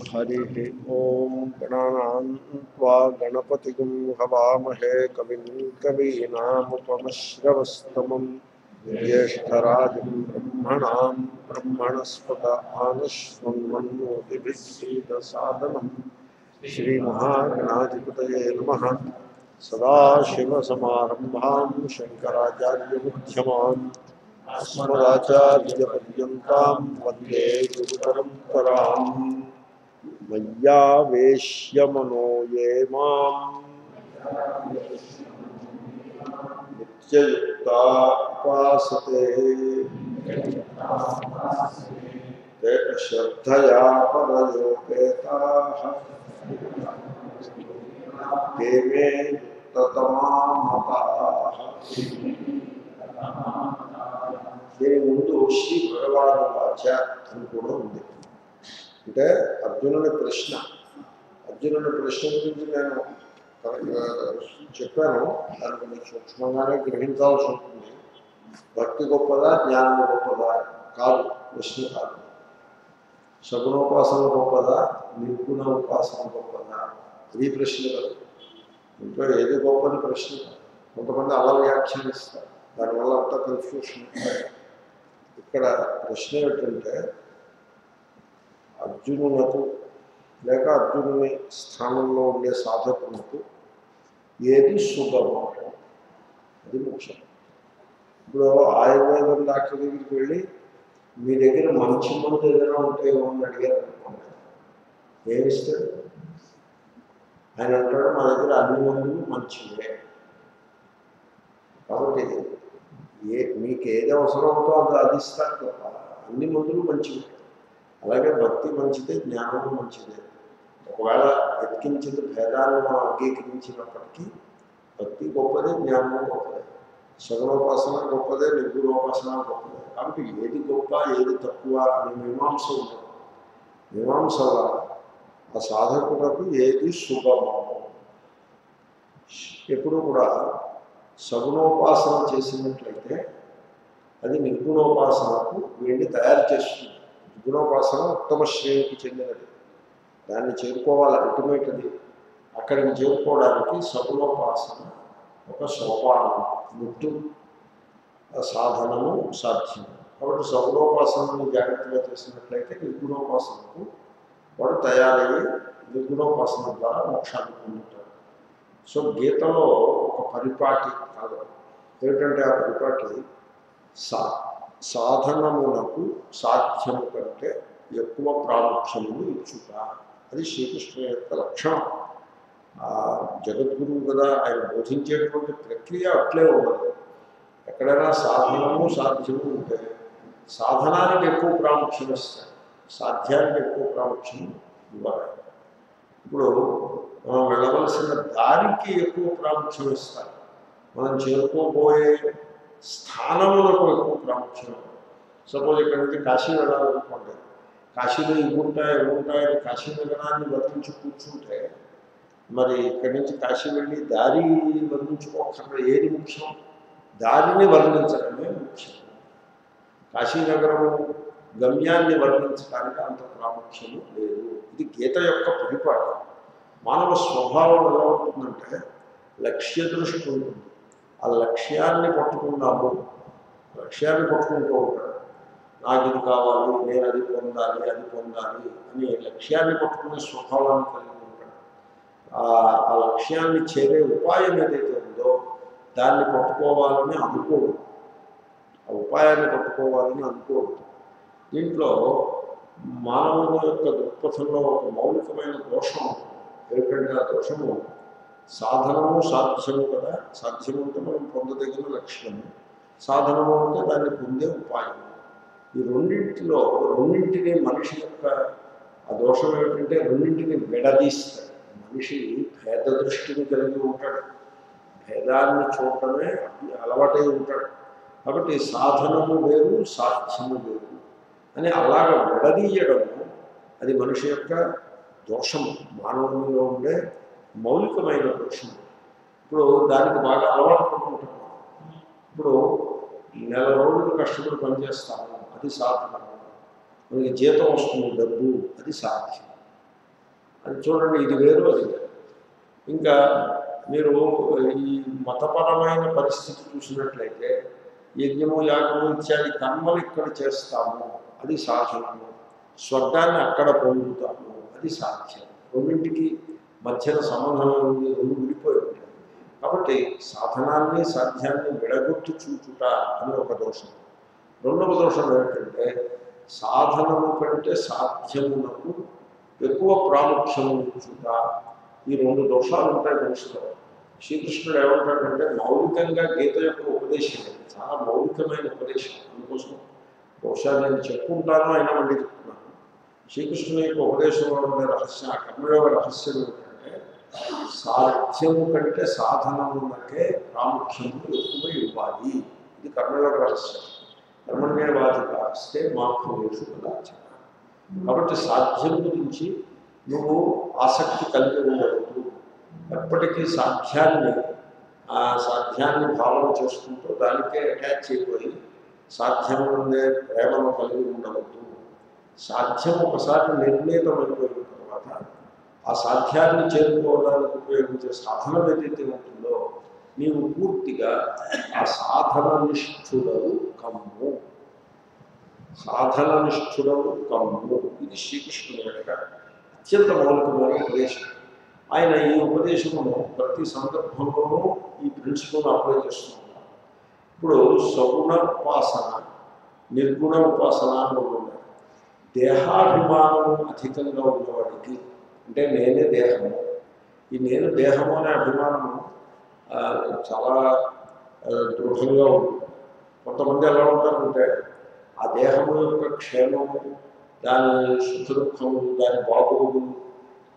हरिः ॐ गणानान्त्वा गणपतिगुं हवामहे कविं कवीनामुपमश्रवस्तमम् ज्येष्ठराजं ब्रह्मणां ब्रह्मणस्पत आनश्वन्मन्योतिभिस्सीदसादनम् श्रीमहागणाधिपतये नमः। सदाशिवसमारम्भां शङ्कराचार्यमुख्यमान्। अस्मदाचार्यपर्यन्तां वंदे मय्यावेश्यमनो ये माम् नित्ययुक्ता उपासते ते श्रद्धया परयोपेताः ते मे युक्ततमा मताः దీని ముందు శ్రీ భగవాను వాచ అని కూడా ఉంది అంటే అర్జునుని ప్రశ్న. అర్జునుని ప్రశ్న గురించి నేను చెప్పాను. దాన్ని కొంచెం సూక్ష్మంగానే గ్రహించాల్సి ఉంటుంది. భక్తి గొప్పదా జ్ఞానం గొప్పదా? కాదు ప్రశ్న కాదు. శగుణోపాసన గొప్పదా నిర్గుణ ఉపాసన గొప్పదా? ఇది ప్రశ్న కాదు. ఇంట్లో ఏది గొప్పని ప్రశ్న? కొంతమంది అలా వ్యాఖ్యానిస్తారు. దానివల్ల అంత కన్ఫ్యూషన్ ఇక్కడ ప్రశ్న ఏంటంటే అర్జునులకు లేక అర్జునుని స్థానంలో ఉండే సాధకులకు ఏది సుగమం అది మోక్షం ఇప్పుడు ఆయుర్వేదం డాక్టర్ దగ్గరికి వెళ్ళి మీ దగ్గర మంచి మందు ఏదైనా ఉంటే ఏమని అడిగారు అనుకోండి. ఏమిస్తాడు ఆయన అంటాడు మా దగ్గర అన్ని మందులు మంచివే. కాబట్టి ఏ మీకు ఏది అవసరం ఉందో అది అది ఇస్తారు తప్ప అన్ని మందులు మంచివే. అలాగే భక్తి మంచిదే జ్ఞానము మంచిదే ఒకవేళ ఎత్కించిన భేదాన్ని మనం అంగీకరించినప్పటికీ భక్తి గొప్పదే జ్ఞానము గొప్పదే సగుణోపాసన గొప్పదే నిర్గుణోపాసన గొప్పదే కాబట్టి ఏది గొప్ప ఏది తక్కువ అనే మీమాంస ఉంటుంది మీమాంస వల్ల ఆ సాధకులకు ఏది సుగమము ఎప్పుడు కూడా సగుణోపాసన చేసినట్లయితే అది నిర్గుణోపాసనకు వీడిని తయారు చేస్తుంది గుణోపాసన ఉత్తమ శ్రేణికి చెందినది. దాన్ని చేరుకోవాలి అల్టిమేట్ అది. అక్కడికి చేరుకోవడానికి సగుణోపాసన ఒక సోపానం ముట్టు సాధనము సాధ్యం. కాబట్టి సగుణోపాసనను జాగ్రత్తగా చేసినట్లయితే నిర్గుణోపాసనకు వాడు తయారయ్యి నిర్గుణోపాసన ద్వారా మోక్షాన్ని పొందుతాడు. సో గీతలో ఒక పరిపాటి కాదు ఏమిటంటే ఆ పరిపాటి సా సాధనమునకు సాధ్యము కంటే ఎక్కువ ప్రాముఖ్యమును ఇచ్చుట అది శ్రీకృష్ణ యొక్క లక్షణం. ఆ జగద్గురువు కదా ఆయన బోధించేటువంటి ప్రక్రియ అట్లే ఉండదు ఎక్కడైనా సాధనము సాధ్యము ఉంటే సాధనానికి ఎక్కువ ప్రాముఖ్యం ఇస్తారు. సాధ్యానికి ఎక్కువ ప్రాముఖ్యం ఇవ్వాలి. ఇప్పుడు మనం వెళ్ళవలసిన దారికి ఎక్కువ ప్రాముఖ్యం ఇస్తారు. మనం చేరుకోబోయే స్థానములకు ఎక్కువ ప్రాముఖ్యం సపోజ్ ఇక్కడ నుంచి కాశీ వెళ్ళాలనుకోండి కాశీలో ఇవి ఉంటాయి ఇవి ఉంటాయని కాశీ నగరాన్ని వర్తించి కూర్చుంటే మరి ఇక్కడి నుంచి కాశీ వెళ్ళి దారి వర్ణించుకోకుండా ఏది ముఖ్యం? దారిని వర్ణించడమే ముఖ్యం. కాశీనగరము గమ్యాన్ని వర్ణించడానికి అంత ప్రాముఖ్యము లేదు. ఇది గీత యొక్క పరిపాటి మానవ స్వభావం ఎలా ఉంటుందంటే లక్ష్య దృష్టి ఉంటుంది. ఆ లక్ష్యాన్ని పట్టుకున్నాము లక్ష్యాన్ని పట్టుకుంటూ ఉంటాడు. నాకు ఇది కావాలి నేను అది పొందాలి అది పొందాలి అని లక్ష్యాన్ని పట్టుకునే స్వభావాన్ని కలిగి ఉంటాడు. ఆ- లక్ష్యాన్ని చేరే ఉపాయం ఏదైతే ఉందో దాన్ని పట్టుకోవాలని అనుకోడు. ఆ ఉపాయాన్ని పట్టుకోవాలని అనుకోడు. దీంట్లో మానవుని యొక్క దృక్పథంలో ఒక మౌలికమైన దోషం ఉంటుంది. ఏమిటంటే ఆ దోషము సాధనము సాధ్యము కదా? సాధ్యము అంటే మనం పొందదగిన లక్ష్యము సాధనము అంటే దాన్ని పొందే ఉపాయం. ఈ రెండింటిలో రెండింటిని మనిషి యొక్క ఆ దోషం ఏమిటంటే రెండింటిని విడదీస్తాడు. మనిషి భేద దృష్టిని కలిగి ఉంటాడు. భేదాన్ని చూడటమే అలవాటై ఉంటాడు. కాబట్టి సాధనము వేరు సాధ్యము వేరు. అని అలాగ విడదీయడము అది మనిషి యొక్క దోషము. మానవునిలో ఉండే మౌలికమైన ప్రశ్న. ఇప్పుడు దానికి బాగా అలవాటు పడుకుంటాం. ఇప్పుడు నెల రోజులు కష్టపడి పనిచేస్తాము అది సాధ్యం. మనకి జీతం వస్తుంది డబ్బు అది సాధ్యం. అది చూడండి ఇది వేరు అది ఇంకా మీరు ఈ మతపరమైన పరిస్థితి చూసినట్లయితే యజ్ఞము యాగము ఇత్యాది కర్మలు ఇక్కడ చేస్తాము అది సాధనము స్వర్గాన్ని అక్కడ పొందుతాము అది సాధ్యం. రెండింటికి మధ్యన సంబంధం ఉంది రెండు విడిపోయి ఉంటాయి కాబట్టి సాధనాన్ని సాధ్యాన్ని విడగొట్టు చూచుట అని ఒక దోషం. రెండవ దోషం ఏమిటంటే సాధనము కంటే సాధ్యమునకు ఎక్కువ ప్రాముఖ్యం చూచుట ఈ రెండు దోషాలు ఉంటాయి మనుషులు. శ్రీకృష్ణుడు ఏమంటాడంటే మౌలికంగా గీత యొక్క ఉపదేశం చాలా మౌలికమైన ఉపదేశం. అందుకోసం బహుశా నేను చెప్పుకుంటాను అయినా మళ్ళీ చెప్తున్నాను. శ్రీకృష్ణుని యొక్క ఉపదేశంలో ఉండే రహస్యం ఆ కర్మయోగ రహస్యం సాధ్యము కంటే సాధనమునకే ప్రాముఖ్యము ఎక్కువ ఇవ్వాలి. ఇది కర్మయోగ రహస్యం. కర్మణ్యవాది కాస్తే మాకు కదాచన కాబట్టి సాధ్యం గురించి నువ్వు ఆసక్తి కలిగి ఉండవద్దు. ఎప్పటికీ సాధ్యాన్ని ఆ సాధ్యాన్ని భావన చేసుకుంటూ దానికే అటాచ్ అయిపోయి సాధ్యం ఉండే ప్రేమను కలిగి ఉండవద్దు. సాధ్యం ఒకసారి నిర్ణీతమైపోయిన తర్వాత ఆ సాధ్యాన్ని చేరుకోవడానికి ఉపయోగించే సాధనం ఏదైతే ఉంటుందో నీవు పూర్తిగా ఆ సాధన నిష్ఠుడవు కమ్ము. సాధన నిష్ఠుడవు కమ్ము. ఇది శ్రీకృష్ణుని యొక్క అత్యంత మౌలికమైన ఉపదేశం. ఆయన ఈ ఉపదేశమును ప్రతి సందర్భంలోనూ ఈ ప్రిన్సిపల్ అప్లై చేస్తున్నారు. ఇప్పుడు సగుణ ఉపాసన నిర్గుణ ఉపాసన అని ఉన్నాయి దేహాభిమానము అధికంగా ఉన్నవాడికి అంటే నేనే దేహము. ఈ నేను దేహము అనే అభిమానము చాలా దృఢంగా ఉంది. కొంతమంది ఎలా ఉంటారంటే ఆ దేహము యొక్క క్షేమము దాని సుఖ దాని బాగోగులు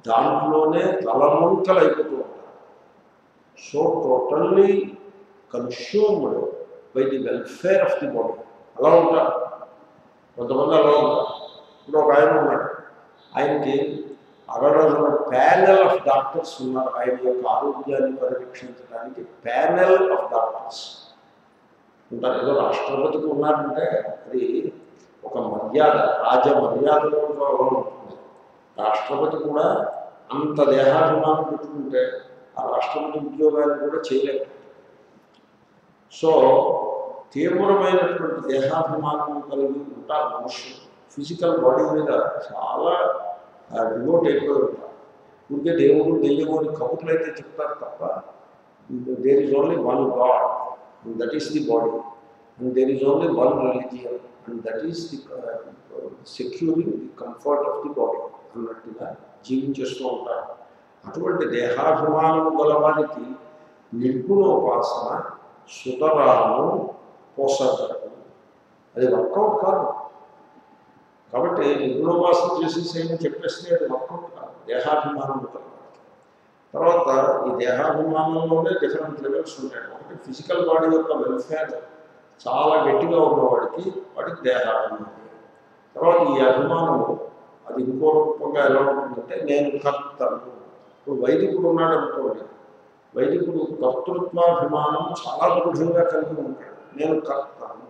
దాంట్లోనే తలముంకలు అయిపోతూ ఉంటారు. So totally consumed by the welfare of the body. అలా ఉంటారు. కొంతమంది అలా ఉంటారు. ఇప్పుడు ఒక ఆయన ఉన్నాడు. ఆయనకి అరడజన ప్యానెల్ ఆఫ్ డాక్టర్స్ ఉన్నారు. ఆయన యొక్క ఆరోగ్యాన్ని పరిరక్షించడానికి ప్యానెల్ ఆఫ్ డాక్టర్స్ ఉంటారు. ఏదో రాష్ట్రపతికి ఉన్నారంటే అది ఒక మర్యాద రాజ మర్యాదలో ఉంటుంది రాష్ట్రపతి కూడా అంత దేహాభిమానం పెట్టుకుంటే ఆ రాష్ట్రపతి ఉద్యోగాన్ని కూడా చేయలేదు సో తీవ్రమైనటువంటి దేహాభిమానం కలిగి ఉంటారు మనుషులు. ఫిజికల్ బాడీ మీద చాలా డివోట్ అయిపోయి ఉంటారు ఊరికే దేవుడు దెయ్యము అని కబుర్లు అయితే చెప్తారు తప్ప there is only one God and that is the body and there is only one religion and that is the securing the comfort of the body అన్నట్టుగా జీవించేస్తూ ఉంటారు అటువంటి దేహాభిమానము గలవారికి నిర్గుణోపాసన సుతరాము పోసగలదు అది వర్కౌట్ కాదు కాబట్టి నిర్గుణోపాసన చేసేసేయని చెప్పేస్తే అది మొత్తం దేహాభిమానం ఉంటుంది. తర్వాత ఈ దేహాభిమానంలోనే డిఫరెంట్ లెవెల్స్ ఉంటాయి. ఒకటి ఫిజికల్ బాడీ యొక్క వెల్ఫేర్ చాలా గట్టిగా ఉన్నవాడికి వాడికి దేహాభిమానం. తర్వాత ఈ అభిమానము అది ఇంకో రూపంగా ఎలా ఉంటుందంటే నేను కర్తను. ఇప్పుడు వైదికుడు ఉన్నాడు అనుకోండి. వైదికుడు కర్తృత్వాభిమానం చాలా దృఢంగా కలిగి ఉంటాడు. నేను కర్తను.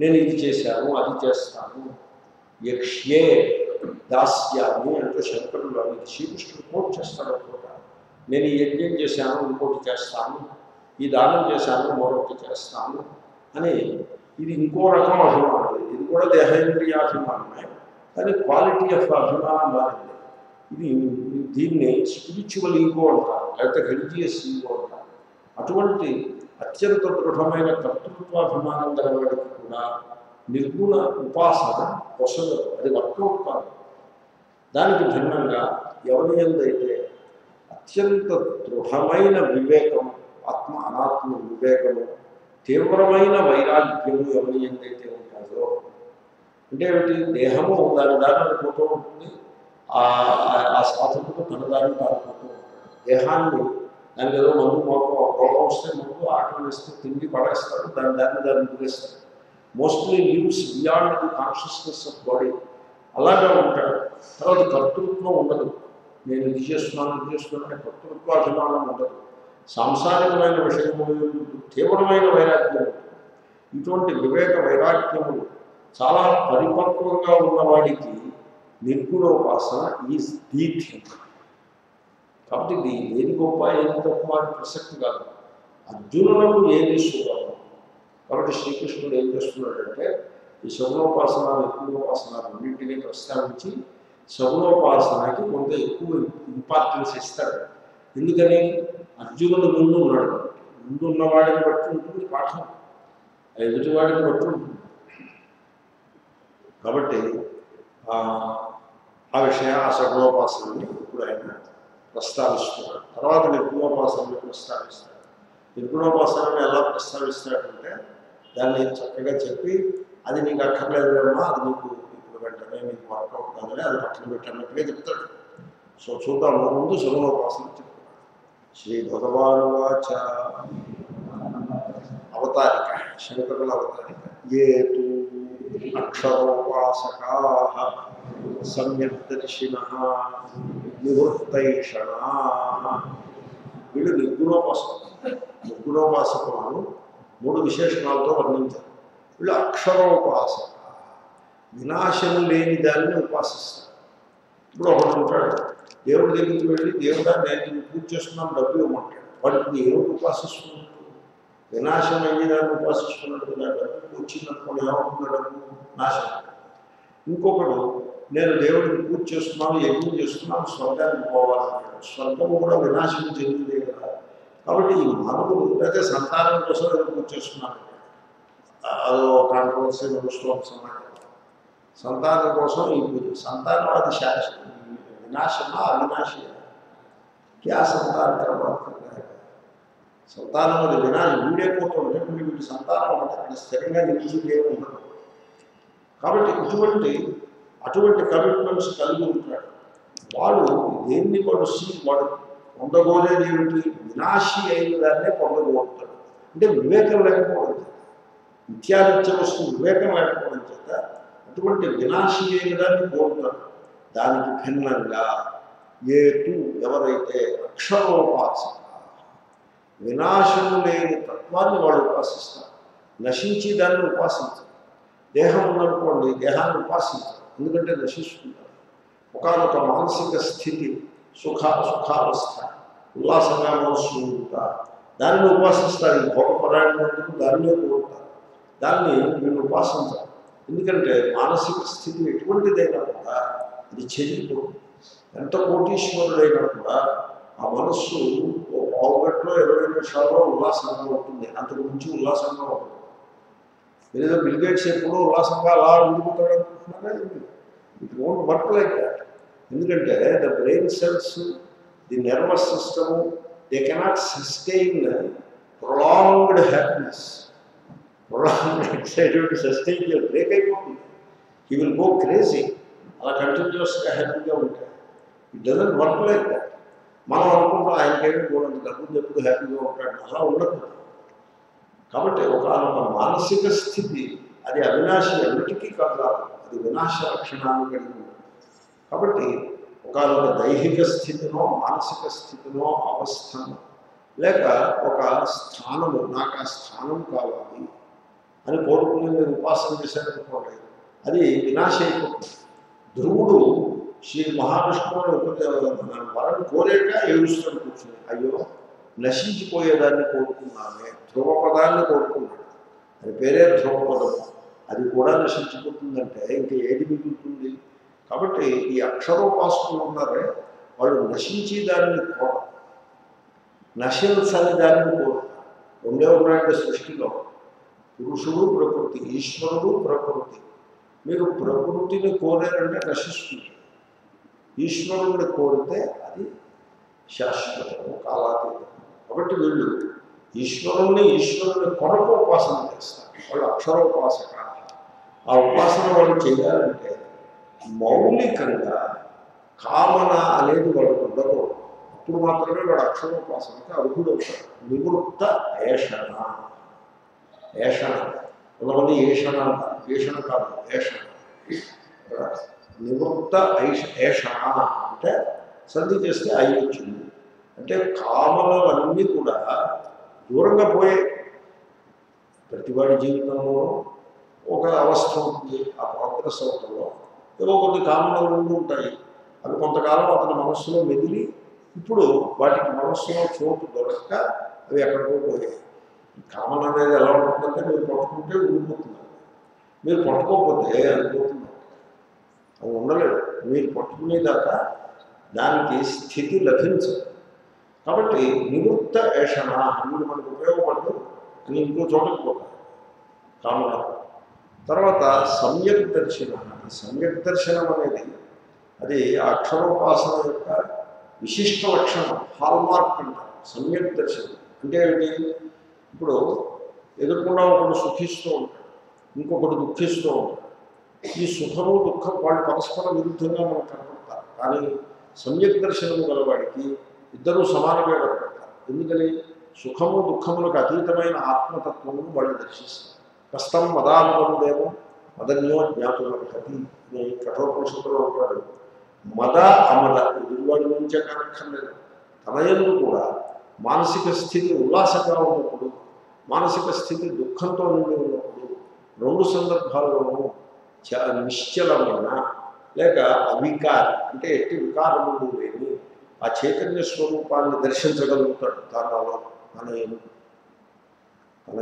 నేను ఇది చేశాను అది చేస్తాను. యక్ష్యే దాస్యాన్ని అంటూ శంకరులు అనేది శ్రీకృష్ణుడు కోట్ చేస్తాడు అనుకుంటా నేను ఈ యజ్ఞం చేశాను ఇంకోటి చేస్తాను ఈ దానం చేశాను మరొకటి చేస్తాను అని ఇది ఇంకో రకం అభిమానం ఇది కూడా దేహేంద్రియాభిమానమే కానీ క్వాలిటీ ఆఫ్ అభిమానం మారింది ఇది దీన్ని స్పిరిచువల్ ఈగో అంటారు లేకపోతే రిలీజియస్ ఈగో అంటారు అటువంటి అత్యంత దృఢమైన కర్తృత్వాభిమానం గలవాడికి కూడా నిర్గుణ ఉపాసన వసదు అది వర్కౌట్ కాదు. దానికి భిన్నంగా ఎవరి ఎందైతే అత్యంత దృఢమైన వివేకం ఆత్మ అనాత్మ వివేకము తీవ్రమైన వైరాగ్యము ఎవరి ఎందైతే ఉంటాయో అంటే ఏమిటి? దేహము దాని దారిని పోతూ ఉంటుంది. ఆ ఆ సాధకుడు తన దారిని తాగిపోతూ ఉంటాడు. దేహాన్ని దానికి ఏదో మందు మాకు రోగం వస్తే ముందు ఆకలి వేస్తే తిండి పడేస్తాడు దాని దారిని దాన్ని గురేస్తాడు mostly lives beyond the consciousness of body అలాగే ఉంటాడు. తర్వాత కర్తృత్వం ఉండదు. నేను ఇది చేస్తున్నాను ఇది చేస్తున్నాను అనే కర్తృత్వ అభిమానం ఉండదు. సాంసారికమైన విషయము తీవ్రమైన వైరాగ్యం ఇటువంటి వివేక వైరాగ్యములు చాలా పరిపక్వంగా ఉన్నవాడికి నిర్గుణోపాసన ఈజ్ ది థింగ్ కాబట్టి ఇది ఏది గొప్ప ఏది తక్కువ అని ప్రసక్తి కాదు. అర్జునులకు ఏది సుఖము కాబట్టి శ్రీకృష్ణుడు ఏం చేస్తున్నాడంటే ఈ సగుణోపాసన నిర్గుణోపాసన రెండింటినీ ప్రస్తావించి సగుణోపాసనకి కొంత ఎక్కువ ఇంపార్టెన్స్ ఇస్తాడు. ఎందుకని? అర్జునుడు ముందు ఉన్నాడు. ముందు ఉన్నవాడిని బట్టి ఉంటుంది పాఠం. ఎదుటివాడిని బట్టి ఉంటుంది. కాబట్టి ఆ, విషయం ఆ సగుణోపాసనని ఇప్పుడు ఆయన ప్రస్తావిస్తున్నాడు. తర్వాత నిర్గుణోపాసనని ప్రస్తావిస్తాడు. నిర్గుణోపాసనని ఎలా ప్రస్తావిస్తాడంటే దాన్ని చక్కగా చెప్పి అది నీకు అక్కర్లేదమ్మా అది నీకు ఇప్పుడు వెంటనే నీకు వర్కౌట్ కాదని అది పక్కన పెట్టినట్టుగా చెప్తాడు. సో చూద్దాము ముందు శివనోపాసన చెప్తున్నాడు. శ్రీ భగవాను వాచ అవతారిక శంకరుల అవతారిక. ఏ తు అక్షరోపాసకా సమ్యక్దర్శిన నివృత్తైషణా. వీళ్ళు నిర్గుణోపాసకులు. నిర్గుణోపాసకులను మూడు విశేషణాలతో వర్ణించారు. వీళ్ళు అక్షరోపాసక వినాశం లేని దాన్ని ఉపాసిస్తారు. ఇప్పుడు ఒకడు ఉంటాడు దేవుడి దగ్గరికి వెళ్ళి దేవుడా నేను నిన్ను పూజ చేస్తున్నాను డబ్బు ఇవ్వమంటాడు. వాడికి ఏమిటి ఉపాసిస్తున్నాడు? వినాశం అయ్యేదాన్ని ఉపాసిస్తున్నాడు కదా డబ్బు వచ్చిందనుకోండి ఏమవుతుంది డబ్బు? నాశనం. ఇంకొకడు నేను దేవుడికి పూజ చేస్తున్నాను యజ్ఞం చేస్తున్నాను స్వర్గానికి పోవాలి స్వర్గము కూడా వినాశం చెందిందే కదా కాబట్టి ఈ మానవులు అయితే సంతానం కోసం ఏదో పూజ అదో కాంట్రవర్సీ నడుస్తోంది సమాజంలో సంతానం కోసం ఈ పూజ సంతానం అది శాశ్వత వినాశమా అవినాశి క్యా సంతానం తర్వాత సంతానం అది వినాశ వీడైపోతుంటే మళ్ళీ వీడి సంతానం ఒకటి స్థిరంగా నిలిచి ఏమి కాబట్టి ఇటువంటి అటువంటి కమిట్మెంట్స్ కలిగి ఉంటాడు. వాడు దేన్ని వాడు సీ వాడు పొందగోలేది ఏమిటి వినాశి అయిన దాన్నే పొందబోతాడు అంటే వివేకం లేకపోవడం చేత నిత్యానిత్య వస్తువు వివేకం లేకపోవడం చేత అటువంటి వినాశి అయిన దాన్ని కోరుతాడు. దానికి భిన్నంగా ఏతు ఎవరైతే అక్షరోపాసన వినాశము లేని తత్వాన్ని వాడు ఉపాసిస్తారు. నశించి దాన్ని ఉపాసించారు. దేహం ఉందనుకోండి దేహాన్ని ఉపాసించారు. ఎందుకంటే నశిస్తుంటారు. ఒకనొక మానసిక స్థితి సుఖ సుఖావస్థ ఉల్లాసంగా మనస్సు ఉంటా దాన్ని ఉపాసిస్తారు ఈ భోగపరాయణకు దానిలో కోరుతారు. దాన్ని వీళ్ళు ఉపాసించాలి ఎందుకంటే మానసిక స్థితి ఎటువంటిదైనా కూడా అది చెల్లిపోతుంది ఎంత కోటీశ్వరుడైనా కూడా ఆ మనస్సు ఓ పావుగట్లో ఇరవై నిమిషాల్లో ఉల్లాసంగా ఉంటుంది. అంతకు మించి ఉల్లాసంగా ఉంటుంది ఏదో బిల్గేట్స్ ఎప్పుడూ ఉల్లాసంగా అలా ఉండిపోతాడు అనుకుంటున్నారా? It won't work like that ఎందుకంటే the brain cells the nervous system they cannot sustain prolonged happiness prolonged excited sustain break అయిపోతుంది హీ విల్ గో క్రేజీ అలా కంటిన్యూస్గా హ్యాపీగా ఉంటాయి it doesn't work like that మనం అనుకుంటాం ఆయనకేమి కూడా డబ్బులు ఎప్పుడు హ్యాపీగా ఉంటాడు? అలా ఉండదు కాబట్టి ఒక ఒక మానసిక స్థితి అది అవినాశి అన్నిటికీ కాదు అది వినాశ లక్షణాన్ని కలిగి ఉంటుంది. కాబట్టి ఒకనొక దైహిక స్థితినో మానసిక స్థితినో అవస్థను లేక ఒక స్థానము నాకు ఆ స్థానం కావాలి అని కోరుకుని మీరు ఉపాసన చేశారనుకోండి అది వినాశ అయిపోతుంది ధ్రువుడు శ్రీ మహావిష్ణువుని ఉప వరం కోరేట ఏడుస్తాడు కూర్చుని. అయ్యో నశించిపోయేదాన్ని కోరుకున్నానే ధ్రువపదాన్ని కోరుకున్నాడు. అది పేరే ధ్రువపదం. అది కూడా నశించిపోతుందంటే ఇంకా ఏది మిగులుతుంది? కాబట్టి ఈ అక్షరోపాసకులు ఉన్నారే వాళ్ళు నశించి దానిని కోర నశించని దానిని కోరు రెండే ఉన్నాయంటే సృష్టిలో. పురుషుడు ప్రకృతి ఈశ్వరుడు ప్రకృతి. మీరు ప్రకృతిని కోరారంటే నశిస్తుంది. ఈశ్వరుడిని కోరితే అది శాశ్వతము కాలాతీతం కాబట్టి వీళ్ళు ఈశ్వరుణ్ణి ఈశ్వరుని కొరకు ఉపాసన చేస్తారు. వాళ్ళు అక్షరోపాసక. ఆ ఉపాసన వాళ్ళు చేయాలంటే మౌలికంగా కామన అనేది వాడు ఉండదు అప్పుడు మాత్రమే వాడు అక్షరోపాసనకి అర్హుడవుతాడు నివృత్త ఏషణ. ఏషణ. కొంతమంది ఏషణ అంటారు. ఏషణ కాదు ఏషణ. నివృత్త ఐష ఏషణ అంటే సంధి చేస్తే ఐ వచ్చింది. అంటే కామలన్నీ కూడా దూరంగా పోయే ప్రతివాడి జీవితంలో ఒక అవస్థ ఉంటుంది. ఆ ప్రోగ్రెస్ అవటంలో ఏవో కొన్ని కామనలు ఉంటాయి. అవి కొంతకాలం అతని మనస్సులో మెదిలి ఇప్పుడు వాటికి మనస్సులో చోటు దొరక్క అవి ఎక్కడికో పోయాయి. కామన్ అనేది ఎలా ఉంటుందంటే మీరు పట్టుకుంటే ఉండిపోతుంది మీరు పట్టుకోకపోతే అనిపోతున్నారు పోతుంది ఉండలేదు. మీరు పట్టుకునేదాకా దానికి స్థితి లభించదు. కాబట్టి నివృత్త ఏషణ వీడు మనకు ఉపయోగపడదు. అని ఇంకో చోటకి పోతారు కామన. తర్వాత సమ్యక్ దర్శన. సమ్యక్ దర్శనం అనేది అది ఆ అక్షరోపాసన యొక్క విశిష్ట లక్షణం హాల్మార్క్ అంటారు. సమ్యక్ దర్శనం. అంటే ఏమిటి? ఇప్పుడు ఎదుర్కొన్నా ఒకడు సుఖిస్తూ ఉంటాడు ఇంకొకటి దుఃఖిస్తూ ఉంటాడు. ఈ సుఖము దుఃఖం వాళ్ళు పరస్పర విరుద్ధంగా మనకు కనపడతారు. కానీ సమ్యక్ దర్శనము గలవాడికి ఇద్దరూ సమానమే కనపడతారు. ఎందుకని? సుఖము దుఃఖములకు అతీతమైన ఆత్మతత్వమును వాళ్ళు దర్శిస్తారు. కష్టం మదానుదేమో మదన్యో జ్ఞాతులర్హతి అని కఠోపనిషత్తులో ఉంటాడు. మద అమద. ఎదురువాడి నుంచే కనక్కర్లేదు తన కూడా మానసిక స్థితి ఉల్లాసంగా ఉన్నప్పుడు మానసిక స్థితి దుఃఖంతో నిండి ఉన్నప్పుడు రెండు సందర్భాల్లోనూ చాలా నిశ్చలమైన లేక అవికారి అంటే ఎట్టి వికారములు లేని ఆ చైతన్య స్వరూపాన్ని దర్శించగలుగుతాడు తనలో తన తన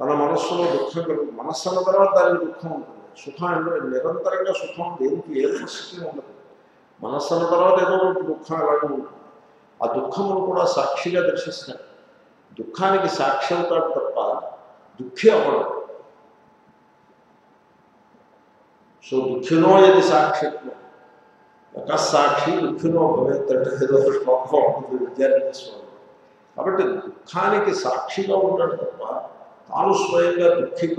తన మనస్సులో దుఃఖం కలుగు మనస్సు అన్న తర్వాత దానికి దుఃఖం ఉంటుంది. సుఖం అంటే నిరంతరంగా సుఖం దేనికి? ఏ పరిస్థితి ఉండదు. మనస్సు అన్న తర్వాత ఏదో ఒకటి దుఃఖం అలాగే ఉంటుంది. ఆ దుఃఖమును కూడా సాక్షిగా దర్శిస్తాడు దుఃఖానికి సాక్షి అవుతాడు తప్ప దుఃఖి అవ్వడు. సో దుఃఖినో ఏది సాక్షిత్వం? ఒక సాక్షి దుఃఖినో భవేత్ అంటే ఏదో శ్లోకం ఉంటుంది విద్యార్థి స్వామి. కాబట్టి దుఃఖానికి సాక్షిగా ఉంటాడు తప్ప తాను స్వయంగా దుఃఖి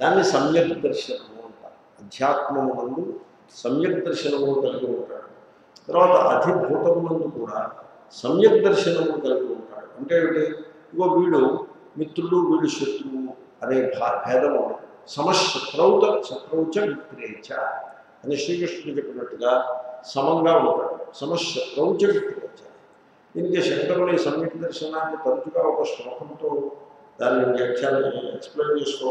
దాన్ని సమ్యక్ దర్శనము అంటారు. అధ్యాత్మమునందు సమ్యక్ దర్శనము కలిగి ఉంటాడు. తర్వాత అధిభూతమునందు కూడా సమ్యక్ దర్శనము కలిగి ఉంటాడు. అంటే ఏమిటి? ఇగో వీడు మిత్రుడు వీడు శత్రువు అనే భా భేదం సమశత్రౌత శత్రౌచ విక్రేచ అని శ్రీకృష్ణుడు చెప్పినట్టుగా సమంగా ఉంటాడు. సమశత్రౌచ విక్రేచ దీనికి శంకరుని సమ్యక్ దర్శనాన్ని తరచుగా ఒక శ్లోకంతో దాన్ని వ్యాఖ్యానం ఎక్స్ప్లెయిన్ చేస్తూ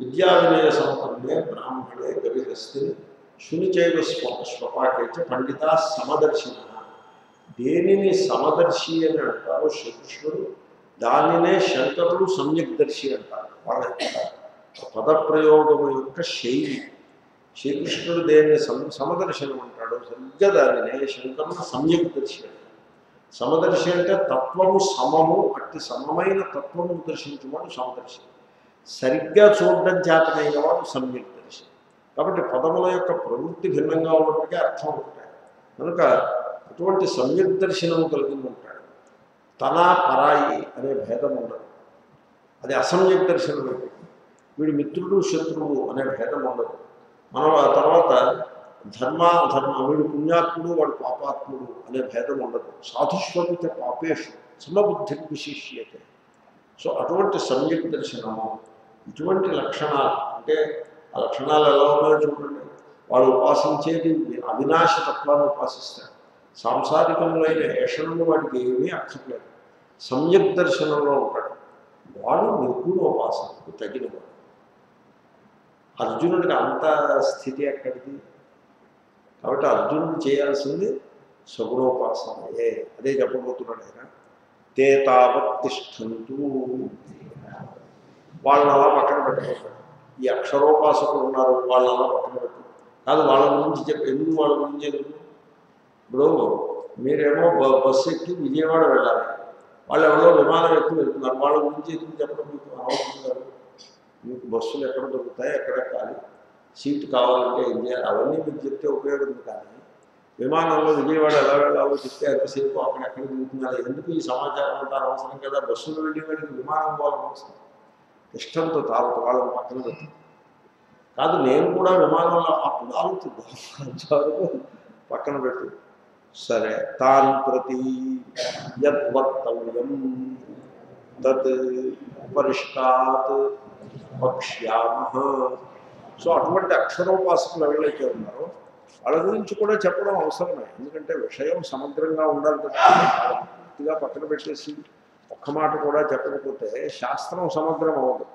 విద్యా వినయ సంపన్నే బ్రాహ్మణే కవిహస్తి శునిచైవ స్వ స్వపాకేచ పండిత సమదర్శిన. దేనిని సమదర్శి అని అంటారు శ్రీకృష్ణుడు దానినే శంకరుడు సమ్యక్దర్శి అంటారు. వాళ్ళ పదప్రయోగము యొక్క శైలి. శ్రీకృష్ణుడు దేన్ని సమ సమదర్శనం అంటాడు సరిగ్గా దానినే శంకరుడు సమ్యక్దర్శి అంటాడు సమదర్శి అంటే తత్వము సమము అట్టి సమమైన తత్వము దర్శించువాడు సమదర్శి. సరిగ్గా చూడడం చేతనైన వాడు సమ్యక్ దర్శి. కాబట్టి పదముల యొక్క ప్రవృత్తి భిన్నంగా ఉన్నప్పటికీ అర్థం ఉంటాయి. కనుక అటువంటి సమ్యక్ దర్శనము కలిగి ఉంటాడు. తన పరాయి అనే భేదం ఉండదు. అది అసమ్యక్ దర్శనం వీడు వీడి మిత్రుడు శత్రువు అనే భేదం ఉండదు. మనం ఆ తర్వాత ధర్మ ధర్మ వీడు పుణ్యాత్ముడు వాడు పాపాత్ముడు అనే భేదం ఉండదు. సాధుష్వమిత పాపేషు సమబుద్ధి విశిష్యతే. సో అటువంటి సమ్యక్ దర్శనము ఇటువంటి లక్షణాలు అంటే ఆ లక్షణాలు ఎలా ఉన్నాయో చూడండి. వాడు ఉపాసించేది అవినాశ తత్వాన్ని ఉపాసిస్తారు సాంసారికములైన ఏషణము వాడికి ఏమీ అక్కర్లేదు. సమ్యక్ దర్శనంలో ఉంటాడు. వాడు నిర్గుణోపాసనకు తగినవాడు. అర్జునుడికి అంత స్థితి ఎక్కడిది? కాబట్టి అర్జునుడు చేయాల్సింది సగుణోపాసనయే అదే చెప్పబోతున్నాడు ఆయన. తే తావత్ తిష్టంతు. వాళ్ళని అలా పక్కన పెట్టుకుంటారు ఈ అక్షరోపాసకులు ఉన్నారు వాళ్ళని అలా పక్కన పెట్టు కాదు వాళ్ళ గురించి చెప్పి ఎందుకు వాళ్ళ గురించి ఎందుకు ఇప్పుడు మీరేమో బ- బస్సు ఎక్కి విజయవాడ వెళ్ళాలి. వాళ్ళు ఎవరో విమానం ఎక్కి వెళ్తున్నారు. వాళ్ళ గురించి ఎందుకు చెప్పడం మీకు అవసరం కాదు. మీకు బస్సులు ఎక్కడ దొరుకుతాయి ఎక్కడ కాదు సీట్ కావాలంటే ఏం చేయాలి అవన్నీ మీకు చెప్తే ఉపయోగం కానీ విమానంలో విజయవాడ ఎలా వెళ్ళాలో చెప్తే ఎంతసేపు అక్కడ ఎక్కడ దిగుతున్నారు ఎందుకు ఈ సమాచారం అంతా అవసరం కదా బస్సులో వెళ్ళి వెళ్ళి విమానం పోవాలని అవసరం ఇష్టంతో తాగుతూ వాళ్ళని పక్కన పెట్టి కాదు నేను కూడా విమానంలో అప్పుడు ఆగుతుంది అంతవరకు పక్కన పెట్టు సరే తాన్ ప్రతి యద్వక్తవ్యం తత్ పరిష్కాత్ వక్ష్యామ సో అటువంటి అక్షరోపాసకులు ఎవరైతే ఉన్నారో వాళ్ళ గురించి కూడా చెప్పడం అవసరమే ఎందుకంటే విషయం సమగ్రంగా ఉండాలి కదా పూర్తిగా పక్కన పెట్టేసి ఒక్క మాట కూడా చెప్పకపోతే శాస్త్రం సమగ్రం అవ్వదు.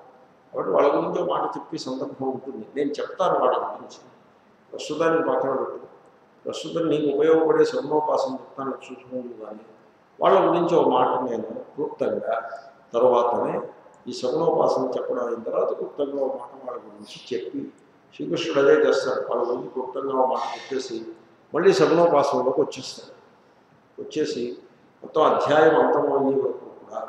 కాబట్టి వాళ్ళ గురించి మాట చెప్పి సందర్భం ఉంటుంది. నేను చెప్తాను వాళ్ళ గురించి. ప్రస్తుతానికి పక్కన పెట్టు. ప్రస్తుతం నీకు ఉపయోగపడే సగుణోపాసన చెప్తాను చూసుకుంటూ కానీ వాళ్ళ గురించి ఒక మాట నేను క్లుప్తంగా తర్వాతనే ఈ సగుణోపాసన చెప్పడం అయిన తర్వాత గుప్తంగా మాట వాళ్ళ గురించి చెప్పి శ్రీకృష్ణుడు అదే చేస్తాడు. వాళ్ళ గురించి గుప్తంగా మాట చెప్పేసి మళ్ళీ సగుణోపాసనలోకి వచ్చేస్తాడు వచ్చేసి మొత్తం అధ్యాయం అంతమయ్యే వరకు కూడా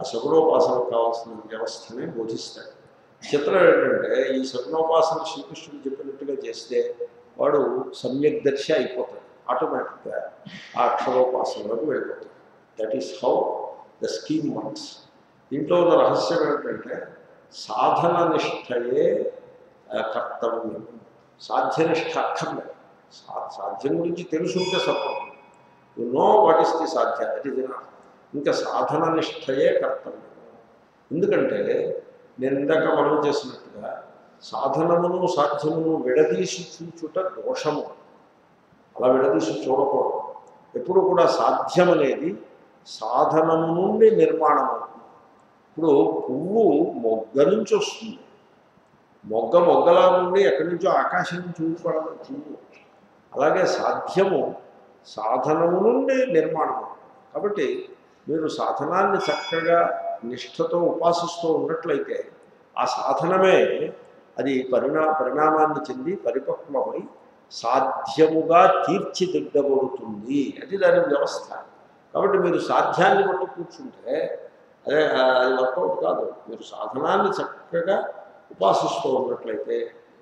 ఆ సగుణోపాసనకు కావాల్సిన వ్యవస్థని బోధిస్తాడు. చిత్రం ఏంటంటే ఈ సగుణోపాసన శ్రీకృష్ణుడు చెప్పినట్టుగా చేస్తే వాడు సమ్యక్ దర్శి అయిపోతాడు. ఆటోమేటిక్గా ఆ అక్షరోపాసనలోకి వెళ్ళిపోతాడు. That is how the scheme works దీంట్లో ఉన్న రహస్యం ఏమిటంటే సాధన నిష్టయే కర్తవ్యం. సాధ్యనిష్ట అక్కర్లేదు సా- సాధ్యం గురించి తెలుసుంటే సరిపడుతుంది you know what is the సాధ్య. అది ఇంకా సాధన నిష్టయే కర్తవ్యం. ఎందుకంటే నేను ఇందాక మనం చేసినట్టుగా సాధనమును సాధ్యమును విడదీసి చూచుట దోషము. అలా విడదీసి చూడకూడదు. ఎప్పుడు కూడా సాధ్యం అనేది సాధనము నుండి నిర్మాణం ఇప్పుడు పువ్వు మొగ్గ నుంచి వస్తుంది. మొగ్గ మొగ్గలా నుండి ఎక్కడి నుంచో ఆకాశం నుంచి ఊడిపడదు పువ్వు అలాగే సాధ్యము సాధనము నుండి నిర్మాణం కాబట్టి మీరు సాధనాన్ని చక్కగా నిష్ఠతో ఉపాసిస్తూ ఉన్నట్లయితే ఆ సాధనమే అది పరిణా పరిణామాన్ని చెంది పరిపక్వమై సాధ్యముగా తీర్చిదిద్దబడుతుంది. అది దాని వ్యవస్థ. కాబట్టి మీరు సాధ్యాన్ని బట్టి కూర్చుంటే అదే అది వర్కౌట్ కాదు. మీరు సాధనాన్ని చక్కగా ఉపాసిస్తూ ఉన్నట్లయితే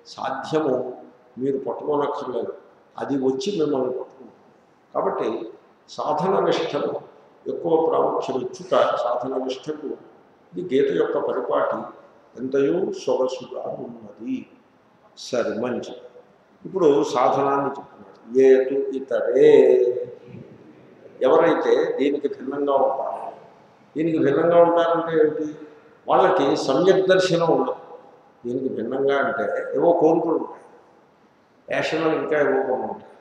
సాధ్యము. మీరు పట్టుకోనక్కర్లేదు. అది వచ్చి మిమ్మల్ని పట్టుకుంటుంది. కాబట్టి సాధన నిష్టను ఎక్కువ ప్రాముఖ్యం ఇచ్చుట సాధన నిష్టకు ఇది గీత యొక్క పరిపాటి ఎంతయో సొగసుగా ఉన్నది. సరే మంచి. ఇప్పుడు సాధనాన్ని చెప్తున్నారు ఏతు ఇతరే. ఎవరైతే దీనికి భిన్నంగా ఉంటారో దీనికి భిన్నంగా ఉంటారంటే ఏమిటి వాళ్ళకి సమ్యక్ దర్శనం ఉండదు. దీనికి భిన్నంగా అంటే ఏవో కోరికలు ఉంటాయి. యాషనల్ ఇంకా ఏవో కొన్ని ఉంటాయి.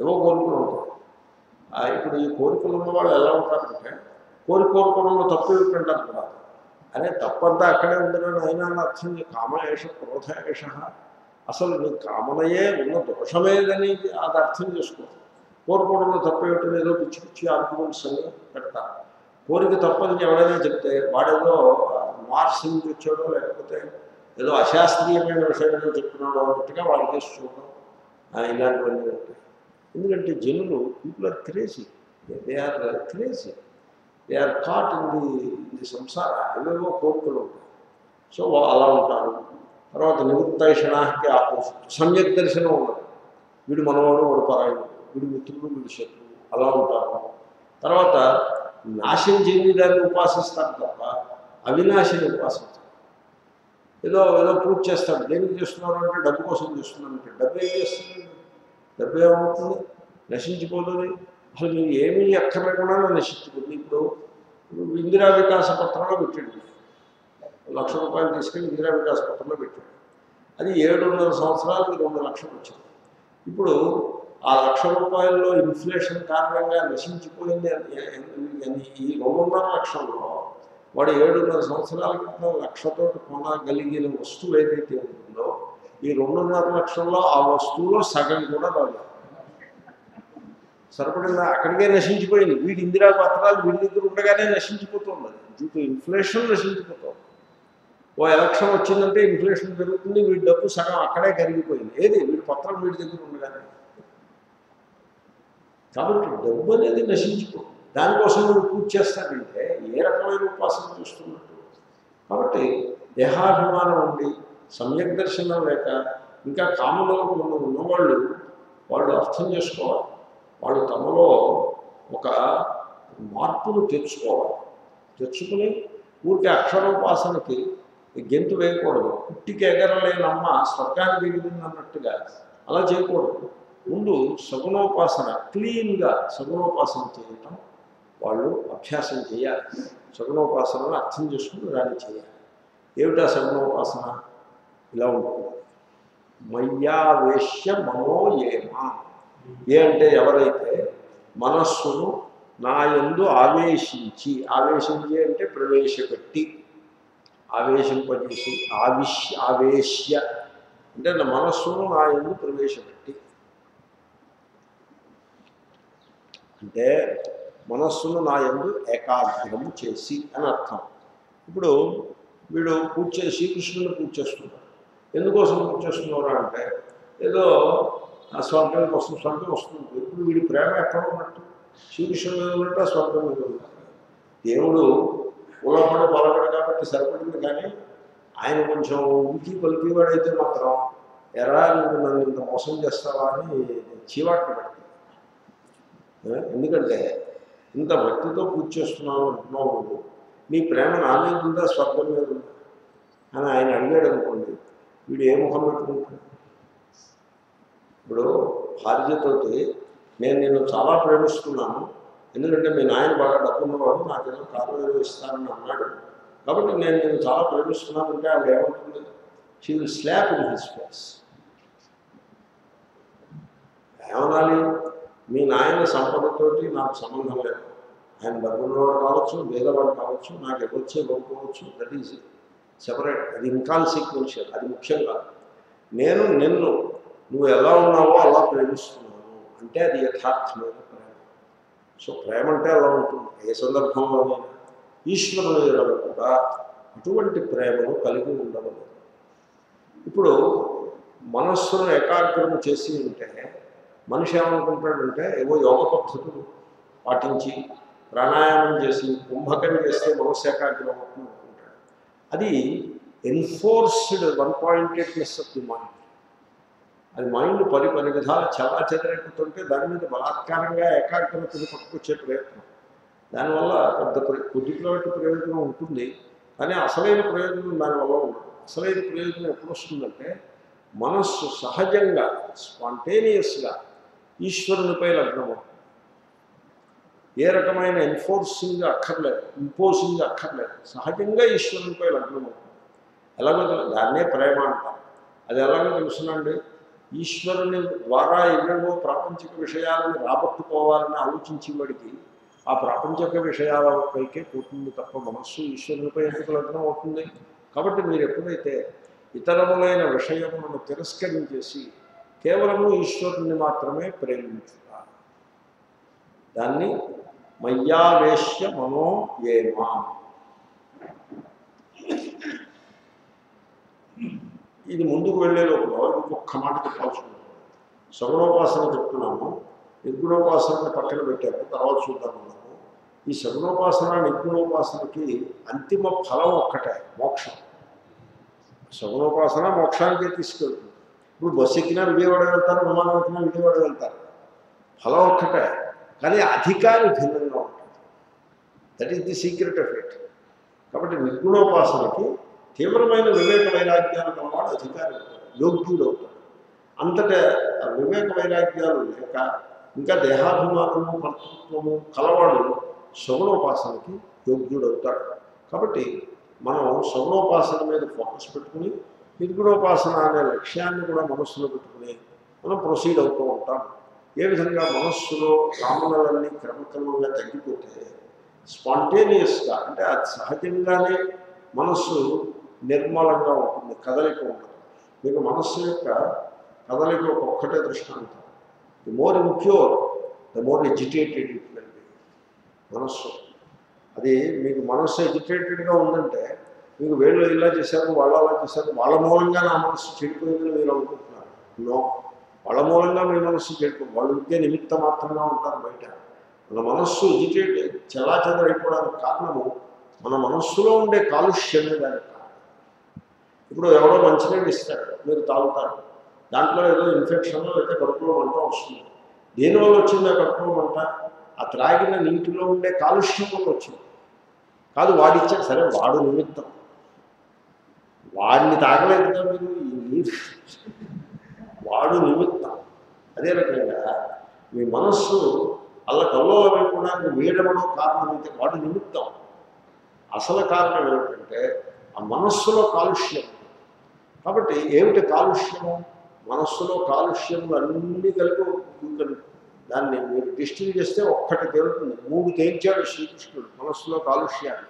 ఏవో కోరికలు ఉంటాయి. ఇప్పుడు ఈ కోరికలు ఉన్న వాళ్ళు ఎలా ఉంటారంటే కోరిక కోరుకోవడంలో తప్పు ఏమిటంటారు కూడా. అదే తప్పంతా అక్కడే ఉందని అయినా అర్థం కామయేష క్రోధయేష అసలు నీ కామనయే ఉన్న దోషమేదని అది అర్థం చేసుకో. కోరుకోవడంలో తప్పు ఏమిటో ఏదో పిచ్చి పిచ్చి ఆర్గ్యుమెంట్స్ అని పెడతారు. కోరిక తప్పని ఎవరైనా చెప్తే వాడేదో మార్సింగ్ వచ్చాడో లేకపోతే ఏదో అశాస్త్రీయమైన విషయంలో చెప్తున్నాడో అన్నట్టుగా వాడి చూడడం ఇలాంటివన్నీ ఉంటాయి. ఎందుకంటే జనులు people are crazy. They are crazy. They are caught in the సంసార ఏవేవో కోరికలు ఉంటాయి. సో అలా ఉంటారు. తర్వాత నివృత్తైషణానికి ఆపోజిట్. సమ్యక్ దర్శనం ఉండదు వీడు మనవాడు వాడు పరాయుడు వీడు మిత్రుడు వీడు శత్రువు. అలా ఉంటారు. తర్వాత నాశం చెంది దాన్ని ఉపాసిస్తారు తప్ప అవినాశిని ఉపాసించారు ఏదో ఏదో పూజ చేస్తాడు. దేనికి చేస్తున్నారు అంటే డబ్బు కోసం చేస్తున్నాను అంటే డబ్బు ఏం చేస్తుంది డబ్బు ఏమవుతుంది నశించిపోతుంది. అసలు మీరు ఏమీ అక్కర్లేకుండా నశించుకుంది ఇప్పుడు ఇప్పుడు ఇందిరా వికాస పత్రంలో పెట్టాడు. లక్ష రూపాయలు తీసుకెళ్ళి ఇందిరా వికాస పత్రంలో పెట్టాడు. అది ఏడున్నర సంవత్సరాలకి రెండు లక్షలు వచ్చింది. ఇప్పుడు ఆ లక్ష రూపాయల్లో ఇన్ఫ్లేషన్ కారణంగా నశించిపోయింది అని- ఈ రెండున్నర లక్షల్లో వాడు ఏడున్నర సంవత్సరాల క్రితం లక్షతో కొనగలిగిన వస్తువు ఏదైతే ఉంటుందో ఈ రెండున్నర లక్షల్లో ఆ వస్తువులో సగం కూడా రాలేదు. సరిపడిందా? అక్కడికే నశించిపోయింది. వీడి ఇందిరా పత్రాలు వీడి దగ్గర ఉండగానే నశించిపోతుంది. డ్యూ టు ఇన్ఫ్లేషన్ నశించిపోతుంది. ఓ ఎలక్షన్ వచ్చిందంటే ఇన్ఫ్లేషన్ పెరుగుతుంది వీడి డబ్బు సగం అక్కడే కరిగిపోయింది. ఏది? వీడి పత్రం వీడి దగ్గర ఉండగానే. కాబట్టి డబ్బు అనేది నశించిపోతుంది దానికోసం నువ్వు పూజ చేస్తానంటే ఏ రకమైన ఉపాసన చేస్తున్నట్టు? కాబట్టి దేహాభిమానం ఉండి సమ్యక్ దర్శనం లేక ఇంకా కామలో ఉన్నవాళ్ళు వాళ్ళు అర్థం చేసుకోవాలి. వాళ్ళు తమలో ఒక మార్పును తెచ్చుకోవాలి. తెచ్చుకుని ఊరికే అక్షరోపాసనకి గెంతు వేయకూడదు. పుట్టికి ఎగరలేనమ్మ స్వర్గానికి ఎగిరింది అన్నట్టుగా అలా చేయకూడదు. ముందు సగుణోపాసన క్లీన్గా సగుణోపాసన చేయటం వాళ్ళు అభ్యాసం చేయాలి. సగుణోపాసనను అర్థం చేసుకుని దాన్ని చేయాలి. ఏమిటా సగుణోపాసన? ఇలా ఉంటుంది. మయ్యావేశ్య మనో ఏమా. ఏ అంటే ఎవరైతే మనస్సును నా యందు ఆవేశించి ఆవేశించి అంటే ప్రవేశపెట్టి ఆవేశింపజేసి ఆవిష్ ఆవేశ్య అంటే నా మనస్సును నా యందు ప్రవేశపెట్టి. అంటే మనస్సును నా ఎందు ఏకాగ్రం చేసి అని అర్థం. ఇప్పుడు వీడు పూజ చేసి శ్రీకృష్ణుని పూజ చేస్తున్నాడు. ఎందుకోసం పూజ చేస్తున్నారు అంటే ఏదో ఆ స్వర్గం వస్తుంది స్వర్గం వస్తుంది. ఇప్పుడు వీడి ప్రేమ ఎక్కడ ఉన్నట్టు? శ్రీకృష్ణుడు మీద ఉన్నట్టు ఆ స్వర్గం మీద ఉన్నట్టు. దేవుడు ఉలపడి పొలపడి కాబట్టి సరిపడింది కానీ ఆయన కొంచెం ఉనికి పలికేవాడైతే మాత్రం ఎరా నువ్వు నన్ను ఇంత మోసం చేస్తావా అని చీవాట్లు ఎందుకంటే ఇంత భక్తితో పూజ చేస్తున్నావు అంటున్నావు నీ ప్రేమ నా మీద ఉందా స్వర్గం మీద ఉందా? అని ఆయన అడిగాడు అనుకోండి వీడు ఏ ముఖం పెట్టుకుంటాడు? ఇప్పుడు భార్యతోటి నేను నిన్ను చాలా ప్రేమిస్తున్నాను ఎందుకంటే మీ నాయన బాగా డబ్బున్నవాడు నాకేదో కారు ఏదో ఇస్తానని అన్నాడు. కాబట్టి నేను నేను చాలా ప్రేమిస్తున్నాను అంటే ఆవిడ ఏమంటుంది? She will slap in his face ఏమనాలి? మీ నాయన సంపదతోటి నాకు సంబంధం లేదు. ఆయన డబ్బున్నవాడు కావచ్చు వేదవాడు కావచ్చు నాకు ఎవరొచ్చే కొనుక్కోవచ్చు దట్ ఈజ్ సెపరేట్ అది ఇన్కాన్సిక్వెన్షియల్ అది ముఖ్యం కాదు. నేను నిన్ను నువ్వు ఎలా ఉన్నావో అలా ప్రేమిస్తున్నాను. అంటే అది యథార్థమైన ప్రేమ. సో ప్రేమ అంటే అలా ఉంటుంది. ఏ సందర్భంలోనైనా ఈశ్వరుని ఎడల కూడా అటువంటి ప్రేమను కలిగి ఉండవలేదు ఇప్పుడు మనస్సును ఏకాగ్రం చేసి ఉంటే మనిషి ఏమనుకుంటాడంటే ఏవో యోగ పద్ధతులు పాటించి ప్రాణాయామం చేసి కుంభకం చేస్తే మనస్సు ఏకాగ్రం అవుతుంది అనుకుంటాడు. అది enforced one pointedness of the mind. అది మైండ్ పది పది విధాలు చాలా చెదరెక్కుతుంటే దాని మీద బలాత్కారంగా ఏకాగ్రతను పట్టుకొచ్చే ప్రయత్నం. దానివల్ల పెద్ద కొద్ది కిలోమీటర్ ప్రయోజనం ఉంటుంది కానీ అసలైన ప్రయోజనం దానివల్ల ఉండదు. అసలైన ప్రయోజనం ఎప్పుడు వస్తుందంటే మనస్సు సహజంగా స్పాంటేనియస్గా ఈశ్వరునిపై లగ్నము ఏ రకమైన ఎన్ఫోర్సింగ్ అక్కర్లేదు ఇంపోజింగ్ అక్కర్లేదు. సహజంగా ఈశ్వరునిపై లగ్నము ఎలాగో దాన్నే ప్రేమ అంటారు. అది ఎలాగో తెలుసునండి? ఈశ్వరుని ద్వారా ఎన్నెన్నో ప్రాపంచిక విషయాలను రాబట్టుకోవాలని ఆలోచించేవాడికి ఆ ప్రాపంచిక విషయాలపైకే పోతుంది తప్ప మనస్సు ఈశ్వరునిపై ఎందుకు లగ్నం అవుతుంది? కాబట్టి మీరు ఎప్పుడైతే ఇతరములైన విషయములను తిరస్కరించేసి కేవలము ఈశ్వరుని మాత్రమే ప్రేమించుట దాన్ని మయ్యావేశ్య మనో ఏమా. ఇది ముందుకు వెళ్ళే లోపల ఒక్క మాట చెప్పాల్సి సగుణోపాసన చెప్తున్నాము. నిర్గుణోపాసనని పక్కన పెట్టారు తర్వాత చూద్దాం మనము ఈ సగుణోపాసన నిర్గుణోపాసనకి అంతిమ ఫలం ఒక్కటే మోక్షం. సగుణోపాసన మోక్షానికే తీసుకెళ్తుంది. ఇప్పుడు బస్సు ఎక్కినా విజయవాడ వెళ్తారు విమానం ఎక్కినా విజయవాడ వెళ్తారు. ఫలం ఒక్కటే కానీ అధికారి భిన్నంగా ఉంటుంది. That is the secret of it కాబట్టి నిర్గుణోపాసనకి తీవ్రమైన వివేక వైరాగ్యాలు కలవాడు అధికారి యోగ్యుడు అవుతాడు. అంతటా ఆ వివేక వైరాగ్యాలు లేక ఇంకా దేహాభిమానము కర్తృత్వము కలవాడు సగుణోపాసనకి యోగ్యుడు అవుతాడు. కాబట్టి మనం సగుణోపాసన మీద ఫోకస్ పెట్టుకుని నిర్గుణోపాసన అనే లక్ష్యాన్ని కూడా మనస్సులో పెట్టుకుని మనం ప్రొసీడ్ అవుతూ ఉంటాం. ఏ విధంగా మనస్సులో కామనలన్నీ క్రమక్రమంగా తగ్గిపోతే స్పాంటేనియస్గా అంటే అది సహజంగానే మనస్సు నిర్మలంగా ఉంటుంది కదలిక ఉంటుంది మీకు మనస్సు యొక్క కదలిక ఒక్కటే దృష్టాంతం. The more incur the more agitated it మనస్సు. అది మీకు మనస్సు ఎడ్యుకేటెడ్గా ఉందంటే మీకు వీళ్ళు ఇలా చేశారు వాళ్ళు అలా చేశారు వాళ్ళ మూలంగా నా మనస్సు చెడిపోయిందని మీరు అనుకుంటున్నారు. నో. వాళ్ళ మూలంగా మీ మనస్సు చెడిపో వాళ్ళు విద్య నిమిత్త మాత్రంగా ఉంటారు బయట. మన మనస్సు ఎడ్యుకేట్ చెలా చెదరైపోవడానికి కారణము మన మనస్సులో ఉండే కాలుష్యమే దానికి కారణం. ఇప్పుడు ఎవరో మంచినీళ్ళు ఇస్తాడు మీరు తాగుతారు. దాంట్లో ఏదో ఇన్ఫెక్షన్ లేకపోతే కడుపులో మంట వస్తుంది. దేనివల్ల వచ్చిందో కడుపులో మంట? ఆ త్రాగిన నీటిలో ఉండే కాలుష్యం వల్ల వచ్చింది. కాదు వాడిచ్చా సరే వాడు నిమిత్తం. వాడిని తాగలేదు కదా మీరు ఈ నీరు వాడు నిమిత్తం అదే రకంగా మీ మనస్సు అలా అల్ల కల్లోలమైపోవడానికి వీడమనో కారణమైతే వాడు నిమిత్తం అసలు కారణం ఏమిటంటే ఆ మనస్సులో కాలుష్యం. కాబట్టి ఏమిటి కాలుష్యము మనస్సులో కాలుష్యములు అన్నీ కలిపి ఇంకా దాన్ని మీరు డిస్టిల్ చేస్తే ఒక్కటి తేలుతుంది. మూడు తేల్చాడు శ్రీకృష్ణుడు మనస్సులో కాలుష్యాన్ని.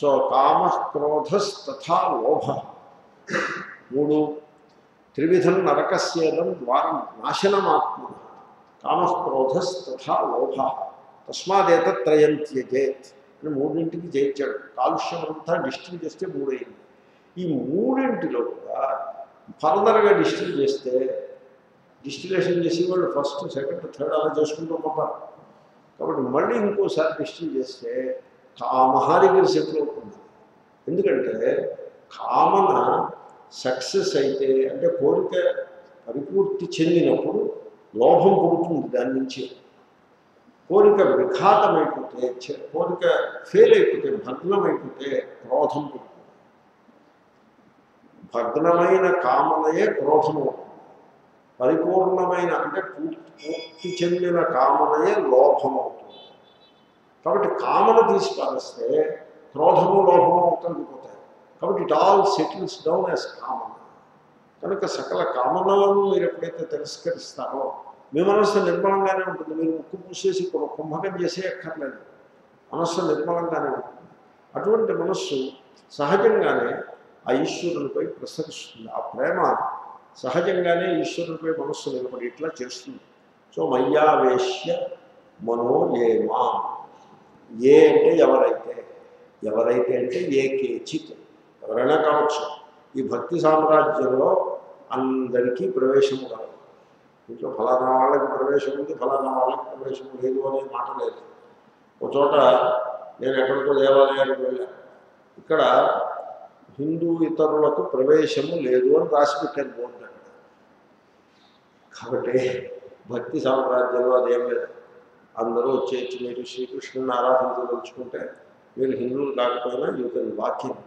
సో కామ క్రోధస్తథా లోభ. మూడు త్రివిధం నరకస్యేదం ద్వారం నాశనమాత్మ కామక్రోధస్తథా లోభ. తస్మాదేతత్రయం త్యజేత్ అని మూడింటికి జయించాడు. కాలుష్యం అంతా డిస్టిల్ చేస్తే మూడైంది ఈ మూడింటిలో కూడా ఫర్దర్గా డిస్టిల్ చేస్తే డిస్టిలేషన్ చేసి వాళ్ళు ఫస్ట్ సెకండ్ థర్డ్ అలా చేసుకుంటూ పోతారు. కాబట్టి మళ్ళీ ఇంకోసారి డిస్టిల్ చేస్తే కామహ దగ్గర సెటిల్ అవుతుంది ఎందుకంటే కామన సక్సెస్ అయితే అంటే కోరిక పరిపూర్తి చెందినప్పుడు లోభం పుడుతుంది దాని నుంచి. కోరిక విఘాతమైపోతే కోరిక ఫెయిల్ అయిపోతే భగ్నమైపోతే క్రోధం పుడుతుంది. భగ్నమైన కామనయే క్రోధం పరిపూర్ణమైన అంటే పూర్తి పూర్తి చెందిన కామనయే లోభం అవుతుంది కాబట్టి కామన తీసి పారేస్తే క్రోధము లోభము తొలగిపోతాయి కాబట్టి it all settles down as common. కనుక సకల కామనలను మీరు ఎప్పుడైతే తిరస్కరిస్తారో మీ మనస్సు నిర్మలంగానే ఉంటుంది. మీరు ముక్కు మూసేసి కుంభకం చేసే అక్కర్లేదు మనస్సు నిర్మలంగానే ఉంటుంది. అటువంటి మనస్సు సహజంగానే ఆ ఈశ్వరునిపై ప్రసరిస్తుంది. ఆ ప్రేమ సహజంగానే ఈశ్వరునిపై మనస్సు నిలబడి ఇట్లా చేస్తుంది. సో మయ్యావేశ్య మనో ఏమా ఏ అంటే ఎవరైతే ఎవరైతే అంటే ఏ కేచిత్ ఎవరైనా కావచ్చు. ఈ భక్తి సామ్రాజ్యంలో అందరికీ ప్రవేశం కాదు ఇంట్లో ఫలానా వాళ్ళకి ప్రవేశం ఉంది ఫలానా వాళ్ళకి ప్రవేశం లేదు అనే మాట లేదు. ఒక చోట నేను ఎక్కడికో దేవాలయానికి వెళ్ళాను. ఇక్కడ హిందూ ఇతరులకు ప్రవేశము లేదు అని రాసిపెట్టాను బోర్డు కాబట్టి భక్తి సామ్రాజ్యంలో అదేం లేదు. అందరూ వచ్చేయచ్చు మీరు శ్రీకృష్ణుని ఆరాధించదలుచుకుంటే మీరు హిందువులు కాకపోయినా యూ కెన్ వాకింగ్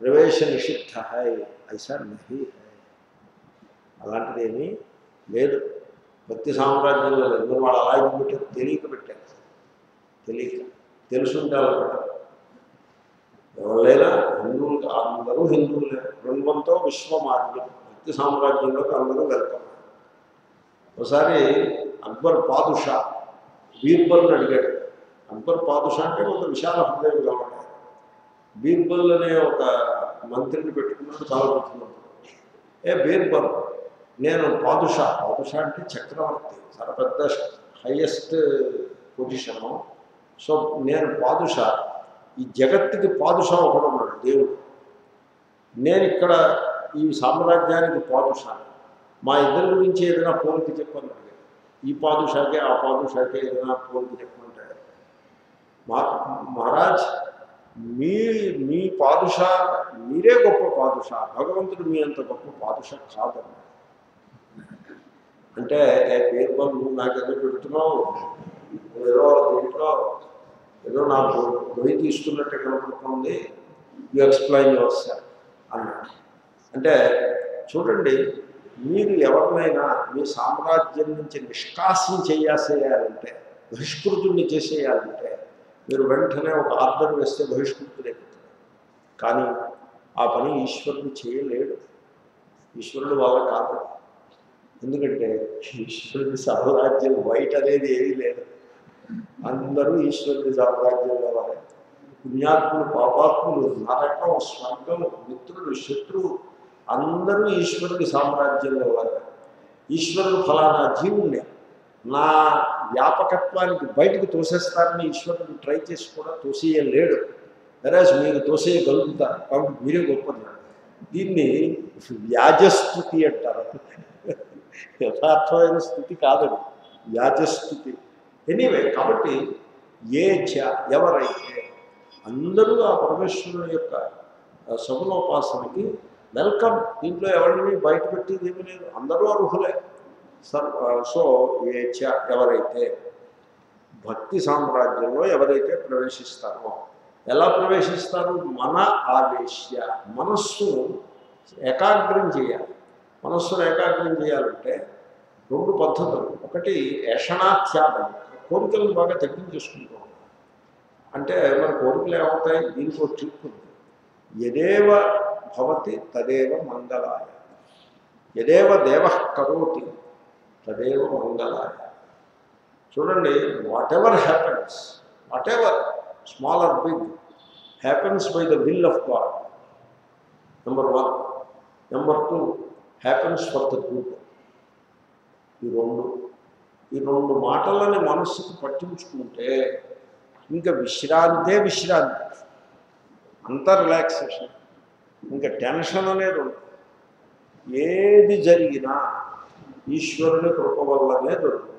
ప్రవేశ నిషిద్ధ హై ఐసా నహి హై. అలాంటిదేమీ లేదు. భక్తి సామ్రాజ్యంలో లేదు మీరు వాళ్ళు అలా ఇది పెట్టారు? తెలియక పెట్టారు. తెలియక. తెలుసుంటే అలా పెట్టారు. ఎవరైనా హిందువులు అందరూ హిందువులే. బృందంతో విశ్వమార్గం భక్తి సామ్రాజ్యంలోకి అందరూ వెళ్తారు ఒకసారి అక్బర్ పాదుషా బీర్బల్ని అడిగాడు. అక్బర్ పాదుషా అంటే కొంత విశాల హృదయం కావాలి బీర్బల్ అనే ఒక మంత్రిని పెట్టుకున్నాడు చాలా గుర్తున్నప్పుడు ఏ బీర్బల్ నేను పాదుషా. పాదుషా అంటే చక్రవర్తి చాలా పెద్ద హైయెస్ట్ పొజిషను సో నేను పాదుషా. ఈ జగత్తుకి పాదుషా ఒకడు ఉన్నాడు దేవుడు. నేను ఇక్కడ ఈ సామ్రాజ్యానికి పాదుషా మా ఇద్దరి గురించి ఏదైనా పోలిక చెప్పాను ఈ పాదుషాకే ఆ పాదుషాకే ఏదైనా పోలిక చెప్పమంటే మహారాజ్ మీ మీ పాదుష మీరే గొప్ప పాదుష భగవంతుడు మీ అంత గొప్ప పాదుష కాదన్న అంటే ఏ పనులు నువ్వు నాకేదో పెడుతున్నావు? ఏదో దీంట్లో ఏదో నాకు గొయ్యి తీస్తున్నట్టే కనపడుతుంది. యు ఎక్స్ప్లెయిన్ యువర్ సెల్ఫ్ అన్నాడు. అంటే చూడండి మీరు ఎవరినైనా మీ సామ్రాజ్యం నుంచి నిష్కాసం చేయాసేయాలంటే బహిష్కృతుడిని చేసేయాలంటే మీరు వెంటనే ఒక ఆర్డర్ వేస్తే బహిష్కృతుడైపోతుంది కానీ ఆ పని ఈశ్వరుడు చేయలేడు. ఈశ్వరుడు వాళ్ళ కాదు. ఎందుకంటే ఈశ్వరుడి సామ్రాజ్యం బయట అనేది ఏమీ లేదు. అందరూ ఈశ్వరుడి సామ్రాజ్యంలో వారే. పుణ్యాత్ములు పాపాత్ములు నరకం స్వర్గం మిత్రుడు శత్రువు అందరూ ఈశ్వరుడి సామ్రాజ్యంలో వారు ఈశ్వరుడు ఫలానా జీవుణ్ణి నా వ్యాపకత్వానికి బయటకు తోసేస్తారని ఈశ్వరుడు ట్రై చేసి కూడా తోసేయలేడు. వెరాజ్ మీరు తోసేయగలుగుతారు. కాబట్టి మీరే గొప్పది. దీన్ని వ్యాజస్థుతి అంటారు. యథార్థమైన స్థితి కాదది. వ్యాజస్థుతి. ఎనీవే కాబట్టి ఏ చ ఎవరైతే అందరూ ఆ పరమేశ్వరుని యొక్క సమలోపాసనకి సగుణోపాసనకి వెల్కమ్ దీంట్లో ఎవరిని బయట పెట్టేది ఏమీ లేదు. అందరూ అర్హులే. సర్ సో ఏ చ ఎవరైతే భక్తి సామ్రాజ్యంలో ఎవరైతే ప్రవేశిస్తారో ఎలా ప్రవేశిస్తారు? మన ఆవేశ్య మనస్సును ఏకాగ్రం చేయాలి. మనస్సును ఏకాగ్రం చేయాలంటే రెండు పద్ధతులు. ఒకటి ఏషణాత్యాగం కోరికలను బాగా తగ్గించేసుకుంటూ. అంటే మన కోరికలు ఏమవుతాయి? దీనికి ఒక ట్రిక్ ఉంది. ఎదేవ భవతి తదేవ మంగళాయ. యదేవ దేవ కరోతి తదేవ మంగళాయ. చూడండి whatever happens whatever small or big happens by the will of God number one number two happens for the good ఈ రెండు ఈ రెండు మాటలని మనస్సుకు పట్టించుకుంటే ఇంకా విశ్రాంతే విశ్రాంతి. అంత రిలాక్సేషన్ ఇంకా టెన్షన్ అనేది ఉండదు. ఏది జరిగినా ఈశ్వరుని కృప వల్లనే దొరుకుతుంది.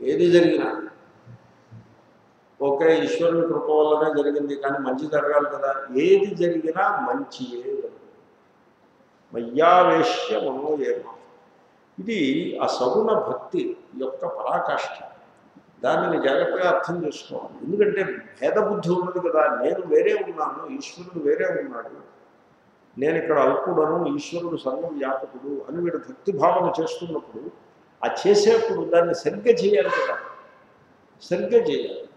ఏది జరిగినా ఓకే ఈశ్వరుని కృప వల్లనే జరిగింది కానీ మంచి జరగాలి కదా. ఏది జరిగినా మంచియే మయ్యావేశ్య మనోయేమ ఇది ఆ సగుణ భక్తి యొక్క పరాకాష్ఠ దానిని జాగ్రత్తగా అర్థం చేసుకోవాలి. ఎందుకంటే భేదబుద్ధి ఉన్నది కదా. నేను వేరే ఉన్నాను ఈశ్వరుడు వేరే ఉన్నాడు. నేను ఇక్కడ అల్పుడను ఈశ్వరుడు సర్వ వ్యాపకుడు అని వీడు భక్తి భావన చేస్తున్నప్పుడు ఆ చేసేప్పుడు దాన్ని సరిగ్గా చేయాలి కదా. సరిగ్గా చేయాలి.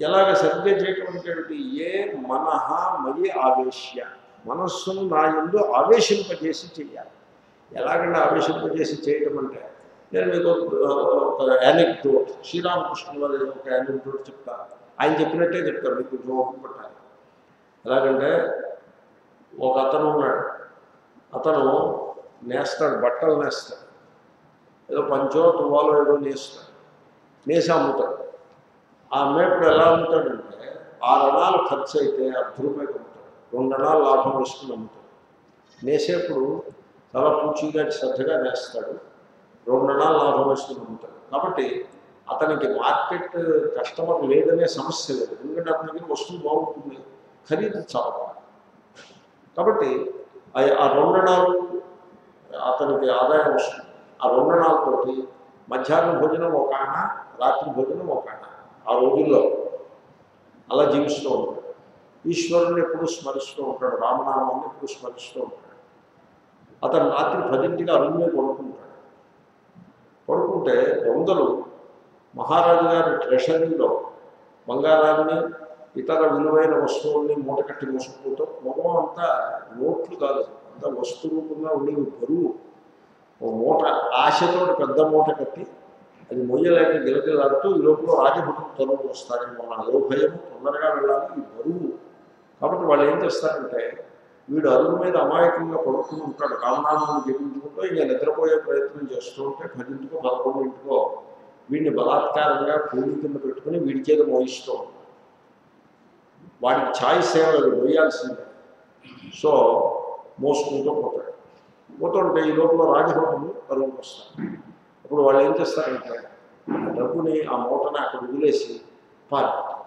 ఎలాగ సరిగ్గా చేయటం అంటే ఏ మనహ మయి ఆవేశ్య. మనస్సును నా ఎందు ఆవేశింపజేసి చేయాలి. ఎలాగంటే ఆవేశింపజేసి చేయటం అంటే నేను మీకు ఒక యానిక్డోట్ శ్రీరామకృష్ణ వారి ఒక యానిక్డోట్ చెప్తా ఆయన చెప్పినట్టే చెప్తారు మీకు జోకం పట్టాలి. ఎలాగంటే ఒక అతను ఉన్నాడు. అతను నేస్తాడు బట్టలు నేస్తాడు. ఏదో పంచో తువ్వాలో ఏదో నేస్తాడు. నేసి అమ్ముతాడు. ఆ అమ్మేప్పుడు ఎలా అమ్ముతాడంటే ఆరు అణాలు ఖర్చు అయితే అర్ధ రూపాయలు అమ్ముతాడు. రెండు అణాలు లాభం వేసుకుని అమ్ముతాడు. నేసేప్పుడు చాలా పూచిగా శ్రద్ధగా నేస్తాడు. రెండు అణాలు లాభం వేసుకుని అమ్ముతాడు. కాబట్టి అతనికి మార్కెట్ కస్టమర్ లేదనే సమస్య లేదు. ఎందుకంటే అతనికి వస్తువు బాగుంటుంది. ఖరీదు చాలా కాబట్టి ఆ- ఆ రెండణాలు అతనికి ఆదాయం వస్తుంది ఆ రెండణాలతోటి మధ్యాహ్నం భోజనం ఒక ఆన రాత్రి భోజనం ఒక ఆన ఆ రోజుల్లో అలా జీవిస్తూ ఉంటాడు. ఈశ్వరుని ఎప్పుడు స్మరిస్తూ ఉంటాడు రామనామాన్ని ఎప్పుడు స్మరిస్తూ ఉంటాడు. అతను రాత్రి పదింటికి అరుణ్మే కొనుక్కుంటాడు కొనుక్కుంటే దొంగలు మహారాజు గారి ట్రెషరీలో బంగారాన్ని ఇతర విలువైన వస్తువుల్ని మూటకట్టి మోసుకుపోతూ మొగం అంతా నోట్లు కాదు అంతా వస్తువుకుండా ఉండేవి బరువు. ఓ మూట ఆశతో పెద్ద మూట కట్టి అది మొయ్యలేక గిలగిలాడుతూ ఈ లోపల రాజభటులు తరువులు వస్తారేమో మన అదో భయం తొందరగా వెళ్ళాలి ఈ బరువు. కాబట్టి వాళ్ళు ఏం చేస్తారంటే వీడు అరుగు మీద అమాయకంగా పడుకుని ఉంటాడు. రామనామాన్ని జపించుకుంటూ ఇంకా నిద్రపోయే ప్రయత్నం చేస్తూ ఉంటే పదింటికో పదకొండింటికో వీడిని బలాత్కారంగా కూలి కింద పెట్టుకుని వీడి చేత మోయిస్తూ ఉంటాడు. వాడికి ఛాయిస్ ఏమో మోయాల్సిందే సో మోసుకుంటూ పోతాడు. పోతుంటే ఈ లోపల రాజభవనం కరువుకు వస్తారు అప్పుడు వాళ్ళు ఏం చేస్తారంటే ఆ డబ్బుని ఆ మూటని అక్కడ వదిలేసి పారిపోతారు.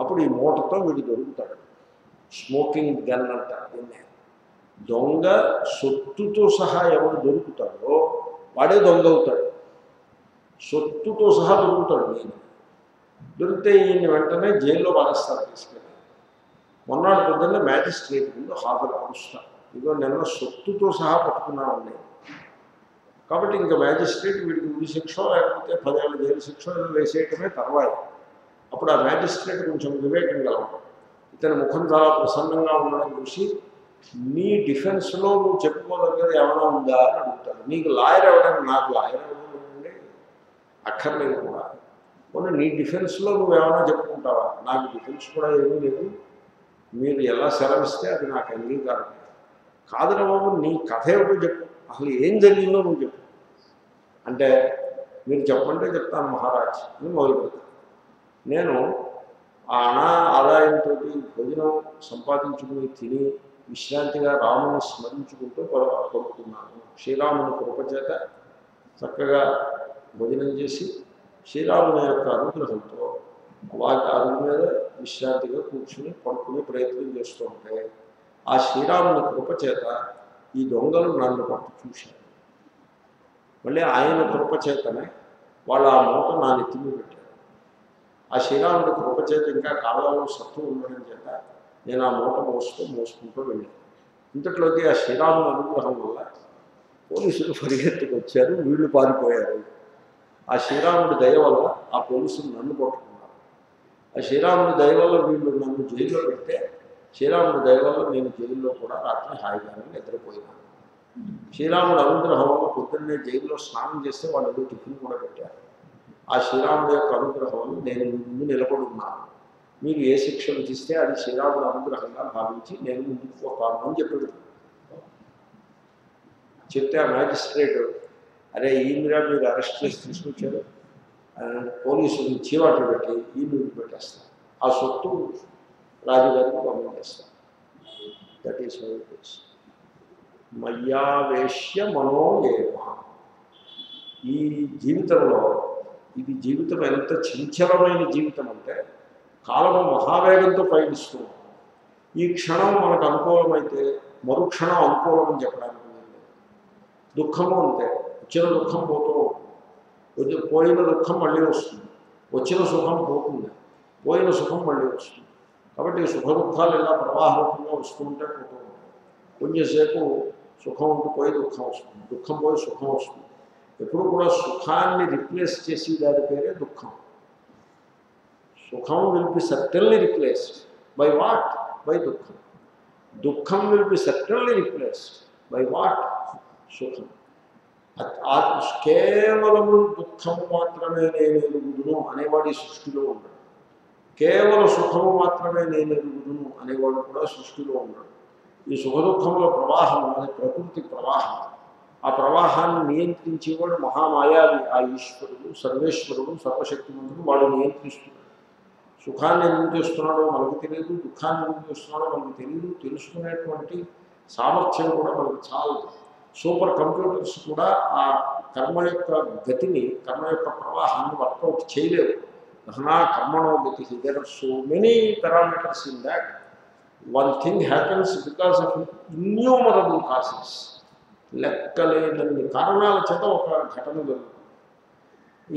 అప్పుడు ఈ మూటతో వీడు దొరుకుతాడు. స్మోకింగ్ గన్ అంటారు దీన్నే. దొంగ సొత్తుతో సహా ఎవడు దొరుకుతాడో వాడే దొంగ అవుతాడు. సొత్తుతో సహా దొరుకుతాడు. నేను దొరికితే ఈయన వెంటనే జైల్లో పారేస్తారు తీసుకెళ్ళి. మొన్నటి పొద్దున్న మ్యాజిస్ట్రేట్ ముందు హాజరు పరుస్తారు ఇదిగో నిన్న సొత్తుతో సహా పట్టుకున్నామండి కాబట్టి ఇంకా మ్యాజిస్ట్రేట్ వీడికి ఉరి శిక్ష లేకపోతే పదేళ్ళ జైలు శిక్ష వేసేయటమే తర్వాత అప్పుడు ఆ మ్యాజిస్ట్రేట్ కొంచెం వివేకం గలవాడు ఇతని ముఖం చాలా ప్రసన్నంగా ఉండడం చూసి నీ డిఫెన్స్లో నువ్వు చెప్పుకోదగ్గది ఏమైనా ఉందా? అని అడుగుతాడు. నీకు లాయర్ అవ్వడం నాకు లాయర్ ఎవడండి అక్కర్లేదు కూడా. పోనీ నీ డిఫెన్స్లో నువ్వేమైనా చెప్పుకుంటావా? నాకు డిఫెన్స్ కూడా ఏమీ లేదు. మీరు ఎలా సెలవిస్తే అది నాకు అంగీకారం కాదురా బాబు నీ కథ ఏమిటో చెప్పు. అసలు ఏం జరిగిందో నువ్వు చెప్పు. అంటే మీరు చెప్పంటే చెప్తాను మహారాజ్ అని మొదలుపెడతాను నేను ఆ అనా ఆదాయంతో భోజనం సంపాదించుకుని తిని విశ్రాంతిగా రాముని స్మరించుకుంటూ కొడుకున్నాను శ్రీరాముని కృపచేత చక్కగా భోజనం చేసి శ్రీరాముని యొక్క అనుగ్రహంతో వాటి అరుగు మీద విశ్రాంతిగా కూర్చుని పడుకునే ప్రయత్నం చేస్తూ ఉంటే ఆ శ్రీరాముని కృపచేత ఈ దొంగలు నన్ను పట్టు చూశారు. మళ్ళీ ఆయన కృపచేతనే వాళ్ళు ఆ మూట నా నెత్తిమీ పెట్టారు. ఆ శ్రీరాముడి కృపచేత ఇంకా కాలంలో సత్తు ఉండడం చేత నేను ఆ మూట మోస్తూ మోసుకుంటూ వెళ్ళాను. ఇంతట్లోకి ఆ శ్రీరాముని అనుగ్రహం వల్ల పోలీసులు పరిగెత్తుకు వచ్చారు వీళ్ళు పారిపోయారు. ఆ శ్రీరాముడి దయ వల్ల ఆ పోలీసులు నన్ను కొట్టుకున్నారు ఆ శ్రీరాముడి దయ వల్ల వీళ్ళు నన్ను జైల్లో పెడితే శ్రీరాముడి దయ వల్ల నేను జైల్లో కూడా రాత్రి హాయిగానే నిద్రపోయినాను శ్రీరాముడు అనుగ్రహం వల్ల పొద్దున్నే జైల్లో స్నానం చేస్తే వాళ్ళు ఏదో టిఫిన్ కూడా పెట్టారు. ఆ శ్రీరాముడి యొక్క అనుగ్రహం నేను ముందు నిలబడి ఉన్నాను. మీరు ఏ శిక్ష విధిస్తే అది శ్రీరాముడు అనుగ్రహంగా భావించి నేను ముందుకు పోతాను అని చెప్పాడు. చెప్తే ఆ మ్యాజిస్ట్రేట్ అరే ఈయనగా మీరు అరెస్ట్ చేసి తీసుకొచ్చారు. పోలీసులు చీవాట్లు పెట్టి ఈయన పెట్టేస్తారు. ఆ సొత్తు రాజుగారికి పంపించేస్తారు దట్ ఈస్ హౌ ఇట్ మయ్యావేశ్య మనోయేమ ఈ జీవితంలో ఇది జీవితం ఎంత చంచలమైన జీవితం అంటే కాలము మహావేగంతో పయనిస్తూ ఈ క్షణం మనకు అనుకూలమైతే మరుక్షణం అనుకూలం అని చెప్పడానికి దుఃఖము అంతే. వచ్చిన దుఃఖం పోతూ ఉంటుంది వచ్చి- పోయిన దుఃఖం మళ్ళీ వస్తుంది వచ్చిన సుఖం పోతుంది పోయిన సుఖం మళ్ళీ వస్తుంది కాబట్టి ఈ సుఖ దుఃఖాలు ఇలా ప్రవాహరూపంగా వస్తూ ఉంటే పోతూ ఉంటాయి కొంచెంసేపు సుఖం ఉండి పోయి దుఃఖం వస్తుంది దుఃఖం పోయి సుఖం వస్తుంది ఎప్పుడు కూడా సుఖాన్ని రిప్లేస్ చేసి దాని పేరే దుఃఖం సుఖం will be certainly replaced by what by దుఃఖం దుఃఖం will be certainly replaced by what సుఖం అత్- ఆ కేవలము దుఃఖము మాత్రమే నేను ఎరుగుదును అనేవాడు ఈ సృష్టిలో ఉన్నాడు కేవల సుఖము మాత్రమే నేను ఎరుగుదును అనేవాడు కూడా సృష్టిలో ఉన్నాడు ఈ సుఖ దుఃఖముల ప్రవాహం అది ప్రకృతి ప్రవాహం. ఆ ప్రవాహాన్ని నియంత్రించేవాడు మహామాయావి ఆ ఈశ్వరుడు సర్వేశ్వరుడు సర్వశక్తిమంతుడు వాడు నియంత్రిస్తున్నాడు. సుఖాన్ని ఎందుకు చేస్తున్నాడో మనకు తెలియదు దుఃఖాన్ని ఎందుకు చేస్తున్నాడో మనకు తెలియదు తెలుసుకునేటువంటి సామర్థ్యం కూడా మనకు చాలదు. సూపర్ కంప్యూటర్స్ కూడా ఆ కర్మ యొక్క గతిని కర్మ యొక్క ప్రవాహాన్ని వర్కౌట్ చేయలేవు. దహనా కర్మణో గతి. There are so many parameters in that one thing happens because of innumerable causes లెక్కలేనన్ని కారణాల చేత ఒక ఘటన జరుగుతుంది.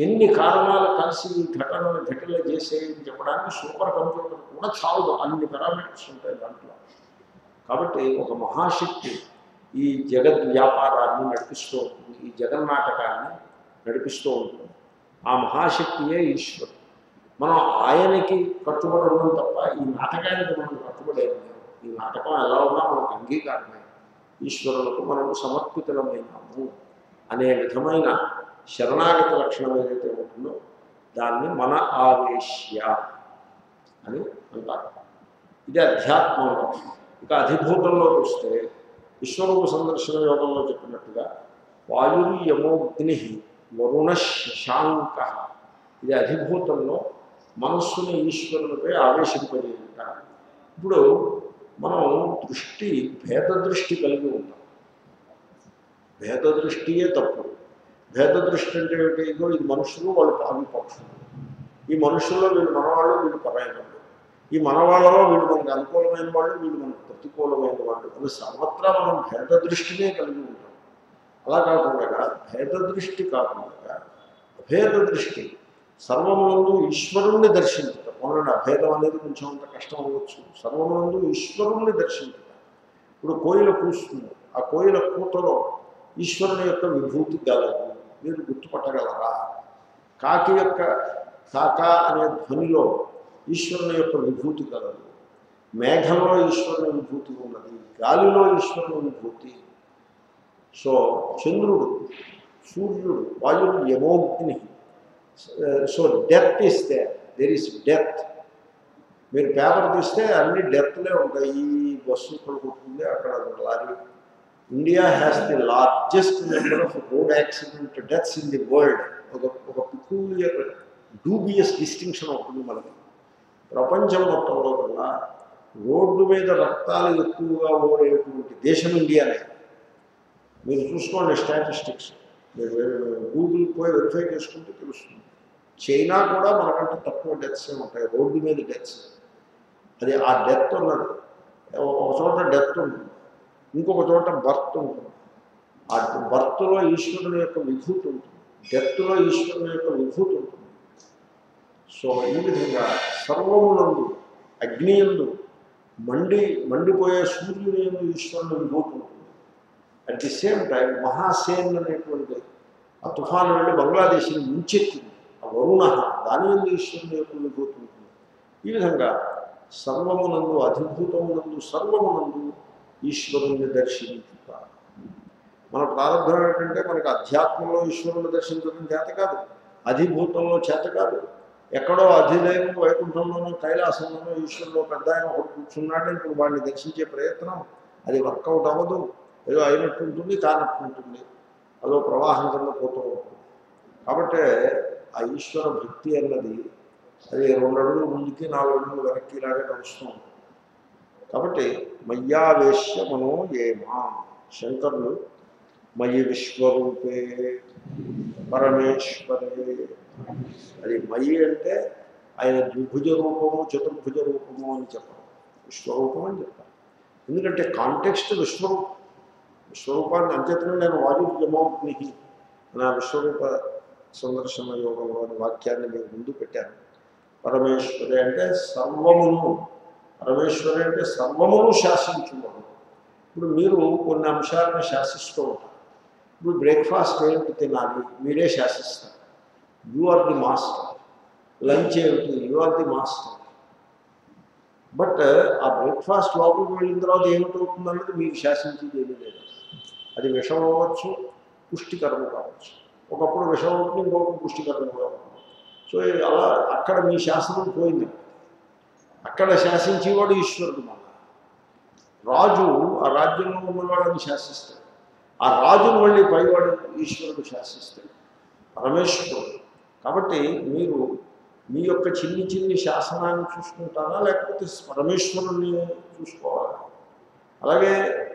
ఎన్ని కారణాలు కలిసి ఈ ఘటనను ఘటన చేసేయని చెప్పడానికి సూపర్ కంప్యూటర్ కూడా చాలదు. అన్ని పారామీటర్స్ ఉంటాయి దాంట్లో. కాబట్టి ఒక మహాశక్తి ఈ జగద్ వ్యాపారాన్ని నడిపిస్తూ ఉంటుంది. ఈ జగన్నాటకాన్ని నడిపిస్తూ ఉంటుంది. ఆ మహాశక్తియే ఈశ్వరుడు. మనం ఆయనకి కట్టుబడి ఉన్నాం తప్ప ఈ నాటకానికి మనం కట్టుబడేది లేదు ఈ నాటకం ఎలా ఉన్నా మనకు అంగీకారమే. ఈశ్వరులకు మనం సమర్పితులమైనాము అనే విధమైన శరణాగత లక్షణం ఏదైతే ఉంటుందో దాన్ని మన ఆవేశ్య అని అంటారు. ఇది అధ్యాత్మంలో ఇక అధిభూతంలో చూస్తే విశ్వరూప సందర్శన యోగంలో చెప్పినట్టుగా వాయువు యమోగ్ని వరుణ శశాంక ఇది అధిభూతంలో మనస్సుని ఈశ్వరునిపై ఆవేశింపజేయుట. ఇప్పుడు మనం దృష్టి భేద దృష్టి కలిగి ఉంటాం. భేద దృష్టియే తప్పు. భేద దృష్టి అంటే ఏమిటి? ఇది మనుషులు వాళ్ళు అవి పక్షులు. ఈ మనుషుల్లో వీళ్ళు మనవాళ్ళు వీళ్ళు పరాయణ ఈ మనవాళ్ళలో వీళ్ళు మనకు అనుకూలమైన వాళ్ళు వీళ్ళు మనకు ప్రతికూలమైన వాళ్ళు అని సర్వత్రా మనం భేద దృష్టినే కలిగి ఉంటాం. అలా కాకుండా భేద దృష్టి కాకుండా అభేద దృష్టి సర్వమునందు ఈశ్వరుణ్ణి దర్శించటం మొన్న అభేదం అనేది కొంచెం అంత కష్టం అవ్వచ్చు. సర్వమునందు ఈశ్వరుణ్ణి దర్శించటం ఇప్పుడు కోయిల కూస్తుంది ఆ కోయిల కూతలో ఈశ్వరుని యొక్క విభూతి గలదు. మీరు గుర్తుపట్టగలరా? కాకి యొక్క కాక అనే ధ్వనిలో ఈశ్వరుని యొక్క విభూతి కలదు మేఘంలో ఈశ్వరుని విభూతి ఉన్నది గాలిలో ఈశ్వరుని విభూతి సో చంద్రుడు సూర్యుడు వాయువు యమోగ్ని so death is they there is death మీరు పేపర్ తీస్తే అన్ని డెత్లే ఉంటాయి. ఈ బస్సు ఇక్కడ కొట్టుకుంది అక్కడ lorry. India has the largest number of road accident deaths in the world ఒక ఒక పిక్యూలియర్ డూబియస్ డిస్టింక్షన్ ఉంటుంది మనకి. ప్రపంచం మొత్తంలో కూడా రోడ్డు మీద రక్తాలు ఎక్కువగా ఓడేటువంటి దేశం ఇండియానే. మీరు చూసుకోండి స్టాటిస్టిక్స్. మీరు గూగుల్ పోయి వెరిఫై చేసుకుంటే తెలుస్తుంది. చైనా కూడా మనకంటే తక్కువ డెత్స్ ఉంటాయి రోడ్డు మీద డెత్స్. అది ఆ డెత్ ఉన్నది. ఒక చోట డెత్ ఉంటుంది. ఇంకొక చోట బర్త్ ఉంటుంది. ఆ బర్త్లో ఈశ్వరుని యొక్క విభూతి ఉంటుంది. డెత్లో ఈశ్వరుని యొక్క విభూతి ఉంటుంది. సో ఈ విధంగా సర్వమునందు అగ్నియందు మండి మండిపోయే సూర్యుని ఎందు ఈశ్వరుని విభూతి ఉంటుంది. At the same time Mahasen అనేటువంటి ఆ తుఫాను వెళ్ళి బంగ్లాదేశ్ని ముంచెత్తింది. ఆ వరుణ దాని ఎందు ఈశ్వరుని యొక్క విభూతి ఉంటుంది. ఈ విధంగా సర్వమునందు అధిభూతమునందు సర్వమునందు ఈశ్వరుణ్ణి దర్శించుట మన ప్రారంభం ఏంటంటే మనకు అధ్యాత్మంలో ఈశ్వరుని దర్శించడం చేత కాదు. అధిభూతంలో చేత కాదు. ఎక్కడో అధిదైవం వైకుంఠంలోనూ కైలాసంలోనూ ఈశ్వరులో పెద్ద ఆయన ఒకటి కూర్చున్నాడు. ఇప్పుడు వాడిని దర్శించే ప్రయత్నం అది వర్కౌట్ అవ్వదు. ఏదో అయినట్టు ఉంటుంది కానట్టు ఉంటుంది. అదో ప్రవాహం కింద పోతూ ఉంటుంది. కాబట్టి ఆ ఈశ్వర భక్తి అన్నది అది రెండు అడుగులు ముందుకి నాలుగు అడుగులు వెనక్కి ఇలాగే నడుస్తూ ఉంటుంది. కాబట్టి మయ్యావేశ్య మనో ఏమా శంకరులు మయి విశ్వరూపే పరమేశ్వరే అది మయి అంటే ఆయన ద్విభుజ రూపము చతుర్భుజ రూపము అని చెప్పడం విశ్వరూపం అని చెప్తాను ఎందుకంటే కాంటెక్స్ట్ విశ్వరూపం. విశ్వరూపాన్ని అంత్యత్నం నేను వాయుర్యమోగ్ని నా విశ్వరూప సందర్శన యోగంలోని అనే వాక్యాన్ని నేను ముందు పెట్టాను. పరమేశ్వరి అంటే సర్వమును పరమేశ్వరి అంటే సర్వమును శాసించుకోవడం ఇప్పుడు మీరు కొన్ని అంశాలను శాసిస్తూ ఉంటారు. ఇప్పుడు బ్రేక్ఫాస్ట్ ఏంటి తినాలి? మీరే శాసిస్తారు. You are the master lunch ఏమిటి you are the master but ఆ బ్రేక్ఫాస్ట్ లోపలికి వెళ్ళిన తర్వాత ఏమిటవుతుంది అన్నది మీకు శాసించేది ఏమీ లేదు అది విషం అవ్వచ్చు పుష్టికరం కావచ్చు. ఒకప్పుడు విషం అవుతుంది ఇంకొకటి పుష్టికరము కావచ్చు. సో అలా అక్కడ మీ శాసనం పోయింది. అక్కడ శాసించేవాడు ఈశ్వరుడు మన రాజు ఆ రాజ్యంలో ఉన్న శాసిస్తాడు. ఆ రాజును మళ్ళీ పైవాడు ఈశ్వరుడు శాసిస్తాడు. పరమేశ్వరుడు. కాబట్టి మీరు మీ యొక్క చిన్ని చిన్ని శాసనాన్ని చూసుకుంటారా? లేకపోతే పరమేశ్వరుణ్ణి చూసుకోవాలా? అలాగే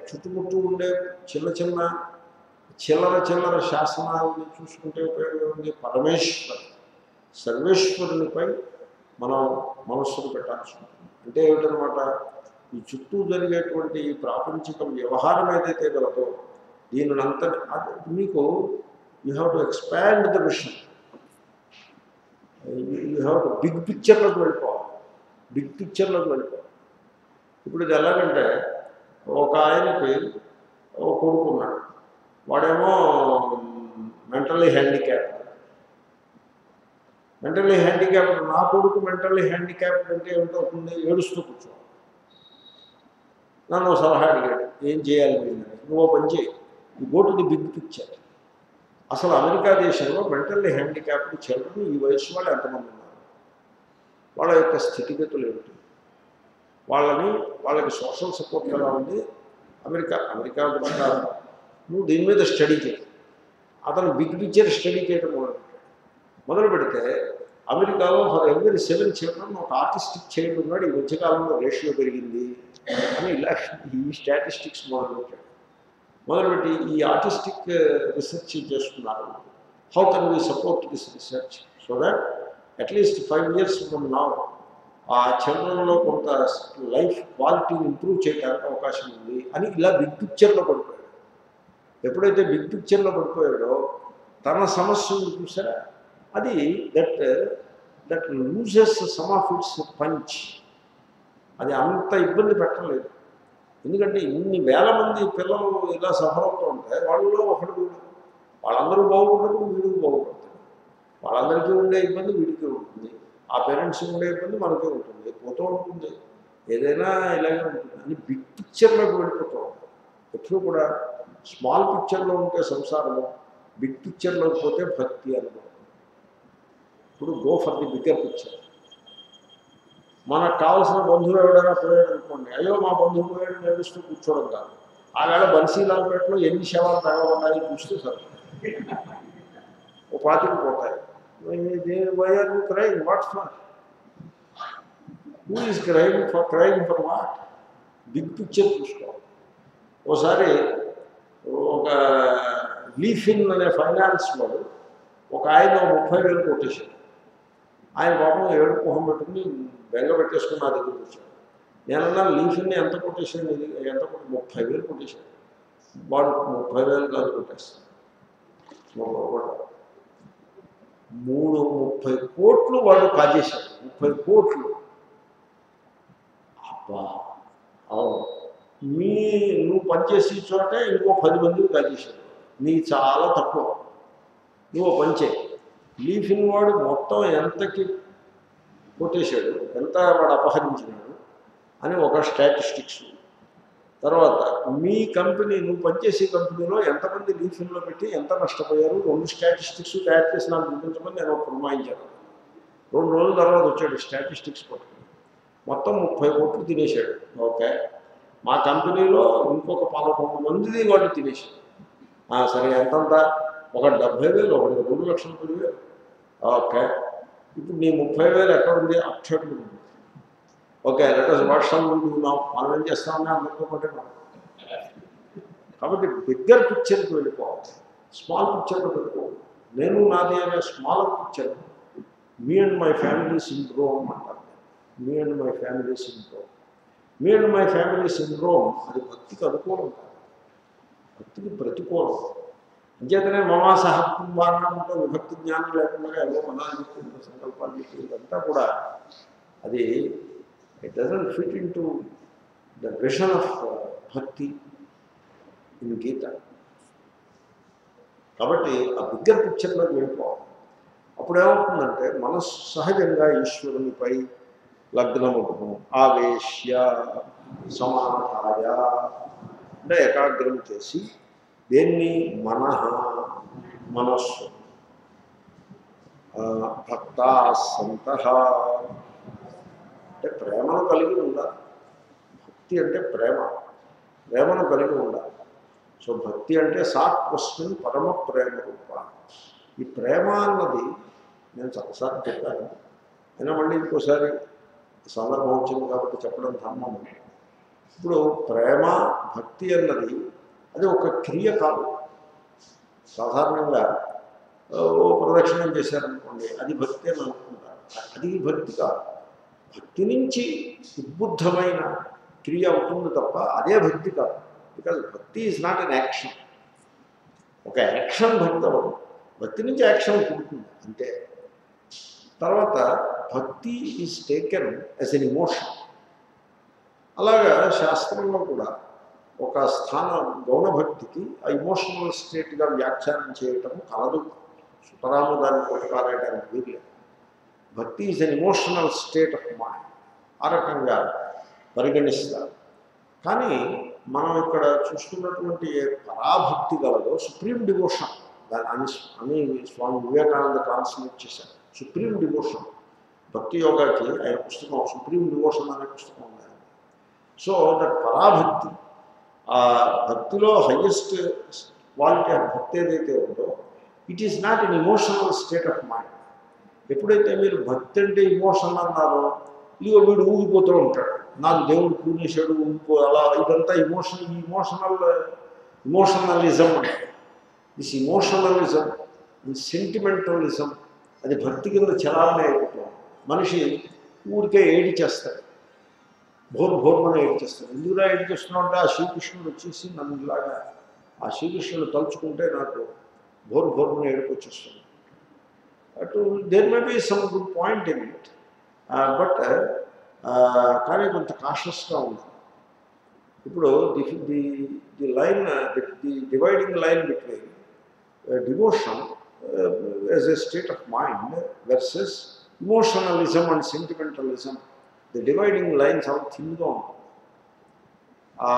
చుట్టుముట్టు ఉండే చిన్న చిన్న చిల్లర చిల్లర శాసనాలని చూసుకుంటే ఉపయోగం ఉంది. పరమేశ్వర్ సర్వేశ్వరునిపై మనం మనస్సును పెట్టాల్సి ఉంటుంది. అంటే ఏమిటనమాట? ఈ చుట్టూ జరిగేటువంటి ఈ ప్రాపంచిక వ్యవహారం ఏదైతే గలదో దీనినంత మీకు you have to expand the vision you have to big పిక్చర్లోకి వెళ్ళిపోవాలి. బిగ్ పిక్చర్లోకి వెళ్ళిపోవాలి. ఇప్పుడు ఇది ఎలాగంటే ఒక ఆయనకి ఒక కొడుకు వాడేమో మెంటల్లీ హ్యాండిక్యాప్ మెంటల్లీ హ్యాండిక్యాప్ నా కొడుకు మెంటల్లీ హ్యాండిక్యాప్ అంటే ఏమిటవుతుంది ఏడుస్తూ కూర్చోవాలి. నన్ను సలహా అడిగాడు ఏం చేయాలి వీళ్ళని? నువ్వు పని చేయి. ఈ go to the big picture అసలు అమెరికా దేశంలో మెంటల్లీ హ్యాండిక్యాప్డ్ చిల్డ్రన్ ఈ వయసు వాళ్ళు ఎంతమంది ఉన్నారు? వాళ్ళ యొక్క స్థితిగతులు ఏమిటి వాళ్ళని వాళ్ళకి సోషల్ సపోర్ట్ ఎలా ఉంది? అమెరికా అమెరికా దృష్ట్యా నువ్వు దీని మీద స్టడీ చేయి. అతను బిగ్ పిక్చర్ స్టడీ చేయడం మొదలు మొదలు పెడితే అమెరికాలో ఫర్ ఎవరి సెవెన్ చిల్డ్రన్ ఒక ఆర్టిస్టిక్ చైల్డ్ ఉన్నాడు. ఈ మధ్యకాలంలో రేషియో పెరిగింది అని ఇలా ఈ స్టాటిస్టిక్స్ మొదలుపెట్టాడు మొదలుపెట్టి ఈ ఆర్టిస్టిక్ రీసెర్చ్ చేస్తున్నారు. How can we support this research so that at least five years from నా ఆ చంద్రంలో కొంత లైఫ్ క్వాలిటీని ఇంప్రూవ్ చేయడానికి అవకాశం ఉంది అని ఇలా బిగ్ పిక్చర్లో పడిపోయాడు. ఎప్పుడైతే బిగ్ పిక్చర్లో పడిపోయాడో తన సమస్యను చూసారా? అది that that loses some of its punch అది అంత ఇబ్బంది పెట్టలేదు. ఎందుకంటే ఇన్ని వేల మంది పిల్లలు ఇలా సఫర్ అవుతూ ఉంటే వాళ్ళలో ఒకడు వాళ్ళందరూ బాగుపడినప్పుడు వీడికి బాగుపడతాడు. వాళ్ళందరికీ ఉండే ఇబ్బంది వీడికి ఉంటుంది. ఆ పేరెంట్స్ ఉండే ఇబ్బంది మనకే ఉంటుంది. పోతూ ఉంటుంది. ఏదైనా ఇలాగే ఉంటుంది. అని బిగ్ పిక్చర్లోకి వెళ్ళిపోతూ ఉంటాం. ఎప్పుడు కూడా స్మాల్ పిక్చర్లో ఉంటే సంసారము బిగ్ పిక్చర్లోకి పోతే భక్తి అనుకుంటుంది ఇప్పుడు go for the bigger picture. మనకు కావాల్సిన బంధువు ఎవడైనా పోయాడు అనుకోండి అయ్యో మా బంధువు పోయాడు నేడుస్తూ కూర్చోవడం కాదు. ఆవేళ బన్సీలాల్పేటలో ఎన్ని శవాలు తగలబడ్డాయి చూస్తే సరే ఓ పాతికి పోతాయి. Why are you crime what for? Who is crime for crime for what big picture చూసుకోవాలి. ఓసారి ఒక లీఫిన్ అనే ఫైనాన్స్ వాడు ఒక ఆయన ముప్పై వేలు కొట్టేశాడు. ఆయన పాపం ఏడు మొహం పెట్టుకుని బెంగ పెట్టేసుకుని నా దగ్గర కూర్చోండి నేనన్నా లీఫ్ని ఎంత కొట్టేసాను ఇది ఎంత కొట్టి ముప్పై వేలు కొట్టేశాడు. వాడు ముప్పై వేలు కాదు కొట్టేస్తాను మూడు ముప్పై కోట్లు వాడు కాజేశాడు ముప్పై కోట్లు. అబ్బా! అవును. మీ నువ్వు పనిచేసి చోట ఇంకో పది మందికి కాజేశాడు నీ చాలా తక్కువ. నువ్వు పంచే లీఫిన్ వాడు మొత్తం ఎంతకి కొట్టేశాడు. ఎంత వాడు అపహరించినాడు అని ఒక స్టాటిస్టిక్స్. తర్వాత మీ కంపెనీ నువ్వు పనిచేసే కంపెనీలో ఎంతమంది లీఫిన్లో పెట్టి ఎంత నష్టపోయారు? రెండు స్టాటిస్టిక్స్ తయారు చేసి నాకు చూపించమని నేను పురమాయించాను రెండు రోజుల తర్వాత వచ్చాడు స్టాటిస్టిక్స్ పట్టుకుని. మొత్తం ముప్పై కోట్లు తినేశాడు. ఓకే. మా కంపెనీలో ఇంకొక పదకొండు మందిది వాడు తినేశాడు. సరే ఎంతంత? ఒక డెబ్బై వేలు ఒకటి రెండు లక్షల పది ఓకే. ఇప్పుడు నీ ముప్పై వేలు ఎక్కడ ఉంది? అక్షరం ఉంది. ఓకే లెటర్స్ వాట్సాప్ ఉన్నాం మనం ఏం చేస్తామని అనుకోమంటున్నాం కాబట్టి బిగ్గర్ పిక్చర్కి వెళ్ళిపోవాలి. స్మాల్ పిక్చర్లో వెళ్ళిపోవాలి. నేను నాది అనే small picture me and my family syndrome అంటారు. Me and my family syndrome me and my family syndrome అది భక్తికి అనుకూలం కాదు. భక్తికి ప్రతికూలం. అంచేతనే మమా సహ విభక్తి జ్ఞానం లేకుండా ఏదో మనాలు చెప్తుంటే సంకల్పాలు చెప్పి ఇదంతా కూడా అది it doesn't fit in to the vision of bhakti in Gita కాబట్టి ఆ బిగ్గర్ పిక్చర్లోకి వెళ్ళిపోవాలి. అప్పుడు ఏమవుతుందంటే మనస్సు సహజంగా ఈశ్వరునిపై లగ్నమును ఆవేశ్య సమాధాయ. అంటే ఏకాగ్రం చేసి దేన్ని మనహ మనస్సు? భక్త సంత. అంటే ప్రేమను కలిగి ఉండాలి. భక్తి అంటే ప్రేమ. ప్రేమను కలిగి ఉండాలి. సో భక్తి అంటే సాత్వస్మిన్ పరమ ప్రేమ రూప ఈ ప్రేమ అన్నది నేను చాలాసార్లు చెప్పాను. అయినా మళ్ళీ ఇంకోసారి సందర్భం వచ్చింది కాబట్టి చెప్పడం ధర్మం. ఇప్పుడు ప్రేమ భక్తి అన్నది అది ఒక క్రియ కాదు. సాధారణంగా ఓ ప్రదక్షిణం చేశారనుకోండి అది భక్తి అని అనుకుంటారు. అది భక్తి కాదు. భక్తి నుంచి ఉద్బుద్ధమైన క్రియ అవుతుంది తప్ప అదే భక్తి కాదు. Because bhakti is not an action ఒక యాక్షన్ భక్తి అవ్వదు. భక్తి నుంచి యాక్షన్ పుడుతుంది అంతే. తర్వాత bhakti is taken as an emotion అలాగా శాస్త్రంలో కూడా ఒక స్థానం గౌణభక్తికి ఆ ఇమోషనల్ స్టేట్గా వ్యాఖ్యానం చేయటం కలదు. సుతరాము దాన్ని కొట్టుకారేయడానికి వీర్లేదు bhakti is an emotional state of mind ఆ రకంగా పరిగణిస్తారు. కానీ మనం ఇక్కడ చూస్తున్నటువంటి ఏ పరాభక్తి గలదో సుప్రీం డివోషన్ దాని అని అని స్వామి వివేకానంద ట్రాన్స్లేట్ చేశారు. సుప్రీం డివోషన్ భక్తి యోగాకి ఆయన పుస్తకం సుప్రీం డివోషన్ అనే పుస్తకం ఉంది. సో దట్ పరాభక్తి ఆ భక్తిలో హయ్యెస్ట్ క్వాలిటీ ఆఫ్ భక్తి ఏదైతే ఉందో it is not in emotional state of mind ఎప్పుడైతే మీరు భక్తి అంటే ఇమోషన్ అన్నారో ఇదిగో వీడు ఊగిపోతూ ఉంటాడు. నాకు దేవుడు పూర్ణేశాడు ఊగిపో అలా ఇదంతా emotion emotional emotionalism this emotionalism sentimentalism అది భక్తి కింద చలామణి అయిపోతుంది. మనిషి ఊరికే ఏడి చేస్తాడు భోర్ భోర్మని ఏడి చేస్తాడు? ఎందుకురా ఏడి చేస్తున్నావు అంటే ఆ శ్రీకృష్ణుడు వచ్చేసి నన్ను ఇలాగా ఆ శ్రీకృష్ణుడు తలుచుకుంటే నాకు భోర్ భోర్మని ఏడుపు వచ్చేస్తుంది. అటు there may be some good point in it but కానీ కొంత కాషస్గా ఉంది. ఇప్పుడు the the the line the dividing line between devotion as a state of mind versus emotionalism and sentimentalism the dividing line చాలా థిన్గా ఉంటుంది ఆ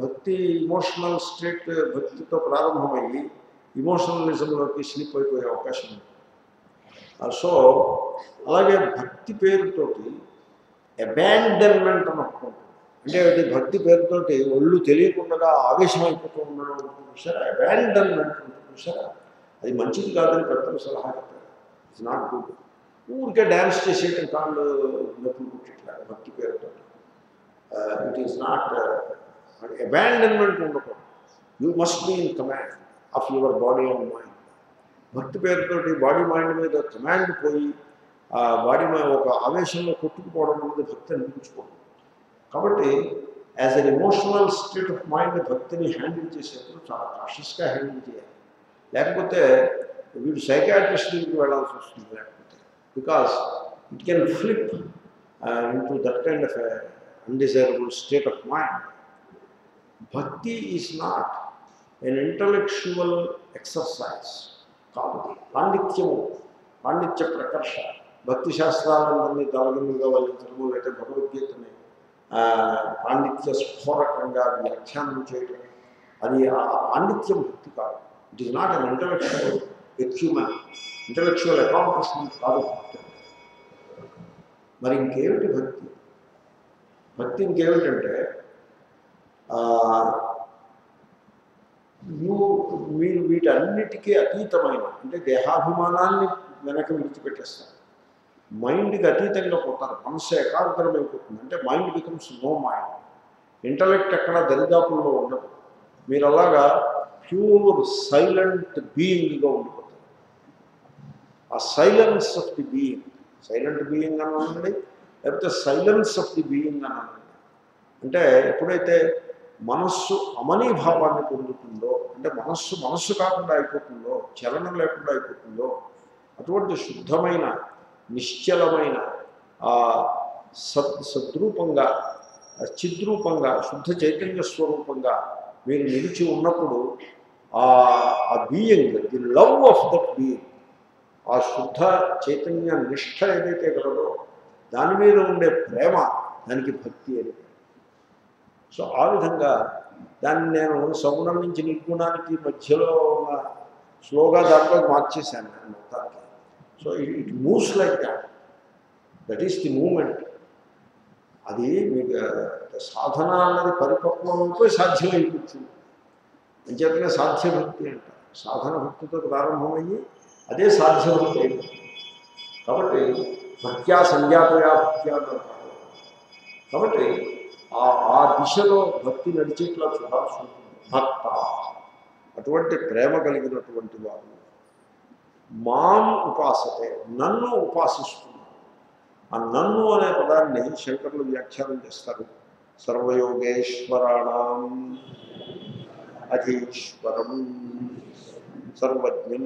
భక్తి ఇమోషనల్ స్టేట్ భక్తితో ప్రారంభమయ్యి ఇమోషనలిజంలోకి స్లిప్ అయిపోయే అవకాశం ఉంది. Uh, సో అలాగే భక్తి పేరుతోటి అబాండన్మెంట్ అని అంటే అది భక్తి పేరుతోటి ఒళ్ళు తెలియకుండా ఆవేశం అయిపోతూ ఉండడం ఉంటుంది చూసారా? అబాండన్మెంట్ ఉంటుంది చూసారా? అది మంచిది కాదని పెద్దలు సలహా చెప్పారు. ఇట్స్ నాట్ గుడ్ ఊరికే డ్యాన్స్ చేసేయటం కాళ్ళు నొప్పులు పుట్టిట్లా భక్తి పేరుతో ఇట్ ఈస్ నాట్ అబాండన్మెంట్ ఉండకూడదు you must be in command of your body and mind భక్తి పేరుతోటి బాడీ మైండ్ మీద కమాండ్ పోయి ఆ బాడీ మీద ఒక ఆవేశంలో కొట్టుకుపోవడం అనేది భక్తి అనిపించుకోవడం కాబట్టి as an emotional state of mind భక్తిని హ్యాండిల్ చేసేప్పుడు చాలా కాషియస్గా హ్యాండిల్ చేయాలి లేకపోతే వీడు సైకాట్రిస్ట్ దగ్గరికి వెళ్ళాల్సి వస్తుంది లేకపోతే because it can flip into that kind of undesirable state of mind bhakti is not an intellectual exercise కాదు. పాండిత్యము పాండిత్య ప్రకర్ష. భక్తి శాస్త్రాలన్నీ వాళ్ళు తెలుగు లేకపోతే భగవద్గీతని పాండిత్య స్ఫోరకంగా వ్యాఖ్యానం చేయడం అది ఆ పాండిత్యం భక్తి కాదు. It is not an intellectual acumen intellectual accomplishment కాదు భక్తి మరి ఇంకేమిటి భక్తి? భక్తి ఇంకేమిటంటే నువ్వు మీరు వీటన్నిటికీ అతీతమైన అంటే దేహాభిమానాన్ని వెనక విడిచిపెట్టేస్తారు మైండ్కి అతీతంగా పోతారు. మనసు ఏకాగ్రమైపోతుంది. అంటే mind becomes no mind. Intellect ఎక్కడ దరిదాపుల్లో ఉండదు. మీరు అలాగా ప్యూర్ సైలెంట్ బీయింగ్గా ఉండిపోతారు. ఆ silence of the being silent being అనండి లేకపోతే సైలెన్స్ ఆఫ్ ది బీయింగ్ అనండి అంటే ఎప్పుడైతే మనస్సు అమనీభావాన్ని పొందుతుందో అంటే మనస్సు మనస్సు కాకుండా అయిపోతుందో చలనం లేకుండా అయిపోతుందో అటువంటి శుద్ధమైన నిశ్చలమైన సద్ సద్రూపంగా చిద్రూపంగా శుద్ధ చైతన్య స్వరూపంగా మీరు నిలిచి ఉన్నప్పుడు ఆ ఆ being the love of that being ఆ శుద్ధ చైతన్య నిష్ఠ ఏదైతే కలదో దాని మీద ఉండే ప్రేమ దానికి భక్తి అని. సో ఆ విధంగా దాన్ని నేను సగుణం నుంచి నిర్గుణానికి మధ్యలో ఉన్న స్లోగా దాంట్లో మార్చేశాను నేను మొత్తానికి. So it it moves like that. That is the moment అది మీకు సాధన అన్నది పరిపక్వంపై అయిపోయి సాధ్యమై కూర్చుంది అంచేతనే సాధ్యభక్తి అంటారు. సాధన భక్తితో ప్రారంభమయ్యి అదే సాధ్యం అయిపోతుంది కాబట్టి భక్త్యా సంజాతయా భక్త్యా అంటారు కాబట్టి ఆ ఆ దిశలో భక్తి నడిచేట్లా చూడాల్సి ఉంటుంది. భక్త. అటువంటి ప్రేమ కలిగినటువంటి వారు మాం ఉపాసతే నన్ను ఉపాసిస్తున్నారు ఆ నన్ను అనే పదాన్ని శంకరులు వ్యాఖ్యానం చేస్తారు. సర్వయోగేశ్వరాణం అధీశ్వరం. సర్వజ్ఞం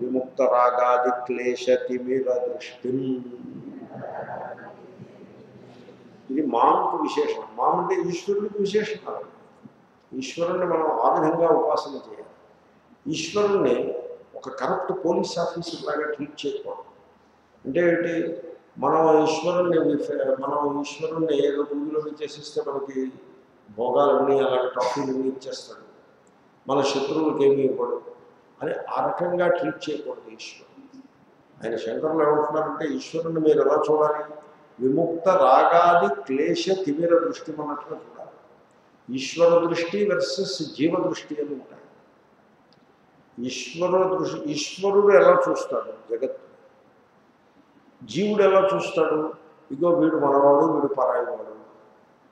విముక్త రాగాది క్లేశ తిమిర ఇది మాంకు విశేషణం. మాం అంటే ఈశ్వరుడికి విశేషణాలు ఈశ్వరుణ్ణి మనం ఆ విధంగా ఉపాసన చేయాలి. ఈశ్వరుణ్ణి ఒక కరప్ట్ పోలీస్ ఆఫీసర్ లాగా ట్రీట్ చేయకూడదు. అంటే ఏంటి? మనం ఈశ్వరుణ్ణి మనం ఈశ్వరుణ్ణి ఏదో పూజలో చేసిస్తే మనకి భోగాలన్నీ అలాగే ట్రాఫీలన్నీ ఇచ్చేస్తాడు. మన శత్రువులకి ఏమి ఇవ్వకూడదు. అని ఆ రకంగా ట్రీట్ చేయకూడదు ఈశ్వరుడు ఆయన శంకరులు ఏమంటున్నారంటే ఈశ్వరుని మీరు ఎలా చూడాలి? విముక్త రాగాది క్లేశ తిమిర దృష్టి అన్నట్టుగా చూడాలి. ఈశ్వర దృష్టి వర్సెస్ జీవ దృష్టి అని ఉంటాయి. ఈశ్వరుడు దృష్టి ఈశ్వరుడు ఎలా చూస్తాడు జగత్తు? జీవుడు ఎలా చూస్తాడు? ఇగో వీడు మనవాడు వీడు పరాయివాడు.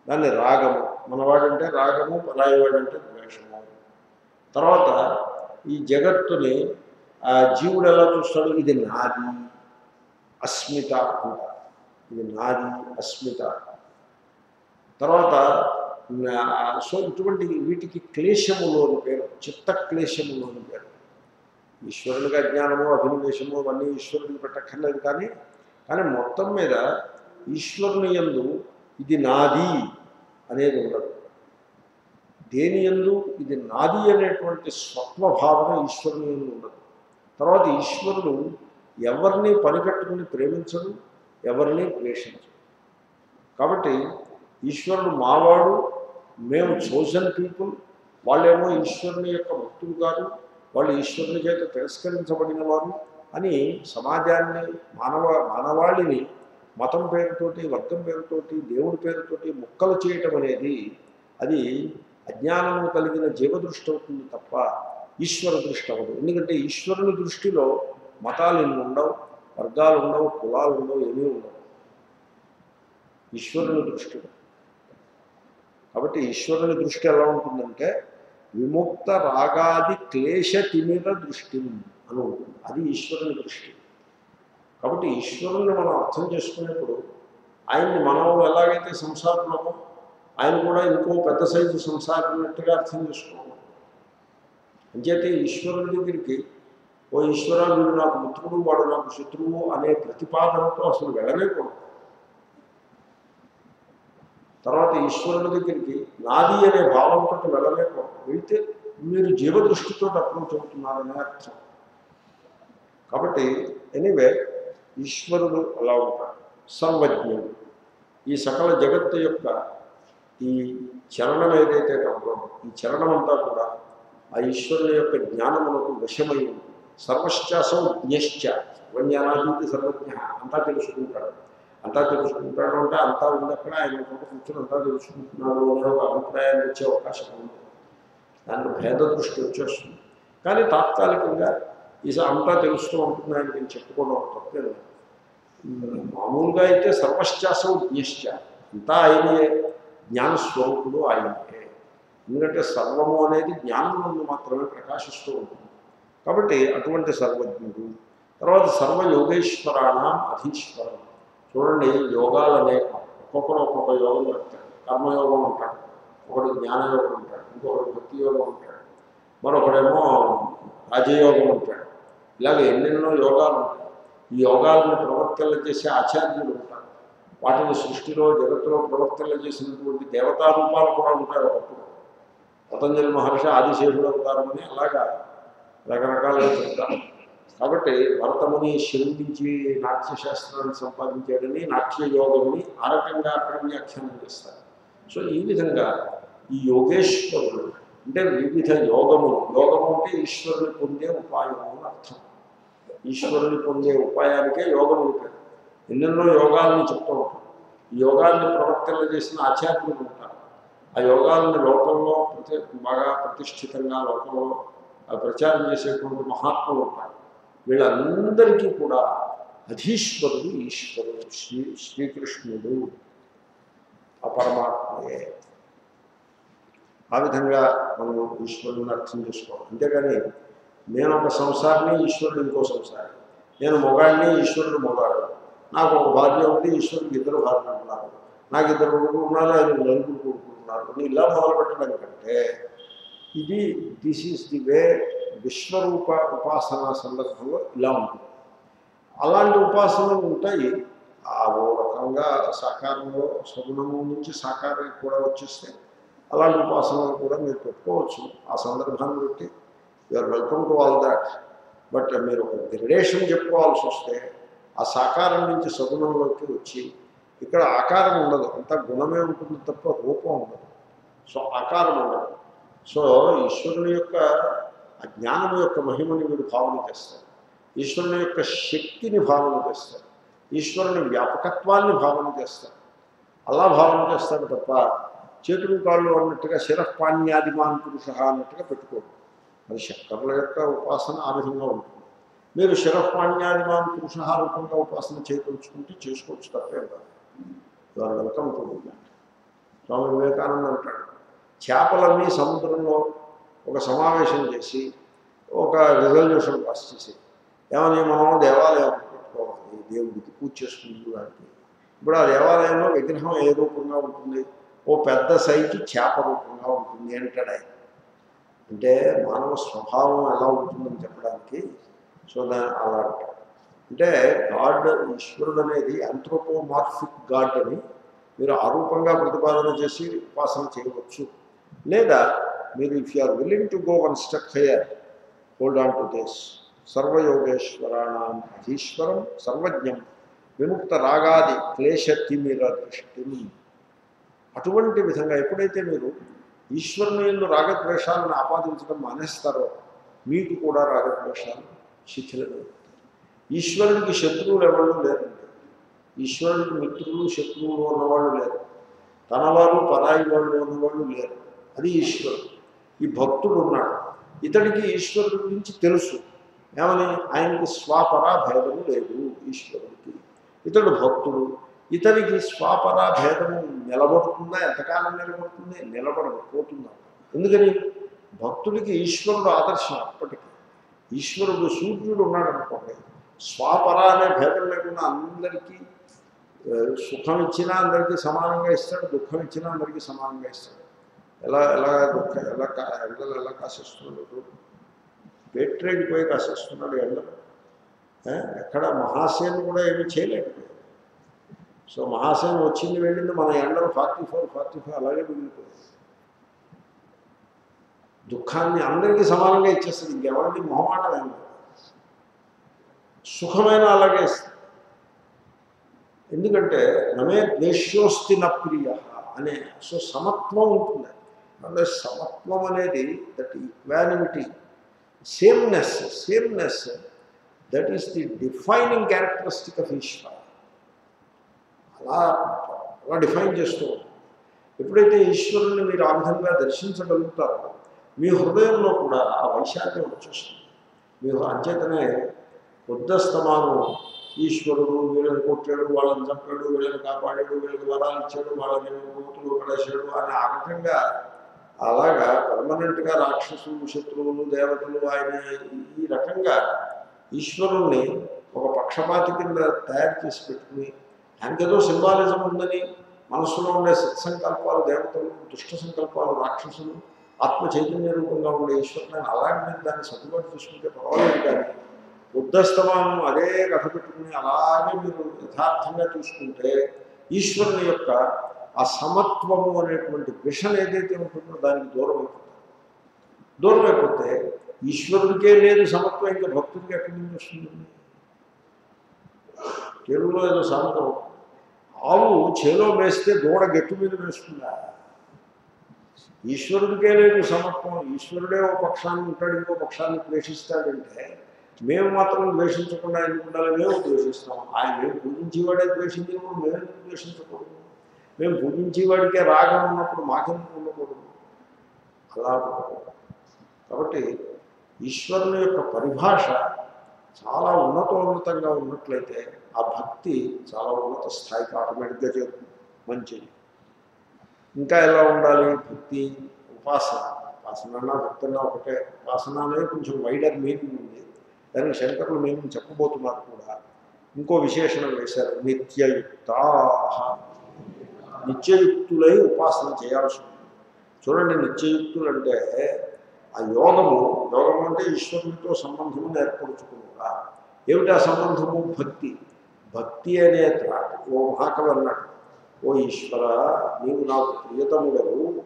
దాన్ని రాగము. మనవాడంటే రాగము పరాయివాడంటే ద్వేషము. తర్వాత ఈ జగత్తుని ఆ జీవుడు ఎలా చూస్తాడు? ఇది నాది. అస్మిత అంటారు ఇది నాది అస్మిత తర్వాత సో ఇటువంటి వీటికి క్లేశములు అని పేరు చిత్త క్లేశములు అని పేరు. ఈశ్వరునిగా జ్ఞానము అభినివేశము అవన్నీ ఈశ్వరుని పెట్టక్కర్లేదు కానీ కానీ మొత్తం మీద ఈశ్వరుని యందు ఇది నాది అనేది ఉండదు. దేని ఎందు? ఇది నాది అనేటువంటి స్వప్నభావన ఈశ్వరుని ఎందు ఉండదు. తర్వాత ఈశ్వరుడు ఎవరిని పనిపెట్టుకుని ప్రేమించడు ఎవరిని ద్వేషించడు. కాబట్టి ఈశ్వరుడు మావాడు మేము చోజన్ పీపుల్ వాళ్ళేమో ఈశ్వరుని యొక్క భక్తులు కాదు వాళ్ళు ఈశ్వరుని చేత తిరస్కరించబడిన వారు అని సమాజాన్ని మానవ మానవాళిని మతం పేరుతోటి వర్గం పేరుతోటి దేవుడి పేరుతోటి ముక్కలు చేయటం అనేది అది అజ్ఞానము కలిగిన జీవదృష్టి అవుతుంది తప్ప ఈశ్వర దృష్టి అవ్వదు ఎందుకంటే ఈశ్వరుని దృష్టిలో మతాలు ఇన్ని ఉండవు వర్గాలు ఉండవు కులాలు ఉండవు ఏమీ ఉండవు. ఈశ్వరుని దృష్టిలో కాబట్టి ఈశ్వరుని దృష్టి ఎలా ఉంటుందంటే విముక్త రాగాది క్లేశ తిమిర దృష్టి అని ఉంటుంది. అది ఈశ్వరుని దృష్టి. కాబట్టి ఈశ్వరుణ్ణి మనం అర్థం చేసుకునేప్పుడు ఆయన్ని మనం ఎలాగైతే సంసారంలో ఆయన కూడా ఇంకో పెద్ద సైజు సంసారినట్టుగా అర్థం చేసుకోవాలి అంచేతే ఈశ్వరుని దగ్గరికి ఓ ఈశ్వర వీడు నాకు మిత్రుడు వాడు నాకు శత్రువు అనే ప్రతిపాదనతో అసలు వెళ్ళలేకూడదు తర్వాత ఈశ్వరుని దగ్గరికి నాది అనే భావంతో వెళ్ళలేకూడదు వెళితే మీరు జీవదృష్టితో అప్రోచ్ అవుతున్నారనే అర్థం. కాబట్టి ఎనీవే ఈశ్వరుడు అలా ఉంటాడు. సర్వజ్ఞుడు ఈ సకల జగత్తు యొక్క ఈ చలనం ఏదైతే కలదో ఈ చలనం అంతా కూడా ఆ ఈశ్వరుని యొక్క జ్ఞానమునకు వశమై ఉంటుంది సర్వశ్చాసం జ్ఞశ్చ. సర్వజ్ఞానాదీతి సర్వజ్ఞ. అంతా తెలుసుకుంటాడు. అంతా తెలుసుకుంటాడు అంటే అంతా ఉంది ఆయన కూర్చొని అంతా తెలుసుకుంటున్నాడు అనే ఒక అభిప్రాయాన్ని వచ్చే అవకాశం ఉంది. దాన్ని భేద దృష్టి వచ్చేస్తుంది. కానీ తాత్కాలికంగా ఈ అంతా తెలుస్తూ ఉంటుందని నేను చెప్పుకోవడం తప్పలేదు మామూలుగా అయితే సర్వశ్చాసం జ్ఞశ్చ. అంతా ఆయనే జ్ఞానస్వరూపుడు ఆయనే ఎందుకంటే సర్వము అనేది జ్ఞానం నుండి మాత్రమే ప్రకాశిస్తూ ఉంటుంది. కాబట్టి అటువంటి సర్వజ్ఞుడు తర్వాత సర్వయోగేశ్వరాణం అధీశ్వరం. చూడండి యోగాలు అనేకం. ఒక్కొక్కరు ఒక్కొక్క యోగం పెడతాడు కర్మయోగం ఉంటాడు. ఒకడు జ్ఞానయోగం ఉంటాడు. ఇంకొకడు భక్తి యోగం ఉంటాడు. మరొకడేమో రాజయోగం ఉంటాడు. ఇలాగ ఎన్నెన్నో యోగాలు ఉంటాయి. ఈ యోగాలను ప్రవర్తనలు చేసే ఆచార్యులు ఉంటారు. వాటిని సృష్టిలో జగత్తులో ప్రవర్తనలు చేసినటువంటి దేవతా రూపాలు కూడా ఉంటాయి ఒకప్పుడు. పతంజలి మహర్షి ఆదిశేషుడు అవుతారని అలాగా రకరకాలుగా చెప్తారు. కాబట్టి భరతముని శృంభించి నాట్యశాస్త్రాన్ని సంపాదించాడని నాట్యయోగముని ఆ రకంగా అక్కడ వ్యాఖ్యానం చేస్తారు. సో ఈ విధంగా ఈ యోగేశ్వరుడు అంటే వివిధ యోగములు యోగము అంటే ఈశ్వరుని పొందే ఉపాయము అని అర్థం. ఈశ్వరుని పొందే ఉపాయానికే యోగం పేరు ఎన్నెన్నో యోగాలను చెప్తూ యోగాన్ని ప్రవర్తన చేసిన ఆచార్యులు ఉంటారు. ఆ యోగాలను లోకంలో ప్రతి బాగా ప్రతిష్ఠితంగా లోకంలో ఆ ప్రచారం చేసేటువంటి మహాత్ములు ఉంటారు. వీళ్ళందరికీ కూడా అధీశ్వరుడు ఈశ్వరుడు శ్రీ శ్రీకృష్ణుడు ఆ పరమాత్మయే. ఆ విధంగా మనం ఈశ్వరుని అర్థం చేసుకోవాలి. అంతేగాని నేను ఒక సంసారిని ఈశ్వరుడు ఇంకో సంసారి. నేను మొగాడిని ఈశ్వరుడు మొగాడు. నాకు ఒక భార్య ఉంది ఈశ్వరుడికి ఇద్దరు భార్యలు ఉన్నారు నాకు ఇద్దరు కొడుకులు ఉన్నారు ఆయన నలుగురు కొడుకులు అని ఇలా మొదలుపెట్టడం కంటే ఇది దిస్ ఈస్ ది వే విశ్వరూప ఉపాసన సందర్భంలో ఇలా ఉంటుంది. అలాంటి ఉపాసనలు ఉంటాయి. ఆ ఓ రకంగా సాకారంలో సగుణము నుంచి సాకారానికి కూడా వచ్చేస్తే అలాంటి ఉపాసనలు కూడా మీరు పెట్టుకోవచ్చు. ఆ సందర్భాన్ని బట్టి you're welcome to all that but మీరు ఒక గ్రెడేషన్ చెప్పుకోవాల్సి వస్తే ఆ సాకారం నుంచి సగుణంలోకి వచ్చి ఇక్కడ ఆకారం ఉండదు అంతా గుణమే ఉంటుంది తప్ప రూపం ఉండదు. సో ఆకారం ఉండదు. సో ఈశ్వరుని యొక్క ఆ జ్ఞానం యొక్క మహిమని వీడు భావన చేస్తారు. ఈశ్వరుని యొక్క శక్తిని భావన చేస్తారు. ఈశ్వరుని వ్యాపకత్వాన్ని భావన చేస్తారు. అలా భావన చేస్తాడు తప్ప చేతులు కాళ్ళు అన్నట్టుగా శిరఃపాణ్యాదిమాన్ పురుష అన్నట్టుగా పెట్టుకోడు మరి శంకరుల యొక్క ఉపాసన ఆ విధంగా ఉంటుంది. మీరు శిరపాణ్యాదిమాన్ పురుష రూపంగా ఉపాసన చేయదలుచుకుంటే చేసుకోవచ్చు తప్పే కాదు ఇవాళ వెల్కమ్ టు స్వామి వివేకానంద అంటాడు చేపలన్నీ సముద్రంలో ఒక సమావేశం చేసి ఒక రిజల్యూషన్ పాస్ చేసి ఏమని మనం దేవాలయం పెట్టుకోవాలి దేవుడికి పూజ చేసుకుంటూ దానికి ఇప్పుడు ఆ దేవాలయంలో విగ్రహం ఏ రూపంగా ఉంటుంది ఓ పెద్ద సైజు చేప రూపంగా ఉంటుంది అంటాడు ఆయన అంటే మానవ స్వభావం ఎలా ఉంటుందని చెప్పడానికి సో దాని అలా అంటే గాడ్ ఈశ్వరుడు అనేది అంత్రోపోమార్ఫిక్ గాడ్ అని మీరు ఆరూపంగా ప్రతిపాదన చేసి ఉపాసన చేయవచ్చు. లేదా మీరు if you are willing to go one step higher hold on to these సర్వయోగేశ్వరాణం అధీశ్వరం సర్వజ్ఞం విముక్త రాగాది క్లేశతిమిర దృష్టి అటువంటి విధంగా ఎప్పుడైతే మీరు ఈశ్వరుని రాగద్వేషాలను ఆపాదించడం మానేస్తారో మీకు కూడా రాగద్వేషాలు శిథిలమవుతాయి ఈశ్వరునికి శత్రువులు ఎవరు లేరు. ఈశ్వరునికి మిత్రులు శత్రువులు ఉన్నవాళ్ళు లేరు. తనవారు పరాయి వాళ్ళు ఉన్నవాళ్ళు లేరు. అది ఈశ్వరుడు. ఈ భక్తుడు ఉన్నాడు. ఇతడికి ఈశ్వరుడి గురించి తెలుసు. ఏమని? ఆయనకి స్వాపరా భేదము లేదు ఈశ్వరుడికి. ఇతడు భక్తుడు. ఇతనికి స్వాపరా భేదము నిలబడుతుందా? ఎంతకాలం నిలబడుతుంది? నిలబడదు పోతుందా ఎందుకని? భక్తుడికి ఈశ్వరుడు ఆదర్శం అప్పటికి. ఈశ్వరుడు సూర్యుడు ఉన్నాడు అనుకోండి. స్వాపర అనే భేదం లేకుండా అందరికీ సుఖం ఇచ్చినా అందరికీ సమానంగా ఇస్తాడు దుఃఖం ఇచ్చినా అందరికీ సమానంగా ఇస్తాడు. ఎలా ఎలా దుఃఖ ఎలా కా ఎండలు ఎలా కాసేస్తున్నాడు? పేట్రేకి పోయి కాసేస్తున్నాడు ఎండలు. ఎక్కడ మహాసేన కూడా ఏమీ చేయలేదు. సో మహాసేన వచ్చింది వెళ్ళింది మన ఎండలు ఫార్టీ ఫోర్ ఫార్టీ ఫైవ్ అలాగే మిగిలిపోయింది దుఃఖాన్ని అందరికీ సమానంగా ఇచ్చేస్తుంది. ఇంకెవరిని మొహమాటం ఏం సుఖమైన అలాగే ఇస్తుంది. ఎందుకంటే నమే ద్వేష్యోస్తి న ప్రియ అనే సో సమత్వం ఉంటుంది. అంటే సమత్వం అనేది that equality sameness sameness that is the defining characteristic of Ishwar. అలా అలా డిఫైన్ చేస్తూ ఎప్పుడైతే ఈశ్వరుని మీరు ఆ విధంగా దర్శించగలుగుతారో మీ హృదయంలో కూడా ఆ వైశాల్యం వచ్చేస్తుంది. మీరు అంచేతనే బుద్ధస్తమానం ఈశ్వరుడు వీళ్ళని కొట్టాడు వాళ్ళని చంపాడు వీళ్ళని కాపాడాడు వీళ్ళకి వరాలు ఇచ్చాడు వాళ్ళని మూతులు పడేశాడు అని ఆ రకంగా అలాగా పర్మనెంట్గా రాక్షసులు శత్రువులు దేవతలు ఆయన ఈ రకంగా ఈశ్వరుణ్ణి ఒక పక్షపాతి కింద తయారు చేసి పెట్టుకుని ఆయనకేదో సింబాలిజం ఉందని మనసులో ఉండే సత్సంకల్పాలు దేవతలు దుష్ట సంకల్పాలు రాక్షసులు ఆత్మ చైతన్య రూపంగా ఉండే ఈశ్వరుని అలాగే నేను దాన్ని సర్దుబాటు చేసుకుంటే పర్వాలేదు కానీ బుద్ధస్తమానం అదే కథ పెట్టుకుని అలాగే మీరు యథార్థంగా చూసుకుంటే ఈశ్వరుని యొక్క ఆ సమత్వము అనేటువంటి విషం ఏదైతే ఉంటుందో దానికి దూరం అయిపోతుంది. దూరం అయిపోతే ఈశ్వరుడికే లేదు సమత్వం ఇంకా భక్తుడికి ఎక్కడి నుంచి వస్తుంది? తెలుగులో ఏదో సమత్వం ఆవు చేలో వేస్తే దూడ గట్టు మీద వేస్తుందా? ఈశ్వరుడికే లేదు సమత్వం ఈశ్వరుడే ఓ పక్షాన్ని ఉంటాడు ఇంకో పక్షాన్ని ద్వేషిస్తాడంటే మేము మాత్రం ద్వేషించకుండా ఎందుకు ఉండాలి? మేము ద్వేషిస్తాం. ఆయన మేము పూజించేవాడే ద్వేషించినప్పుడు మేము ఎందుకు ద్వేషించకూడదు. మేము పూజించేవాడికే రాగం ఉన్నప్పుడు మాకెందుకు ఉండకూడదు? అలా కాబట్టి ఈశ్వరుని యొక్క పరిభాష చాలా ఉన్నతోన్నతంగా ఉన్నట్లయితే ఆ భక్తి చాలా ఉన్నత స్థాయికి ఆటోమేటిక్గా చేరుతుంది మంచిది. ఇంకా ఎలా ఉండాలి? భక్తి ఉపాసన. ఉపాసన భక్తున్నా ఒకటే. ఉపాసన అనేది కొంచెం వైడర్ మీనింగ్ ఉంది. దానికి శంకరులు మీనింగ్ చెప్పబోతున్నారు కూడా. ఇంకో విశేషణం వేశారు. నిత్యయుక్త నిత్యయుక్తులై ఉపాసన చేయాల్సి ఉంది. చూడండి నిత్యయుక్తులు అంటే ఆ యోగము యోగం అంటే ఈశ్వరునితో సంబంధము ఏర్పరుచుకున్నారా ఏమిటి ఆ సంబంధము? భక్తి. భక్తి అనే త్రాటి ఓ మహాకవి అన్నాడు. ఓ ఈశ్వర నీవు నాకు ప్రియతముడవు.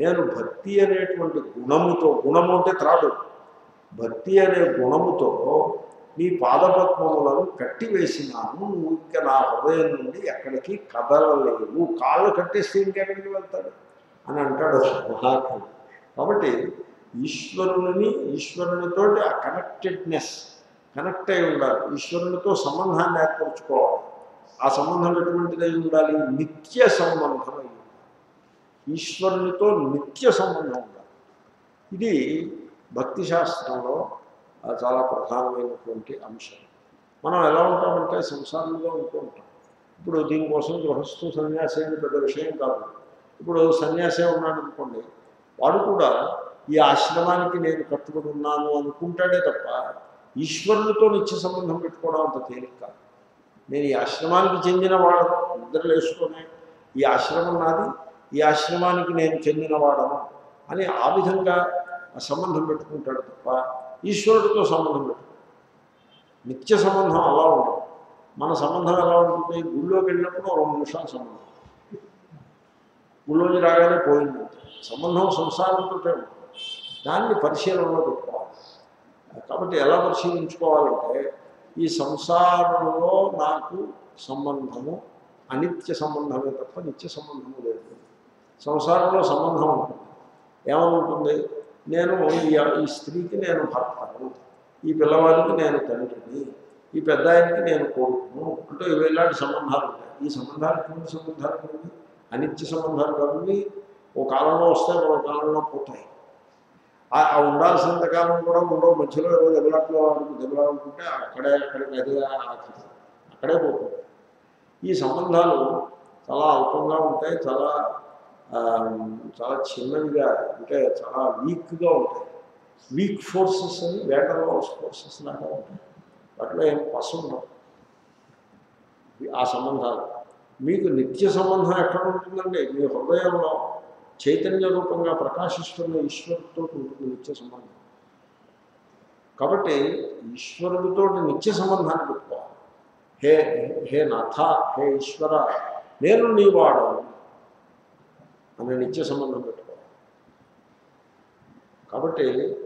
నేను భక్తి అనేటువంటి గుణముతో గుణము అంటే త్రాడు. భక్తి అనే గుణముతో నీ పాదపద్మములను కట్టివేసినాను. నువ్వు ఇంకా నా హృదయం నుండి ఎక్కడికి కదలలేవు. కాళ్ళు కట్టేస్తే ఇంకెక్కడికి వెళ్తాడు? అని అంటాడు మహాత్ముడు కాబట్టి ఈశ్వరుని ఈశ్వరునితోటి ఆ కనెక్టెడ్నెస్ కనెక్ట్ అయి ఉండాలి. ఈశ్వరునితో సంబంధాన్ని ఏర్పరచుకోవాలి. ఆ సంబంధం ఎటువంటిదై ఉండాలి? నిత్య సంబంధం అయి ఈశ్వరునితో నిత్య సంబంధం ఉండాలి. ఇది భక్తి శాస్త్రంలో చాలా ప్రధానమైనటువంటి అంశం. మనం ఎలా ఉంటామంటే సంసారంలో ఉంటూ ఉంటాం. ఇప్పుడు దీనికోసం గృహస్థు సన్యాసి అని పెద్ద విషయం కాదు. ఇప్పుడు సన్యాసే ఉన్నాడు అనుకోండి వాడు కూడా ఈ ఆశ్రమానికి నేను కట్టుబడి ఉన్నాను అనుకుంటాడే తప్ప ఈశ్వరునితో నిత్య సంబంధం పెట్టుకోవడం అంత తేలిక కాదు. నేను ఈ ఆశ్రమానికి చెందిన వాడు నిద్రలు ఈ ఆశ్రమం నాది. ఈ ఆశ్రమానికి నేను చెందిన వాడను అని ఆ విధంగా సంబంధం పెట్టుకుంటాడు తప్ప ఈశ్వరుడితో సంబంధం పెట్టుకుంటాడు నిత్య సంబంధం అలా ఉండదు. మన సంబంధం ఎలా ఉంటుంది? గుళ్ళోకి వెళ్ళినప్పుడు రెండు నిమిషాల సంబంధం. గుళ్ళోకి రాగానే పోయింది. సంబంధం సంసారంతో ఉంటుంది. దాన్ని పరిశీలనలో పెట్టుకోవాలి. కాబట్టి ఎలా పరిశీలించుకోవాలంటే ఈ సంసారంలో నాకు సంబంధము అనిత్య సంబంధమే తప్ప నిత్య సంబంధము లేదు. సంసారంలో సంబంధం ఉంటుంది. ఏమనుంటుంది నేను ఈ ఈ స్త్రీకి నేను భర్తను ఈ పిల్లవాడికి నేను తండ్రిని ఈ పెద్ద ఆయనకి నేను కొడుకును అంటూ ఇవి ఇలాంటి సంబంధాలు ఉంటాయి. ఈ సంబంధాలు సంబంధాలు? అనిత్య సంబంధాలు కాబట్టి ఓ కాలంలో వస్తాయి మరో కాలంలో పోతాయి. ఆ ఉండాల్సినంత కాలం కూడా ఉండవు. మధ్యలో ఏదో దెబ్బలాట్లో దెబ్బలాడుకుంటే అక్కడే అక్కడికి అదే అక్కడే పోతుంది ఈ సంబంధాలు చాలా అల్పంగా ఉంటాయి చాలా చాలా చిన్నవిగా అంటే చాలా వీక్గా ఉంటాయి. వీక్ ఫోర్సెస్ అని వేటర్ వాల్స్ ఫోర్సెస్ లాగా ఉంటాయి. వాటిలో ఏం పసు ఉండవు. ఆ సంబంధాలు. మీకు నిత్య సంబంధం ఎక్కడ ఉంటుందండి? మీ హృదయంలో చైతన్య రూపంగా ప్రకాశిస్తున్న ఈశ్వరుడితో ఉంటుంది నిత్య సంబంధం. కాబట్టి ఈశ్వరుడితో నిత్య సంబంధాన్ని పెట్టుకోవాలి. హే హే నాథ హే ఈశ్వర నేను నీ అనే నిత్య సంబంధం పెట్టుకోవాలి. కాబట్టి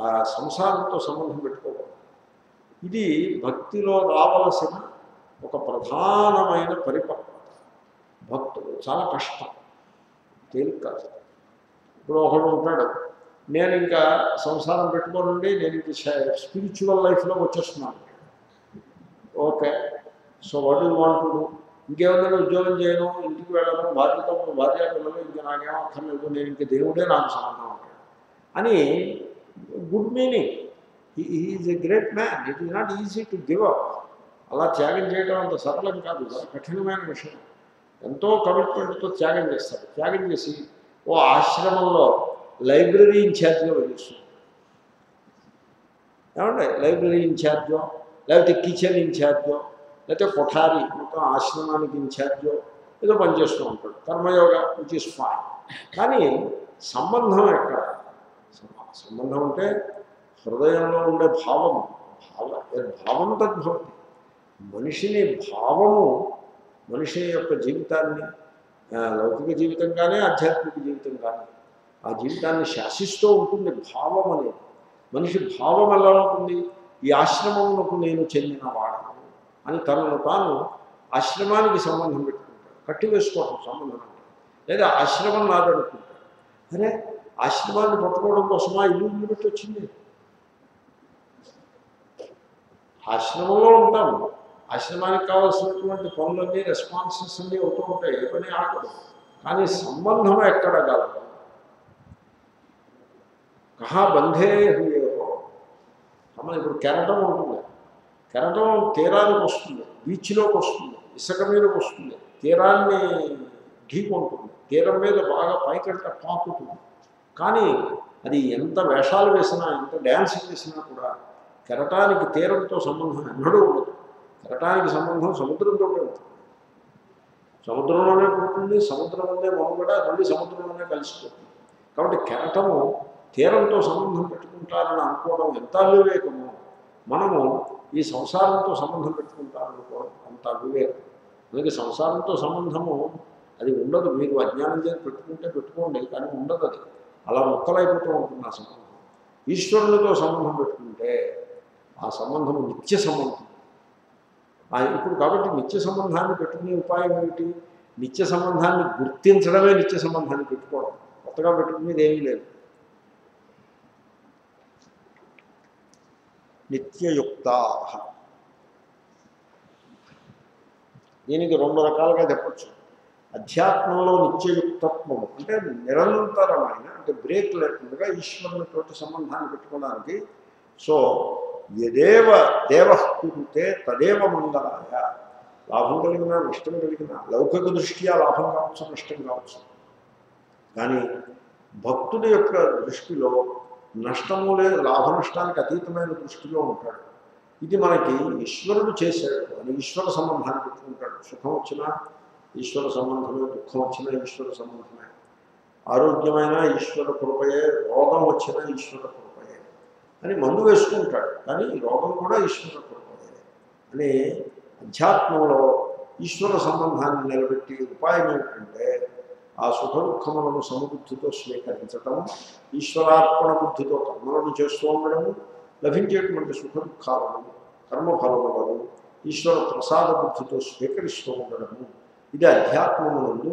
ఆ సంసారంతో సంబంధం పెట్టుకోవాలి. ఇది భక్తిలో రావలసిన ఒక ప్రధానమైన పరిపక్వత. భక్తులు చాలా కష్టం. తేలిక కాదు ఇప్పుడు ఒకడు ఉంటాడు నేను ఇంకా సంసారం పెట్టుకోనండి నేను ఇంక స్పిరిచువల్ లైఫ్లో వచ్చేస్తున్నాను. ఓకే సో వాట్ వాంటుడు ఇంకేమైనా ఉద్యోగం చేయను ఇంటికి వెళ్ళను భార్యతో భార్య పిల్లలు ఇంకా నాకేం అక్కర్లేదు నేను ఇంకా దేవుడే నాకు సంబంధం అని good meaning. Is a great man it is not easy to give up. అలా త్యాగం చేయడం అంత సరళం కాదు కఠినమైన విషయం. ఎంతో కమిట్మెంట్తో త్యాగం చేస్తారు. త్యాగం చేసి ఓ ఆశ్రమంలో లైబ్రరీ ఇన్ఛార్జ్గా వదిలిస్తుంది ఏమంటే లైబ్రరీ ఇన్ఛార్జో లేకపోతే కిచెన్ ఇన్ఛార్జో లేకపోతే కొఠారి మొత్తం ఆశ్రమానికి ఇన్ఛార్జో ఏదో పనిచేస్తూ ఉంటాడు. కర్మయోగ విచ్ ఇస్ ఫైన్ కానీ సంబంధం ఎక్కడ? సంబంధం అంటే హృదయంలో ఉండే భావం భావ భావం తద్భవతి. మనిషిని భావము మనిషి యొక్క జీవితాన్ని లౌకిక జీవితం కానీ ఆధ్యాత్మిక జీవితం కానీ ఆ జీవితాన్ని శాసిస్తూ ఉంటుంది భావం అనేది. మనిషి భావం ఎలా ఉంటుంది? ఈ ఆశ్రమమునకు నేను చెందినవాడు అని తనను తాను ఆశ్రమానికి సంబంధం పెట్టుకుంటాడు. కట్టివేసుకోవడం సంబంధం అంటే లేదా ఆశ్రమం నాదనుకుంటాడు. అరే ఆశ్రమాన్ని పట్టుకోవడం కోసమా ఇల్లు ఇల్లు పెట్టి వచ్చింది? ఆశ్రమంలో ఉంటాము. ఆశ్రమానికి కావాల్సినటువంటి పనులన్నీ రెస్పాన్సెస్ అన్నీ అవుతూ ఉంటాయి. ఏ పని ఆగదు. కానీ సంబంధం ఎక్కడ గలదు కహా బంధే హుయేహో మన ఇప్పుడు కెరటం ఉంటుంది. కెరటం తీరానికి వస్తుంది. బీచ్లోకి వస్తుంది. ఇసుక మీదకి వస్తుంది. తీరాన్ని ఢీకొంటుంది. తీరం మీద బాగా పైకంట పాకుతుంది. కానీ అది ఎంత వేషాలు వేసినా ఎంత డ్యాన్స్ చేసినా కూడా కెరటానికి తీరంతో సంబంధం ఎన్నడూ ఉండదు. ఘటానికి సంబంధం సముద్రంతో ఉంటుంది. సముద్రంలోనే పుట్టింది సముద్రం ఉందే మనుగడ మళ్ళీ సముద్రంలోనే కలిసిపోతుంది. కాబట్టి కెరటము తీరంతో సంబంధం పెట్టుకుంటారని అనుకోవడం ఎంత అవివేకము మనము ఈ సంసారంతో సంబంధం పెట్టుకుంటారనుకోవడం అంత అవివేకం. అందుకే సంసారంతో సంబంధము అది ఉండదు. మీరు అజ్ఞానం చేసి పెట్టుకుంటే పెట్టుకోండి కానీ ఉండదు అది. అలా మొక్కలైపోతూ ఉంటుంది ఆ సంబంధం. ఈశ్వరునితో సంబంధం పెట్టుకుంటే ఆ సంబంధం నిత్య సంబంధం. ఇప్పుడు కాబట్టి నిత్య సంబంధాన్ని పెట్టుకునే ఉపాయం ఏమిటి? నిత్య సంబంధాన్ని గుర్తించడమే నిత్య సంబంధాన్ని పెట్టుకోవడం. కొత్తగా పెట్టుకునేది ఏమీ లేదు. నిత్యయుక్త. దీనికి రెండు రకాలుగా చెప్పచ్చు. అధ్యాత్మంలో నిత్యయుక్తత్వము అంటే నిరంతరమైన అంటే బ్రేక్ లేకుండా ఈశ్వరునితోటి సంబంధాన్ని పెట్టుకోవడానికి సో యదేవ దేవ కురితే తదేవ మంగళాయ. లాభం కలిగినా నష్టం కలిగినా లౌకిక దృష్ట్యా లాభం కావచ్చు నష్టం కావచ్చు. కానీ భక్తుడి యొక్క దృష్టిలో నష్టము లేదు లాభ నష్టానికి అతీతమైన దృష్టిలో ఉంటాడు. ఇది మనకి ఈశ్వరుడు చేశాడు. అని ఈశ్వర సంబంధాన్ని పెట్టుకుంటాడు. సుఖం వచ్చినా ఈశ్వర సంబంధమే దుఃఖం వచ్చినా ఈశ్వర సంబంధమే. ఆరోగ్యమైన ఈశ్వర కృపయే రోగం వచ్చినా ఈశ్వర కృప అని మందు వేసుకుంటాడు. కానీ రోగం కూడా ఈశ్వర కృపయే అని అధ్యాత్మంలో ఈశ్వర సంబంధాన్ని నిలబెట్టి ఉపాయం ఏమిటంటే ఆ సుఖ దుఃఖములను సమబుద్ధితో స్వీకరించటం ఈశ్వరార్పణ బుద్ధితో కర్మలను చేస్తూ ఉండడము లభించేటువంటి సుఖ దుఃఖాలను కర్మఫలములను ఈశ్వర ప్రసాద బుద్ధితో స్వీకరిస్తూ ఉండడము ఇది అధ్యాత్మమునందు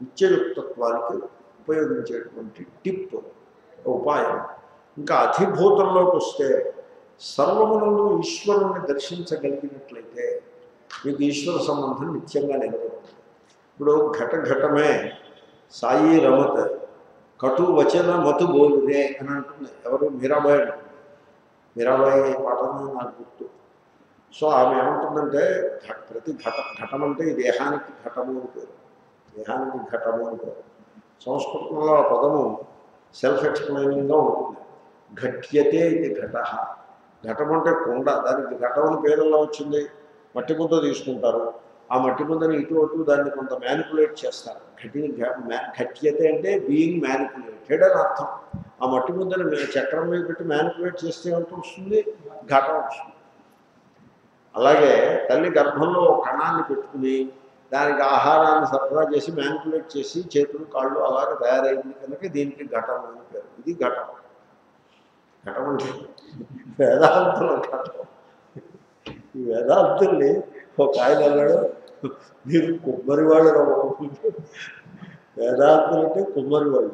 నిత్యయుక్తత్వానికి ఉపయోగించేటువంటి టిప్ ఉపాయం. ఇంకా అధిభూతంలోకి వస్తే సర్వమునందు ఈశ్వరుణ్ణి దర్శించగలిగినట్లయితే మీకు ఈశ్వర సంబంధం నిత్యంగా నిలబడుతుంది ఇప్పుడు ఘట ఘటమే సాయి రమత్ కటు వచన మతు బోలురే అని అంటుంది. ఎవరు? మీరాబాయి అంటుంది. మీరాబాయి పాటను నాకు గుర్తు. సో ఆమె ఏమంటుందంటే ఘ- ప్రతి ఘట ఘటం అంటే ఈ దేహానికి ఘటము అని పేరు. దేహానికి ఘటము అని పేరు. సంస్కృతంలో ఆ పదము సెల్ఫ్ ఎక్స్ప్లెయినింగ్గా ఉంటుంది. ఘట్యతే ఇది ఘట. ఘటం అంటే కుండ దానికి ఘటం అని పేరు ఎలా వచ్చింది. మట్టి ముద్ద తీసుకుంటారు. ఆ మట్టి ముద్దని ఇటు అటు దాన్ని కొంత మ్యానిపులేట్ చేస్తారు. ఘటిని ఘ- ఘట్యతే అంటే బీయింగ్ మ్యానిపులేటెడ్ అని అర్థం. ఆ మట్టి ముద్దని చక్రం మీద పెట్టి మ్యానిపులేట్ చేస్తే ఎంత వస్తుంది? ఘటం వస్తుంది. అలాగే తల్లి గర్భంలో కణాన్ని పెట్టుకుని దానికి ఆహారాన్ని సరఫరా చేసి మ్యానిపులేట్ చేసి చేతులు కాళ్ళు అలాగే తయారైంది కనుక దీనికి ఘటం అని పేరు. ఇది ఘటం. ఘటం అంటే వేదాంతుల ఘటం ఈ వేదాంతుల్ని ఒక ఆయన అన్నాడు మీరు కుమ్మరివాడు వాళ్ళు వేదాంతులు అంటే కుమ్మరివాడు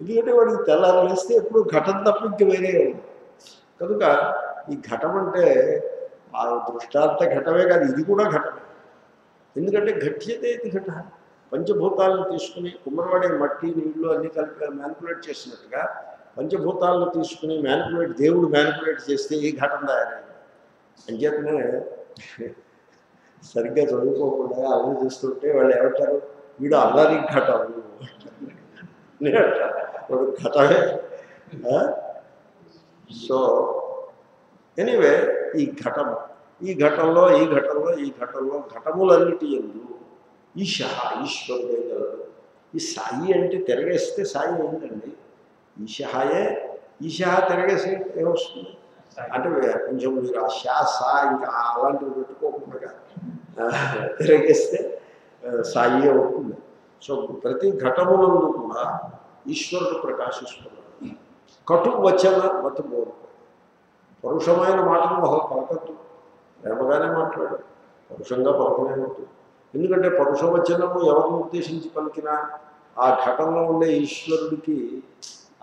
ఎందుకంటే వాడికి తెల్లారు వేస్తే ఎప్పుడు ఘటం తప్ప ఇంక వేరే ఉంది. కనుక ఈ ఘటం అంటే ఆ దృష్టాంత ఘటమే కాదు ఇది కూడా ఘటమే. ఎందుకంటే ఘట్యతే ఇది ఘట. పంచభూతాలను తీసుకుని కుమ్మరివాడే మట్టి నీళ్ళు అన్ని కలిపి మ్యానిపులేట్ చేసినట్టుగా పంచభూతాలను తీసుకుని మ్యానిపులేట్ దేవుడు మ్యానిపులేట్ చేస్తే ఈ ఘటన తయారైంది. అంచేతనే సరిగ్గా చదువుకోకుండా అల్లరి చేస్తుంటే వాళ్ళు ఏమంటారు? వీడు అల్లరి ఘటము. వాడు ఘటమే. సో ఎనీవే ఈ ఘటము. ఈ ఘటంలో ఈ ఘటంలో ఈ ఘటంలో ఘటములన్నిటి ఎందు ఈశ ఈశ్వరుడే గలడు. ఈ సాయి అంటే తిరగేస్తే సాయి ఏంటండి ఈషహాయే ఈషహ తిరగేసి ఏమొస్తుంది అంటే కొంచెం మీరు ఆ శాస ఇంకా అలాంటివి పెట్టుకోకుండా తిరగేస్తే సాయి అవుతుంది సో ప్రతి ఘటములందు కూడా ఈశ్వరుడు ప్రకాశిస్తున్నాడు. కటు వచన మత బోధ పరుషమైన మాటలు ఒక పలకద్దు. ప్రేమగానే మాట్లాడు. పరుషంగా పలకలేనట్టు ఎందుకంటే పరుషవచనము ఎవరిని ఉద్దేశించి పలికినా ఆ ఘటనలో ఉండే ఈశ్వరుడికి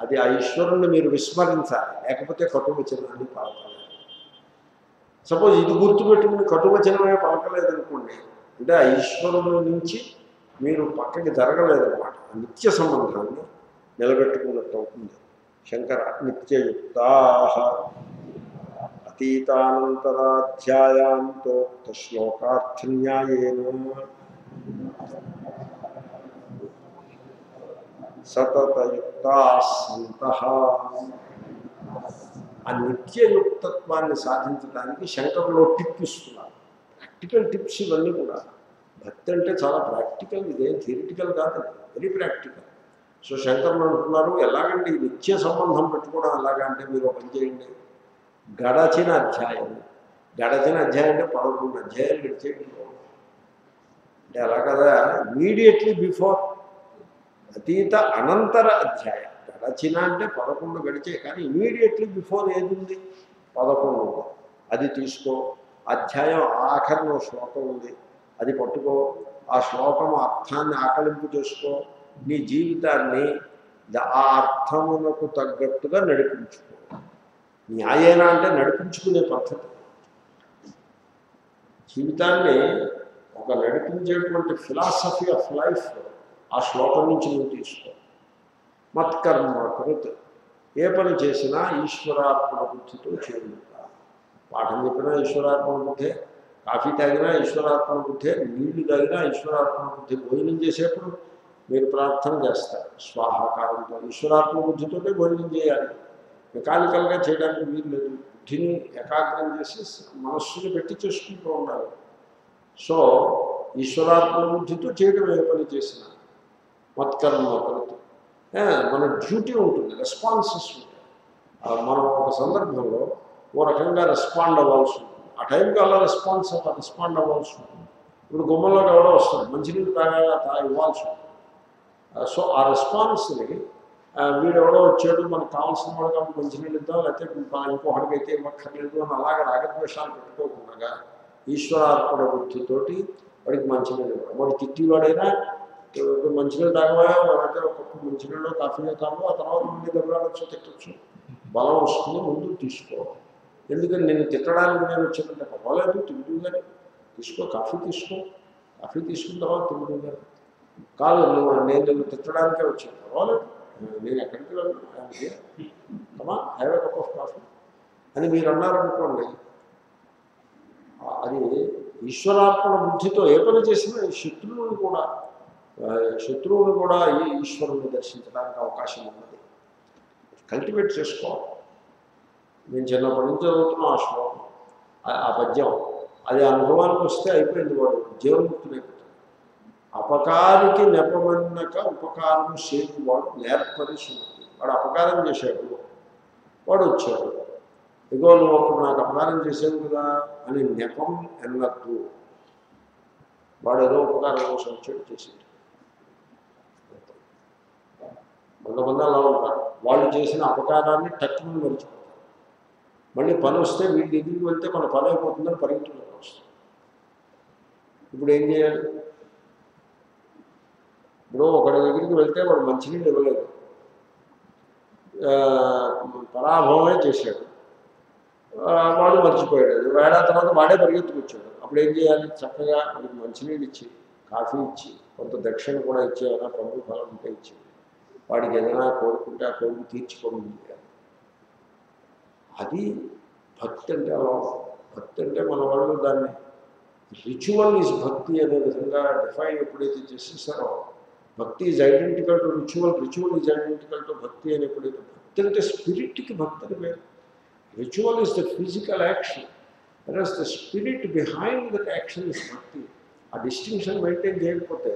అది ఆ ఈశ్వరుణ్ణి మీరు విస్మరించాలి. లేకపోతే కటువచనాన్ని పలకలేదు. సపోజ్ ఇది గుర్తుపెట్టుకుని కటువచనమే పలకలేదనుకోండి అంటే ఆ ఈశ్వరుని నుంచి మీరు పక్కకి జరగలేదన్నమాట. ఆ నిత్య సంబంధాన్ని నిలబెట్టుకున్నట్టు అవుతుంది. శంకర నిత్యయుక్త అతీతానంతరాధ్యాయాంతో శ్లోకార్థన్యాయేన సతతయుక్త సంత ఆ నిత్యయుక్తత్వాన్ని సాధించడానికి శంకరులో టిప్ ఇస్తున్నారు ప్రాక్టికల్ టిప్స్ ఇవన్నీ కూడా. భక్తి అంటే చాలా ప్రాక్టికల్ ఇదేం థియరిటికల్ కాదు వెరీ ప్రాక్టికల్. సో శంకరులు అంటున్నారు ఎలాగంటే ఈ నిత్య సంబంధం పెట్టుకోవడం ఎలాగా అంటే మీరు ఒక పని చేయండి. గడచిన అధ్యాయం. గడచిన అధ్యాయం అంటే పదకొండు అధ్యాయాలు గడిచేయండి అంటే అలా కదా? ఇమీడియట్లీ బిఫోర్ అతీత అనంతర అధ్యాయం. గడచిన అంటే పదకొండు గడిచే కానీ ఇమీడియట్లీ బిఫోర్ ఏది ఉంది పదకొండు. అది తీసుకో. అధ్యాయం ఆఖరిలో శ్లోకం ఉంది. అది పట్టుకో. ఆ శ్లోకం అర్థాన్ని ఆకలింపు చేసుకో. నీ జీవితాన్ని ఆ అర్థమునకు తగ్గట్టుగా నడిపించుకో. న్యాయేనా అంటే నడిపించుకునే పద్ధతి. జీవితాన్ని ఒక నడిపించేటువంటి ఫిలాసఫీ ఆఫ్ లైఫ్ ఆ శ్లోకం నుంచి నువ్వు తీసుకో. మత్కర్మ కృత్. ఏ పని చేసినా ఈశ్వరార్పణ బుద్ధితో చేయుట పాఠం చెప్పినా ఈశ్వరార్పణ బుద్ధే కాఫీ తాగినా ఈశ్వరార్పణ బుద్ధే నీళ్ళు తాగినా ఈశ్వరార్పణ బుద్ధి భోజనం చేసేప్పుడు మీరు ప్రార్థన చేస్తారు. స్వాహాకారంతో ఈశ్వరాత్మ బుద్ధితోనే భోజనం చేయాలి. మెకానికల్గా చేయడానికి వీలు లేదు. బుద్ధిని ఏకాగ్రం చేసి మనస్సుని పెట్టి చేసుకుంటూ ఉండాలి. సో ఈశ్వరాత్మ బుద్ధితో చేయడం ఏ పని చేసినా మత్కర్మ మన డ్యూటీ ఉంటుంది రెస్పాన్సెస్ ఉంటాయి. మనం ఒక సందర్భంలో ఓ రకంగా రెస్పాండ్ అవ్వాల్సి ఉంటుంది. ఆ టైంకి అలా రెస్పాన్స్ రెస్పాండ్ అవ్వాల్సి ఉంటుంది. ఇప్పుడు గుమ్మంలోకి ఎవడో వస్తుంది మంచినీళ్ళు తాగా తా ఇవ్వాల్సి ఉంటుంది. సో ఆ రెస్పాన్స్ని వీడెవడో వచ్చాడు మనకు కావాల్సిన వాడు కాబట్టి మంచినీళ్ళు ఇద్దాం లేకపోతే ఇంకొకటికి అయితే ఇవ్వక్కర్లేదు అని అలాగే రాగద్వేషాలు పెట్టుకోకుండా ఈశ్వరార్పణ బుద్ధితోటి వాడికి మంచినీళ్ళు ఇవ్వడం. వాడు తిట్టివాడైనా మంచినీళ్ళు తాగవా? మనకే ఒకప్పుడు మంచినీళ్ళు కాఫీ తాగు. ఆ తర్వాత మళ్ళీ దెబ్బలాడచ్చు తిట్టచ్చు. బలం వస్తుంది ముందు తీసుకో. ఎందుకని నేను తిట్టడానికి నేను వచ్చిందంటే పర్వాలేదు తింటూ కానీ తీసుకో కాఫీ తీసుకో. కాఫీ తీసుకున్న తర్వాత తింటూ కానీ కాదు నువ్వు నేను నిన్ను తిట్టడానికే వచ్చాను పర్వాలేదు. నేను ఎక్కడికి వెళ్ళాను హ్యావ్ కప్ ఆఫ్ కాఫీ అని మీరు అన్నారనుకోండి అది ఈశ్వరార్పణ బుద్ధితో ఏ పని చేసినా శత్రువులు కూడా శత్రువులు కూడా ఈ ఈశ్వరుని దర్శించడానికి అవకాశం ఉన్నది. కల్టివేట్ చేసుకోవాలి. నేను చిన్నప్పటి నుంచి చదువుతున్నా ఆ శ్లోకం ఆ- పద్యం అది అనుభవానికి వస్తే అయిపోయింది వాడు జీవన్ముక్తులైపోతాడు అపకారికి నెపమన్నక ఉపకారం చేయని వాడు నేర్పరి వాడు అపకారం చేశాడు వాడు వచ్చాడు. ఇగో నువ్వు అప్పుడు నాకు అపకారం చేసావు కదా అని నెపం ఎన్నద్దు. వాడు ఏదో ఉపకారం కోసం వచ్చాడు చేసేది కొంతమంది అలా ఉంటారు. వాళ్ళు చేసిన అపకారాన్ని టక్కుని మరిచిపోతారు. మళ్ళీ పని వస్తే వీడి దగ్గరికి వెళ్తే మన పని అయిపోతుందని పరిగెత్తులకు వస్తుంది ఇప్పుడు ఏం చేయాలి? ఇప్పుడు ఒకరి దగ్గరికి వెళ్తే వాడు మంచినీళ్ళు ఇవ్వలేదు. పరాభవమే చేశాడు. వాడు మర్చిపోయాడు. వేడా తర్వాత వాడే పరిగెత్తుకొచ్చాడు. అప్పుడు ఏం చేయాలి? చక్కగా వాడికి మంచినీళ్ళు ఇచ్చి కాఫీ ఇచ్చి కొంత దక్షిణ కూడా ఇచ్చేవనా పంపు ఫలం ఉంటే ఇచ్చేది వాడికి ఏదైనా కోరుకుంటే ఆ కోరిక తీర్చుకోమని అది భక్తి అంటే అలా భక్తి అంటే మన వాళ్ళు దాన్ని రిచువల్ ఈజ్ భక్తి అనే విధంగా డిఫైన్ ఎప్పుడైతే చేసేసారో bhakti is identical to ritual ritual is identical to bhakti అని ఎప్పుడైతే భక్తి అంటే స్పిరిట్కి భక్తి అని పేరు. Ritual is the physical action versus the spirit behind that action is bhakti. ఆ డిస్టింక్షన్ మెయింటైన్ చేయకపోతే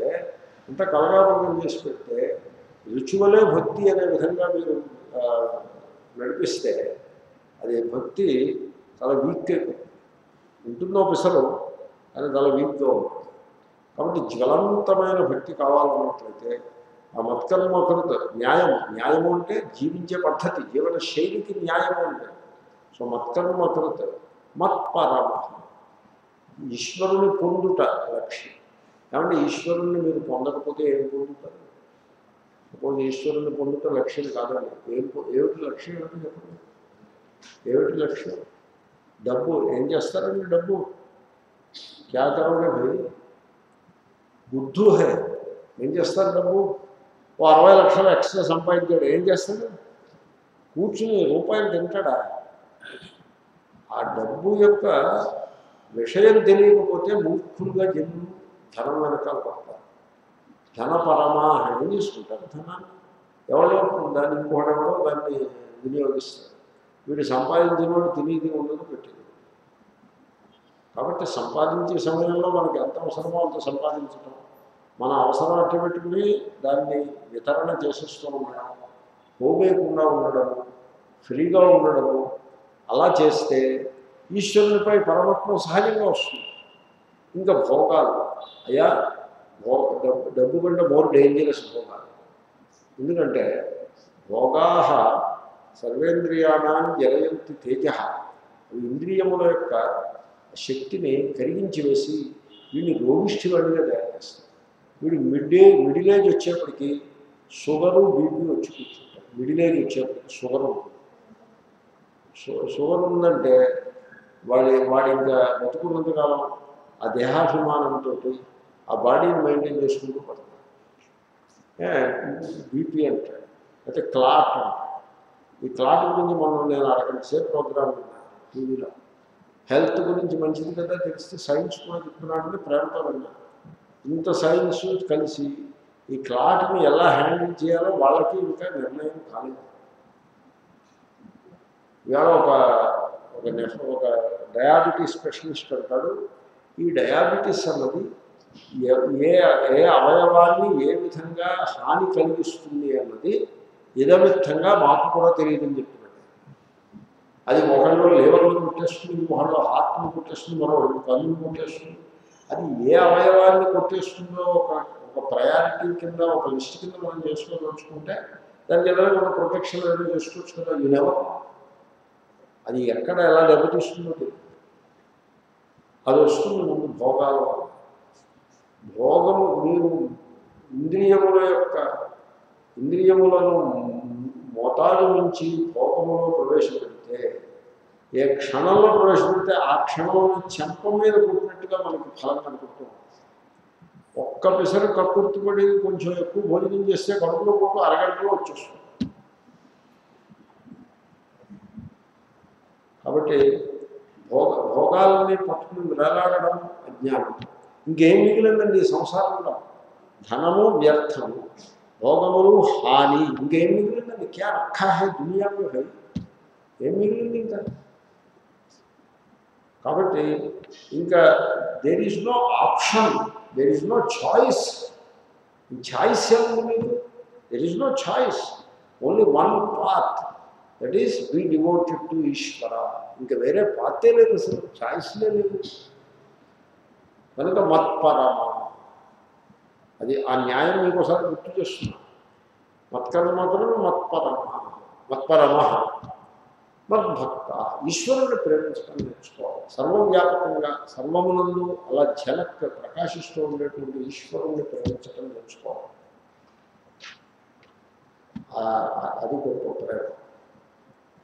ఇంత కలగాభంగం చేసి పెడితే రిచువలే భక్తి అనే విధంగా మీరు నడిపిస్తే అది భక్తి చాలా వీక్ అయిపోతుంది ఉంటుందో. పిసరు కానీ చాలా వీక్గా ఉంటుంది. కాబట్టి జ్వలంతమైన భక్తి కావాలన్నట్లయితే ఆ మత్కర్మకృత న్యాయం న్యాయము అంటే జీవించే పద్ధతి జీవన శైలికి న్యాయము అంటే. సో మత్కర్మకృత మత్పరమ ఈశ్వరుని పొందుట లక్ష్యం. కాబట్టి ఈశ్వరుణ్ణి మీరు పొందకపోతే ఏం పొందుతారు? సపోజ్ ఈశ్వరుని పొందుట లక్ష్యం కాదండి ఏం ఏమిటి లక్ష్యం ఏమిటి చెప్పండి ఏమిటి లక్ష్యం డబ్బు ఏం చేస్తారండి డబ్బు క్యా కరోగే భయ్ బుద్ధు హే ఏం చేస్తారు డబ్బు ఓ అరవై లక్షలు ఎక్స్ట్రా సంపాదించాడు ఏం చేస్తాడు కూర్చుని రూపాయలు తింటాడా ఆ డబ్బు యొక్క విషయం తెలియకపోతే మూర్ఖులుగా జన్ము ధనం వెనకాల పడతారు ధనపరమా ఏం తీసుకుంటారు. ధనాన్ని. ఎవరో దాన్ని ఇంకోడెవడో దాన్ని వినియోగిస్తారు. వీడు సంపాదించిన వాడు తినేది ఉండదు పెట్టేది కాబట్టి సంపాదించే సమయంలో మనకి ఎంత అవసరమో అంత సంపాదించడం మన అవసరం అట్టి పెట్టుకుని దాన్ని వితరణ చేసేస్తూ ఉండడం పోగేయకుండా ఉండడము ఫ్రీగా ఉండడము అలా చేస్తే ఈశ్వరునిపై పరమత్వం సహజంగా వస్తుంది. ఇంకా భోగాలు. అయ్యా భో డబ్బు డబ్బు కంటే మోర్ డేంజరస్ భోగాలు ఎందుకంటే భోగా సర్వేంద్రియాణం జలయంతి తేజ. అవి ఇంద్రియముల యొక్క శక్తిని కరిగించి వేసి వీడిని రోగిష్ఠివాడిగా తయారు చేస్తారు వీడు మిడ్డే మిడిల్ ఏజ్ వచ్చేప్పటికి షుగరు బీపీ వచ్చి కూర్చుంటారు మిడిల్ ఏజ్ వచ్చేప్పటికి షుగర్ ఉంటుంది. షుగర్ ఉందంటే వాడి వాడి ఇంకా బతుకున్నంతకాలం ఆ దేహాభిమానంతో ఆ బాడీని మెయింటైన్ చేసుకుంటూ పడుతుంది. బీపీ అంటే అయితే క్లాట్ ఈ క్లాట్ గురించి మనం నేను అరగంట సేపు ప్రోగ్రామ్ విన్నాను టీవీలో. హెల్త్ గురించి మంచిది కదా తెలిస్తే సైన్స్ కూడా చెప్తున్నాడని ప్రేమతో విన్నాను. ఇంత సైన్స్ కలిసి ఈ క్లాట్ని ఎలా హ్యాండిల్ చేయాలో వాళ్ళకి ఇంకా నిర్ణయం కాలేదు. ఇవాళ ఒక ఒక ఒక డయాబెటీస్ స్పెషలిస్ట్ అంటాడు. ఈ డయాబెటీస్ అన్నది ఏ ఏ అవయవాన్ని ఏ విధంగా హాని కలిగిస్తుంది అన్నది ఇదమిత్తంగా మాకు కూడా తెలియదని చెప్తున్నాడు. అది ఒకళ్ళు లేవర్ని కొట్టేస్తుంది ఇంకొకళ్ళు హార్ట్ని కొట్టేస్తుంది మరో కన్నుని కొట్టేస్తుంది. అది ఏ అవయవాన్ని కొట్టేస్తుందో ఒక ఒక ప్రయారిటీ కింద ఒక లిస్ట్ కింద మనం చేసుకోదలుచుకుంటే దానికి ఏదైనా మనం ప్రొటెక్షన్ అనేది చేసుకోవచ్చు కదా యూ నెవర్ అది ఎక్కడ ఎలా దెబ్బతీస్తుందో తెలియదు. అది వస్తుంది ముందు భోగాల వల్ల. భోగము మీరు ఇంద్రియముల యొక్క ఇంద్రియములను మోతాదు నుంచి భోగములో ప్రవేశపెడితే ఏ క్షణంలో ప్రవేశపెడితే ఆ క్షణంలో చెంప మీద కొట్టినట్టుగా మనకి ఫలం కనుకుంటూ ఒక్క పిసరు కక్కుర్తిపడి కొంచెం ఎక్కువ భోజనం చేస్తే కడుపులో పోటు అరగంటలో వచ్చేస్తుంది. కాబట్టి భోగ భోగాలని పట్టుకుని వేలాడడం అజ్ఞానం. ఇంకేం మిగిలిందండి? ఈ సంసారంలో ధనము వ్యర్థము భోగములు హాని ఇంకేం మిగిలిందండి? క్యా రఖా హే దునియాలో హై ఏం మిగిలింది ఇంకా? కాబట్టి ఇంకా there is no option there is no choice choice ఏముంది మీకు? There is no choice only one path that is be devoted to Ishwara ఇంకా వేరే పాతే లేదు అసలు. ఛాయిస్లే లేదు. కనుక మత్పరమ. అది ఆ న్యాయం మీకు ఒకసారి గుర్తు చేస్తున్నా. మత్కర్మ మాత్రం మత్పరమ. మత్పరమ. మద్భక్త. ఈశ్వరుని ప్రేమించడం నేర్చుకోవాలి. సర్వవ్యాపకంగా సర్వమునందు అలా ఝలక్ ప్రకాశిస్తూ ఉండేటువంటి ఈశ్వరుణ్ణి ప్రేమించడం నేర్చుకోవాలి. ఆ- అది గొప్ప ప్రేమ.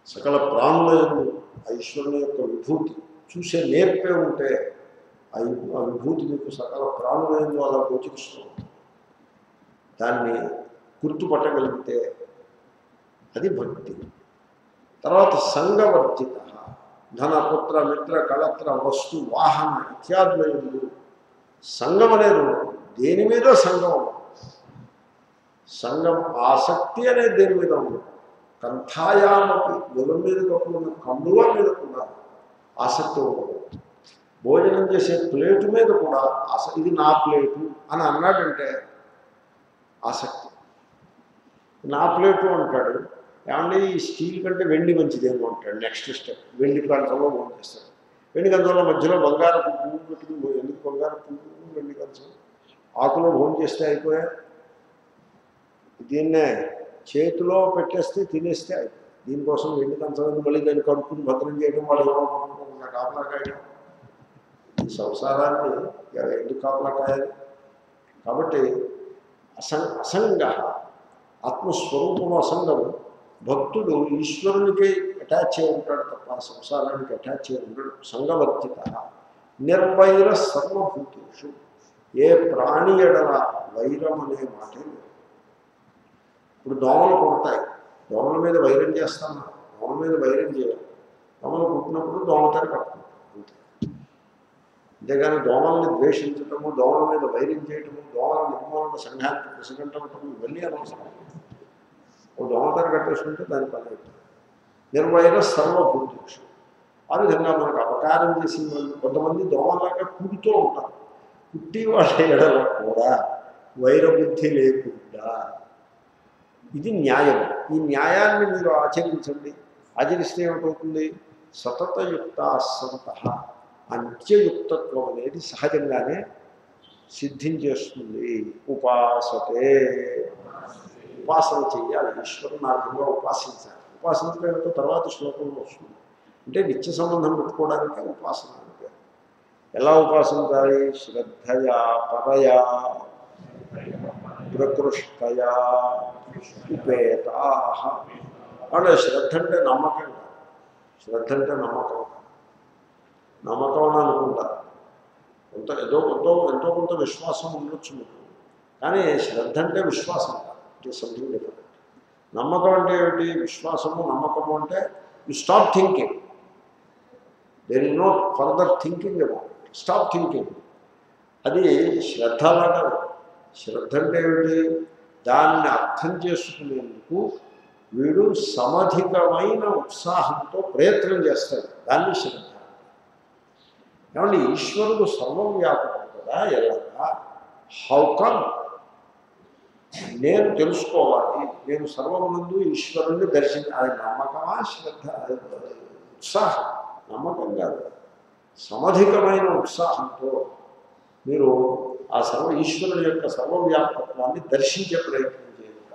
సకల ప్రాణుల యందు ఆ ఈశ్వరుని యొక్క విభూతి చూసే నేర్పే ఉంటే ఆ ఆ విభూతి మీకు సకల ప్రాణుల అలా గోచరిస్తూ దాన్ని గుర్తుపట్టగలిగితే అది భక్తి. తర్వాత సంగవర్జిత ధన పుత్ర మిత్ర కళత్ర వస్తు వాహన ఇత్యాదులందు సంఘం అనేది దేని మీద సంఘం? ఉండదు. సంఘం ఆసక్తి అనేది దేని మీద ఉండదు కంఠాయామకి గులం మీద కప్పుకున్న కండువ మీద కూడా ఆసక్తి ఉండదు భోజనం చేసే ప్లేటు మీద కూడా ఆస ఇది నా ప్లేటు అని అన్నాడంటే ఆసక్తి. నా ప్లేటు అంటాడు ఏమంటే ఈ స్టీల్ కంటే వెండి మంచిదేమో అంటాడు నెక్స్ట్ స్టెప్ వెండి కంచంలో భోజనం చేస్తాడు. వెండి కంచంలో మధ్యలో బంగారు పువ్వు పెట్టుకుని ఎందుకు బంగారు పువ్వు వెండి కంచం? ఆకులో భోజనం చేస్తే అయిపోయా? దీన్నే చేతిలో పెట్టేస్తే తినేస్తే అయిపోయి. దీనికోసం వెండి కంచం మళ్ళీ దాన్ని కడుక్కుని భద్రం చేయడం వాళ్ళు ఎవరో కాపలా కాయడం. సంసారాన్ని ఎలా ఎందుకు కాపలా కాయాలి కాబట్టి అసం అసంగ ఆత్మస్వరూపము అసంగము భక్తుడు ఈశ్వరునికి అటాచ్ అయి ఉంటాడు తప్ప సంసారానికి అటాచ్ అయి ఉండడు. సంగవర్జిత నిర్వైర సర్వభూతేషు. ఏ ప్రాణి ఎడల వైరం అనే మాట ఇప్పుడు దోమలు కొడతాయి దోమల మీద వైరం చేస్తాను దోమల మీద వైరం చేయాలి. దోమలు కుట్టినప్పుడు దోమతని కట్టుకుంటాం. అంతే. అంతేగాని దోమల్ని ద్వేషించటము దోమల మీద వైరం చేయటము దోమల నిర్మూలన సంఘానికి పిసగంటం ఇవన్నీ అనవసరం. ఓ దోమతను కట్టేసుకుంటే దాని పని అవుతుంది నిర్వైర సర్వభూతేషు. ఆ విధంగా మనకు అపకారం చేసి వాళ్ళు కొంతమంది దోమలాగా కుడుతూ ఉంటారు. కుట్టి వాళ్ళ ఎడల కూడా వైరబుద్ధి లేకుండా. ఇది న్యాయం. ఈ న్యాయాన్ని మీరు ఆచరించండి. ఆచరిస్తే ఏమిటవుతుంది? సతతయుక్త సంత అంత్యయుక్తత్వం అనేది సహజంగానే సిద్ధించేస్తుంది ఉపాసతే ఉపాసన చేయాలి ఈశ్వరుని ఆ విధంగా ఉపాసించాలి ఉపాసించడం ఏమిటో తర్వాత శ్లోకంలో వస్తుంది అంటే నిత్య సంబంధం పెట్టుకోవడానికి ఉపాసన అంటే ఎలా ఉపాసించాలి శ్రద్ధయా పరయా ప్రకృష్టయా ఉపేతా అంటే శ్రద్ధ అంటే నమ్మకం కాదు. శ్రద్ధ అంటే నమ్మకం కాదు. నమ్మకం అని అనుకుంటారు కొంత ఏదో కొంత ఎంతో కొంత విశ్వాసం ఉండొచ్చు మీకు. కానీ శ్రద్ధ అంటే విశ్వాసం. ఇట్ ఈస్ సంథింగ్ డిఫరెంట్ నమ్మకం అంటే ఏమిటి? విశ్వాసము నమ్మకము అంటే you stop thinking there is no further thinking about stop thinking అది శ్రద్ధ లాగా శ్రద్ధ అంటే ఏమిటి? దాన్ని అర్థం చేసుకునేందుకు వీడు సమధికమైన ఉత్సాహంతో ప్రయత్నం చేస్తాడు. దాన్ని శ్రద్ధ. ఏమంటే ఈశ్వరుడు సర్వవ్యాపకం కదా ఎలాగా హౌ కమ్ నేను తెలుసుకోవాలి నేను సర్వమునందు ఈశ్వరుణ్ణి దర్శించ అది నమ్మకమా శ్రద్ధ అది ఉత్సాహం నమ్మకం కాదు సమధికమైన ఉత్సాహంతో మీరు ఆ సర్వ ఈశ్వరుని యొక్క సర్వవ్యాపకత్వాన్ని దర్శించే ప్రయత్నం చేయుట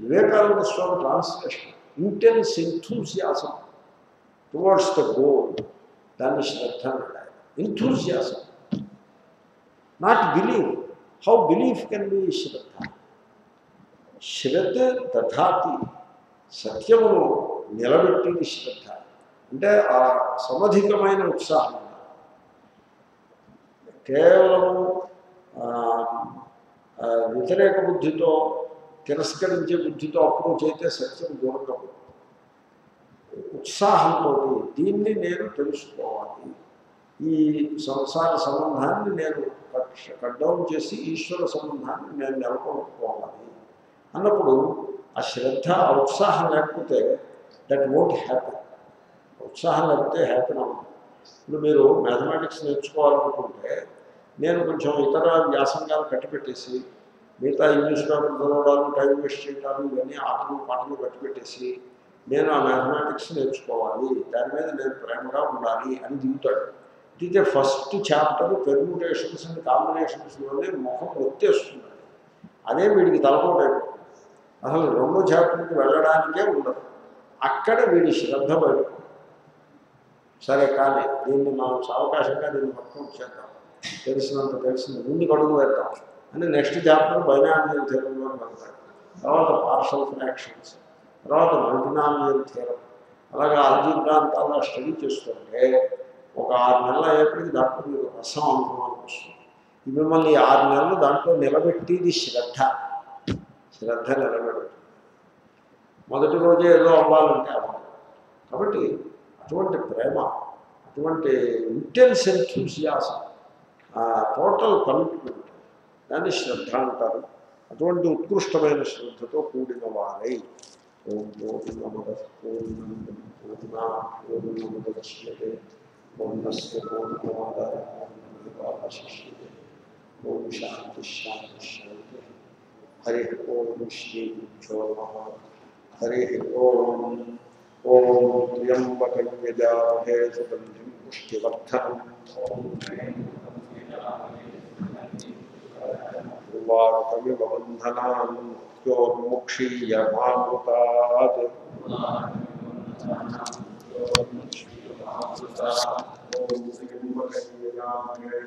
Vivekananda Swami translation intense enthusiasm towards the goal దాన్ని శ్రద్ధ అన్నాడు enthusiasm not believe how belief can be shraddha శ్రద్ధ దధాతి సత్యమును నిలబెట్టేది శ్రద్ధ అంటే ఆ సమధికమైన ఉత్సాహం కేవలము ఆ, ఆ, వ్యతిరేక బుద్ధితో తిరస్కరించే బుద్ధితో అప్రోచ్ అయితే సత్యం దూరంగా పోతుంది. ఉత్సాహంతో దీన్ని నేను తెలుసుకోవాలి. ఈ సంసార సంబంధాన్ని నేను కట్- డౌన్ చేసి ఈశ్వర సంబంధాన్ని నేను నెలకొల్పుకోవాలి. అన్నప్పుడు ఆ శ్రద్ధ ఆ ఉత్సాహం లేకపోతే దట్ వోంట్ హ్యాపీ ఉత్సాహం లేకపోతే హ్యాపీ అవ్వదు. ఇప్పుడు మీరు మ్యాథమెటిక్స్ నేర్చుకోవాలనుకుంటే నేను కొంచెం ఇతర వ్యాసంగాలు కట్టిపెట్టేసి మిగతా ఇంగ్లీష్ పేపర్ చదవడాలు టైం వేస్ట్ చేయడాలు ఇవన్నీ ఆటలు పాటలు కట్టిపెట్టేసి నేను ఆ మ్యాథమెటిక్స్ నేర్చుకోవాలి దాని మీద నేను ప్రేమగా ఉండాలి అని దిగుతాడు. దిగితే ఫస్ట్ చాప్టర్ పెర్ముటేషన్స్ అండ్ కాంబినేషన్స్లోనే ముఖం ఒత్తేస్తున్నాడు. అదే వీడికి తలపోటైపోతుంది అసలు రెండో చాప్టర్కి వెళ్ళడానికే ఉండదు. అక్కడ వీడి శ్రద్ధ బయటకు సరే కానీ దీన్ని మనం అవకాశంగా దీన్ని మొత్తం చేద్దాం. తెలిసినంత తెలిసిన ముందు కడుగు వేద్దాం. అని నెక్స్ట్ చాప్టర్ బైనామియల్ తెలుగులో వెళ్తాడు. తర్వాత పార్షల్ ఫ్రాక్షన్స్ తర్వాత మల్టీనామియల్ థీరం అలాగే ఆల్జీబ్రా ప్రాంతాల్లో స్టడీ చేస్తుంటే ఒక ఆరు నెలలు అయ్యేప్పటికి దాంట్లో మీకు రసం అనుభవానికి వస్తుంది. మిమ్మల్ని ఆరు నెలలు దాంట్లో నిలబెట్టేది శ్రద్ధ. శ్రద్ధ నిలబెడుతుంది మొదటి రోజే ఏదో అవ్వాలంటే అవ్వాలి. కాబట్టి అటువంటి ప్రేమ అటువంటి ఇంటెన్స్ ఎంథ్యూసియాసం టోటల్ కమిట్మెంట్ దాన్ని శ్రద్ధ అంటారు. అటువంటి ఉత్కృష్టమైన శ్రద్ధతో కూడిన వారై ఓం పూర్ణమద పూర్ణం పూర్ణ పూర్ణముద్యతే పూర్ణస్య పూర్ణమాదాశిష్యతే ఓం శాంతి శాంతి శాంతి హరి ఓం శ్రీ గురుభ్యో నమ హరి ఓం ఓం త్ర్యంబకం యజామహే సుగంధిం పుష్టివర్ధనం ఓం వారుకమివ वार्तमिवबन्धनान् मुक्त्योन्मुक्षीय मामृतात् ॐ श्रीमकर्ययामे